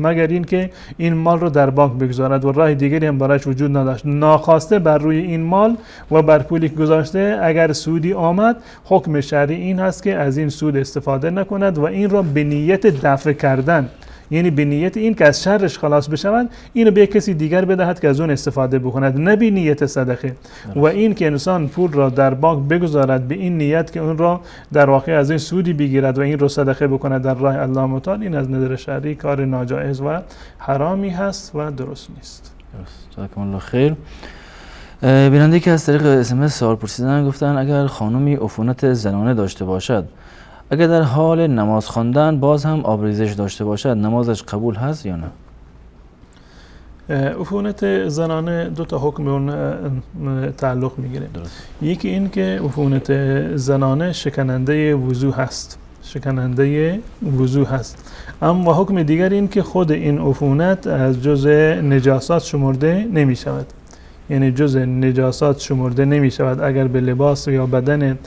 مگر اینکه این مال رو در بانک بگذارد و راه دیگری هم برایش وجود نداشت. ناخواسته بر روی این مال و بر پولی که گذاشته اگر سودی آمد حکم شرعی این هست که از این سود استفاده نکند و این را به نیت دفع کردن یعنی به نیت این که از شرش خلاص بشود اینو به کسی دیگر بدهد که از اون استفاده بکند نه به نیت صدقه. و این که انسان پول را در بانک بگذارد به این نیت که اون را در واقع از این سودی بگیرد و این رو صدقه بکند در راه الله متعال این از نظر شرعی کار ناجایز و حرامی هست و درست نیست. درست. الله خیر. بیننده که از طریق اسمس سوال پرسیدن گفتن اگر خانمی عفونت زنانه داشته باشد اگر در حال نماز خواندن باز هم آبریزش داشته باشد نمازش قبول هست یا نه؟ عفونت زنانه دو تا حکم اون تعلق می‌گیره. یکی این که عفونت زنانه شکننده وضو هست. شکننده وضو هست. اما حکم دیگر این که خود این عفونت از جز نجاسات شمرده نمی شود یعنی جز نجاسات شمرده نمی شود. اگر به لباس یا بدن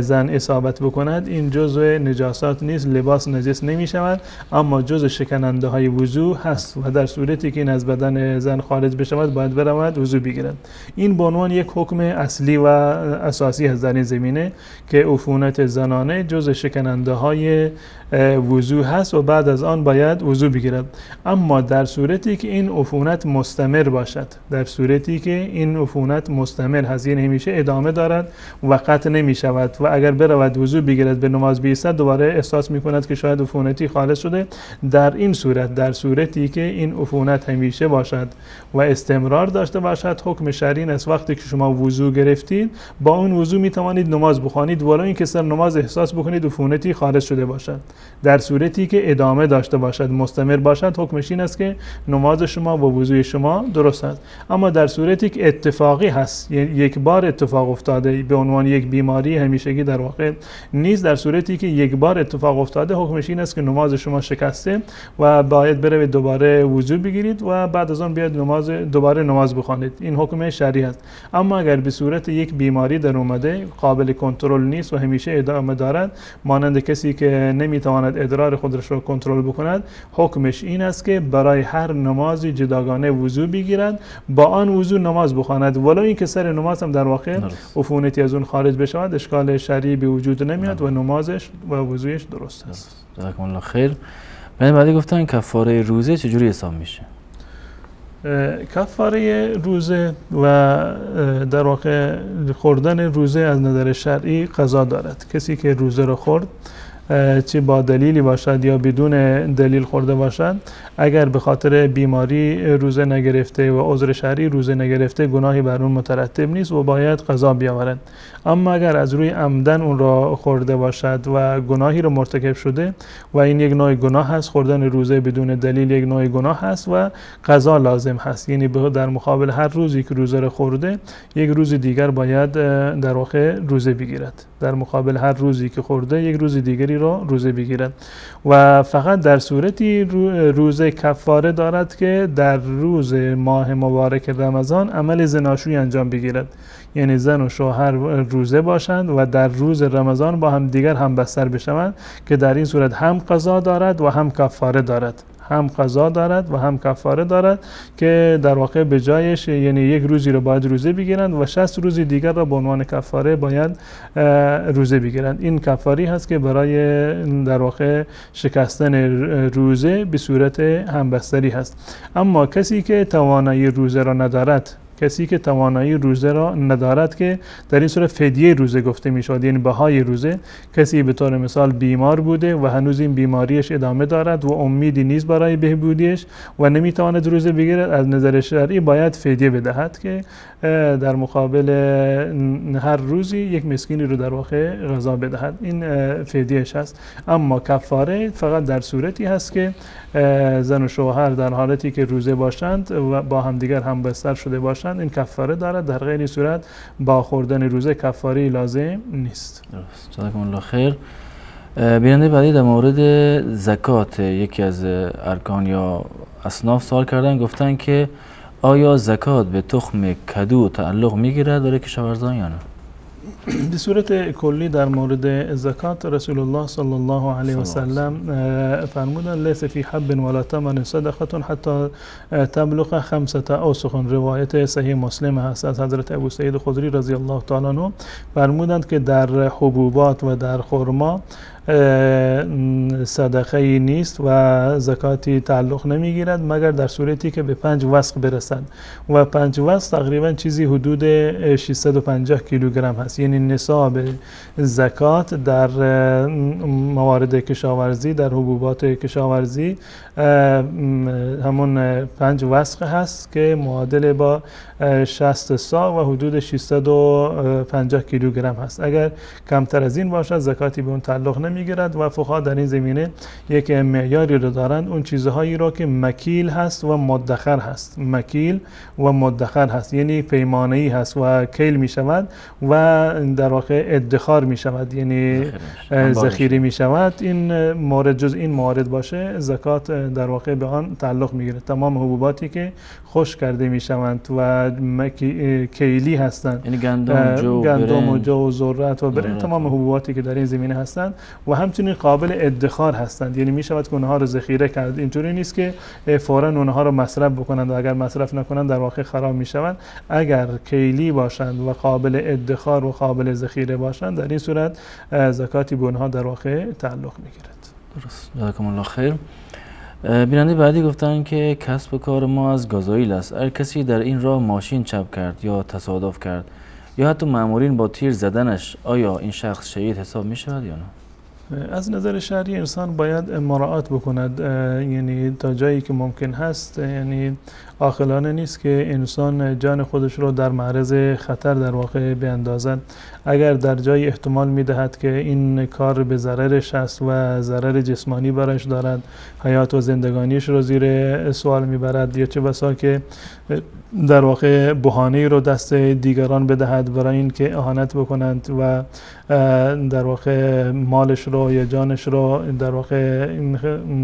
زن اصابت بکند این جز نجاسات نیست لباس نجس نمی شود. اما جز شکننده های وضو هست و در صورتی که این از بدن زن خارج بشود باید برود وضو بگیرد. این به عنوان یک حکم اصلی و اساسی هست در زمینه که عفونت زنانه جز شکننده های وضو هست و بعد از آن باید وضو بگیرد. اما در صورتی که این عفونت مستمر باشد در صورتی که این عفونت مستمر هست یعنی ادامه دارد و قطع نمی شود و اگر برود وضو بگیرد به نماز بیستد دوباره احساس می کند که شاید عفونتی خالص شده. در این صورت در صورتی که این عفونت همیشه باشد و استمرار داشته باشد حکم شرعی است. وقتی که شما وضو گرفتید با اون وضو می توانید نماز بخوانید. ولو اینکه سر نماز احساس بکنید عفونتی خارج شده باشد. در صورتی که ادامه داشته باشد مستمر باشد حکمش این است که نماز شما و وضوی شما درست است. اما در صورتی که اتفاقی هست. یعنی یک بار اتفاق افتاده به عنوان یک بیماری همیشگی در واقع نیست. در صورتی که یک بار اتفاق افتاده حکمش این است که نماز شما شکسته و باید بروید دوباره وضو بگیرید و بعد از آن بیاید نماز دوباره نماز بخوانید. این حکم شرعی است. اما اگر به صورت یک بیماری در اومده قابل کنترل نیست و همیشه ادامه دارد مانند کسی که نمی‌تواند ادرار خودش را کنترل بکند حکمش این است که برای هر نمازی جداگانه وضو بگیرد. با آن وضو نماز بخواند. ولو اینکه سر نماز هم در واقع عفونتی از اون خارج بشود اشکال شرعی به وجود نمیاد و نمازش و وضویش درست است. جزاکم الله خیر. بعد بعدی گفتن کفاره روزه چجوری حساب میشه؟ کفاره روزه و در واقع خوردن روزه از نظر شرعی قضا دارد. کسی که روزه رو خورد چه با دلیلی باشد یا بدون دلیل خورده باشد؟ اگر به خاطر بیماری روزه نگرفته و عذر شرعی روزه نگرفته گناهی بر اون مترتب نیست و باید قضا بیاورد اما اگر از روی عمدن اون را خورده باشد و گناهی رو مرتکب شده و این یک نوع گناه هست خوردن روزه بدون دلیل یک نوع گناه هست و قضا لازم هست. یعنی در مقابل هر روزی که روزه رو خورده یک روز دیگر باید در واقع روزه بگیرد. در مقابل هر روزی که خورده یک روز دیگری رو روزه بگیرد و فقط در صورتی روزه کفاره دارد که در روز ماه مبارک رمضان عمل زناشویی انجام بگیرد. یعنی زن و شوهر روزه باشند و در روز رمضان با هم دیگر هم بستر بشوند که در این صورت هم قضا دارد و هم کفاره دارد. هم قضا دارد و هم کفاره دارد که در واقع به جایش یعنی یک روزی رو باید روزه بگیرند و 60 روزی دیگر را به عنوان کفاره باید روزه بگیرند. این کفاری هست که برای در واقع شکستن روزه به صورت همبستری هست. اما کسی که توانایی روزه را ندارد کسی که توانایی روزه را ندارد که در این صورت فدیه روزه گفته می شود یعنی بهای روزه کسی به طور مثال بیمار بوده و هنوز این بیماریش ادامه دارد و امیدی نیست برای بهبودیش و نمی تواند روزه بگیرد از نظر شرعی باید فدیه بدهد که در مقابل هر روزی یک مسکینی رو در واقع غذا بدهد. این فدیهش هست. اما کفاره فقط در صورتی هست که زن و شوهر در حالتی که روزه باشند و با همدیگر هم بستر شده باشند این کفاره دارد. در غیر صورت با خوردن روزه کفاره لازم نیست. درست. الله خیر. بیننده بعدی در مورد زکات یکی از ارکان یا اصناف سوال کردن گفتن که آیا زکات به تخم کدو تعلق می‌گیرد برای کشاورزان یا نه؟ به صورت کلی در مورد زکات رسول الله صلی الله علیه و سلم اه، فرمودن لیس فی حب ولا تمر صدقه حتی اه، تبلغ خمسة اوسخ. روایت صحیح مسلم هست از حضرت ابو سعید خدری رضی الله تعالی عنه فرمودند که در حبوبات و در خرما صدقه ای نیست و زکاتی تعلق نمی‌گیرد مگر در صورتی که به پنج وسق برسد. و پنج وسق تقریبا چیزی حدود اه، 650 کیلوگرم هست. یعنی نصاب زکات در موارد کشاورزی در حبوبات کشاورزی همون پنج وسق هست که معادل با 60 سا و حدود 650 کیلوگرم هست. اگر کمتر از این باشد زکاتی به اون تعلق نمی‌گیرد و فقها در این زمینه یک معیاری رو دارند اون چیزهایی رو که مکیل هست و مدخر هست. مکیل و مدخر هست. یعنی پیمانه ای هست و کیل می شود و در واقع ادخار می شود یعنی ذخیره می شود این مورد جز این موارد باشه. زکات در واقع به آن تعلق می گیرد تمام حبوباتی که خوش کرده می شوند و کیلی هستند. یعنی گندم، اه، جو، گندم و. جو و ذرت و برنج. تمام حبوباتی که در این زمینه هستند و همچنین قابل ادخار هستند. یعنی می شود که اونها رو ذخیره کرد. اینطوری نیست که فورا اونها رو مصرف بکنند و اگر مصرف نکنند در واقع خراب می شوند اگر کیلی باشند و قابل ادخار و قابل ذخیره باشند در این صورت زکاتی به اونها در واقع تعلق می گیرد درست. جزاکم الله خیر. بیننده بعدی گفتن که کسب و کار ما از گازوئیل است. اگر کسی در این راه ماشین چپ کرد یا تصادف کرد یا حتی مامورین با تیر زدنش آیا این شخص شهید حساب می شود یا نه؟ از نظر شهری انسان باید مراعات بکند. یعنی تا جایی که ممکن هست یعنی عاقلانه نیست که انسان جان خودش رو در معرض خطر در واقع بیندازد اگر در جایی احتمال می‌دهد که این کار به ضررش است و ضرر جسمانی برش دارد حیات و زندگانیش رو زیر سوال می‌برد یا چه بسا که در واقع بهانه رو دست دیگران بدهد برای اینکه اهانت بکنند و در واقع مالش رو یا جانش رو در واقع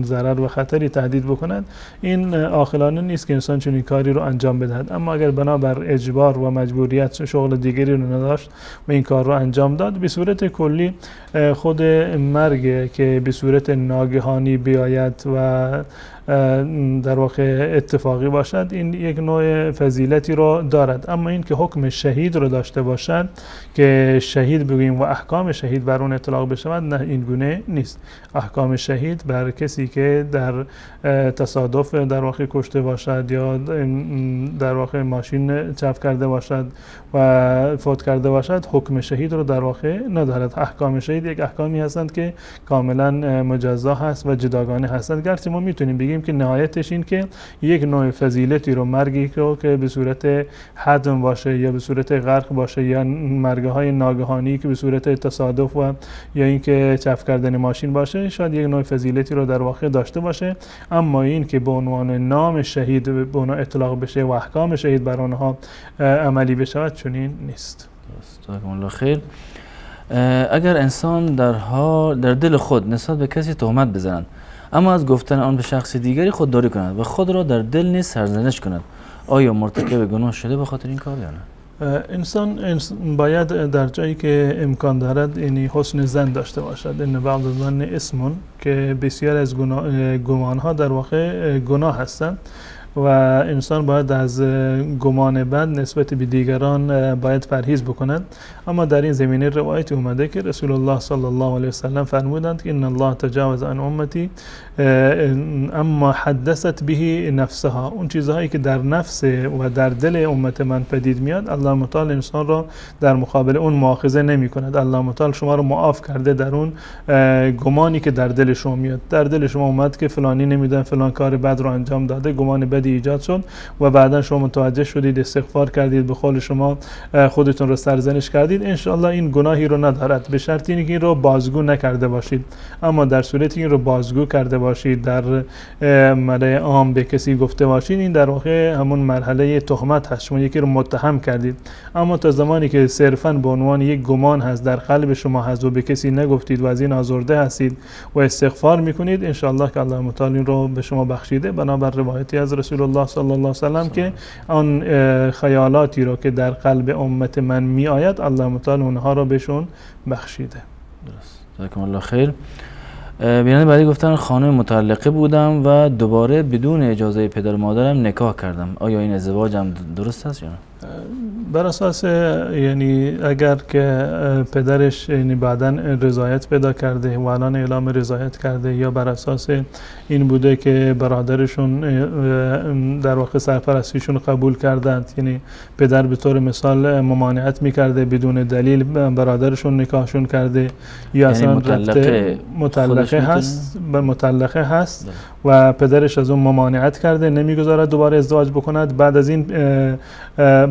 ضرر و خطری تهدید بکنند. این عاقلانه نیست که انسان چنین کاری رو انجام بدهد. اما اگر بنابر اجبار و مجبوریت شغل دیگری رو نداشت و این کار رو انجام داد به صورت کلی خود مرگ که به صورت ناگهانی بیاید و در واقع اتفاقی باشد این یک نوع فضیلتی رو دارد. اما این که حکم شهید رو داشته باشد که شهید بگوییم و احکام شهید بر اون اطلاق بشود نه این گونه نیست. احکام شهید بر کسی که در تصادف در واقع کشته باشد یا در واقع ماشین چپ کرده باشد و فوت کرده باشد حکم شهید رو در واقع ندارد. احکام شهید یک احکامی هستند که کاملا مجزا هست و جداگانه هستند. گرچه ما می‌تونیم بگیم که نهایتش این که یک نوع فضیلتی رو مرگی رو که به صورت حدم باشه یا به صورت غرق باشه یا مرگ های ناگهانی که به صورت تصادف و یا اینکه چف کردن ماشین باشه شاید یک نوع فضیلتی رو در واقع داشته باشه. اما این که به عنوان نام شهید به اطلاق بشه و احکام شهید بر آنها عملی بشود چنین نیست. الله خیر. اگر انسان در حال در دل خود نسبت به کسی تهمت بزنند اما از گفتن آن به شخص دیگری خودداری کند و خود را در دل نیز سرزنش کند آیا مرتکب گناه شده به خاطر این کار یا نه؟ انسان انس- باید در جایی که امکان دارد یعنی حسن زن داشته باشد. این بعض زن اسمون که بسیار از گمان ها در واقع گناه هستند. و انسان باید از گمان بد نسبت به دیگران باید پرهیز بکند اما در این زمینه روایت اومده که رسول الله صلی الله علیه وسلم فرمودند که ان الله تجاوز عن امتی اما حدثت به نفسها. اون چیزهایی که در نفس و در دل امت من پدید میاد الله متعال انسان را در مقابل اون مؤاخذه نمی کند الله متعال شما رو معاف کرده در اون گمانی که در دل شما میاد. در دل شما اومد که فلانی نمیدن فلان کار بد رو انجام داده گمان بدی ایجاد شد و بعدا شما متوجه شدید استغفار کردید به قول شما خودتون رو سرزنش کردید. انشالله این گناهی رو ندارد. به شرط اینکه این رو بازگو نکرده باشید. اما در صورتی این رو بازگو کرده باشید در مرحله عام به کسی گفته باشید این در واقع همون مرحله تهمت هست. شما یکی رو متهم کردید. اما تا زمانی که صرفا به عنوان یک گمان هست در قلب شما هست و به کسی نگفتید و از این آزرده هستید و استغفار می‌کنید انشالله که الله متعال این رو به شما بخشیده. بنابر روایتی از رسول الله صلی الله علیه وسلم که آن خیالاتی رو که در قلب امت من می آید الله متعال اونها رو بهشون بخشیده جزاکم الله خیر اه، بیننده بعدی گفتن خانم متعلقه بودم و دوباره بدون اجازه پدر و مادرم نکاح کردم آیا این ازدواجم درست است یا نه؟ بر اساس یعنی اگر که پدرش یعنی بعدا رضایت پیدا کرده و الان اعلام رضایت کرده یا بر اساس این بوده که برادرشون در واقع سرپرستیشون قبول کردند یعنی پدر به طور مثال ممانعت می‌کرده بدون دلیل برادرشون نکاحشون کرده یا یعنی اصلا مطلقه مطلقه؟ هست مطلقه هست و پدرش از اون ممانعت کرده نمی‌گذارد دوباره ازدواج بکند. بعد از این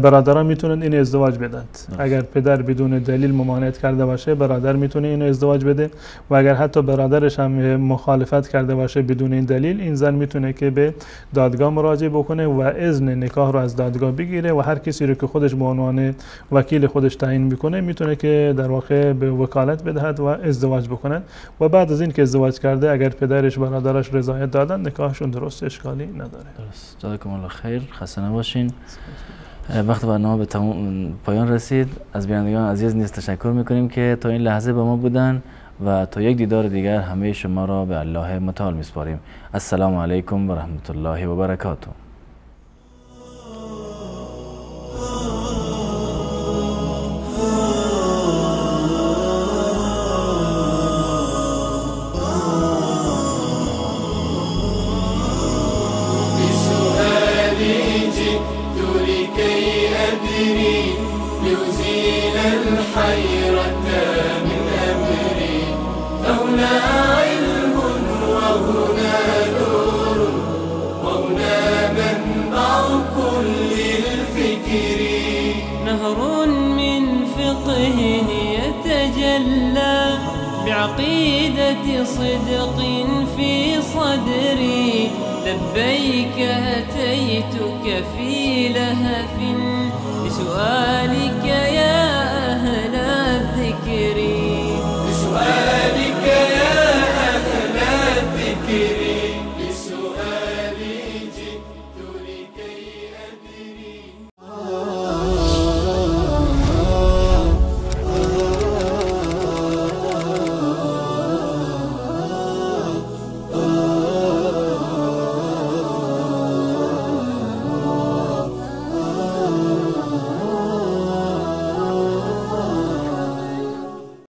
برادران می‌تونن این ازدواج بدند اگر پدر بدون دلیل ممانعت کرده باشه برادر می‌تونه این ازدواج بده. و اگر حتی برادرش هم مخالفت کرده باشه بدون این دلیل این زن می‌تونه که به دادگاه مراجعه بکنه و اذن نکاح رو از دادگاه بگیره و هر کسی رو که خودش به عنوان وکیل خودش تعیین می‌کنه می‌تونه که در واقع به وکالت بدهد و ازدواج بکند. و بعد از این که ازدواج کرده اگر پدرش برادرش رضایت دادن نکاحشون درست اشکالی نداره. درست. جزاکم الله خیر. خسته نباشین. وقت برنامه به تمام پایان رسید. از بینندگان عزیز نیز تشکر می‌کنیم که تا این لحظه با ما بودن و تا یک دیدار دیگر همه شما را به الله متعال میسپاریم. السلام علیکم و رحمت الله و برکاته. الحيرة من أمري. فهنا علم وهنا نور. وهنا منبع كل الفكر. نهر من فقه يتجلى بعقيدة صدق في صدري. لبيك أتيتك في لهف بسؤالك يا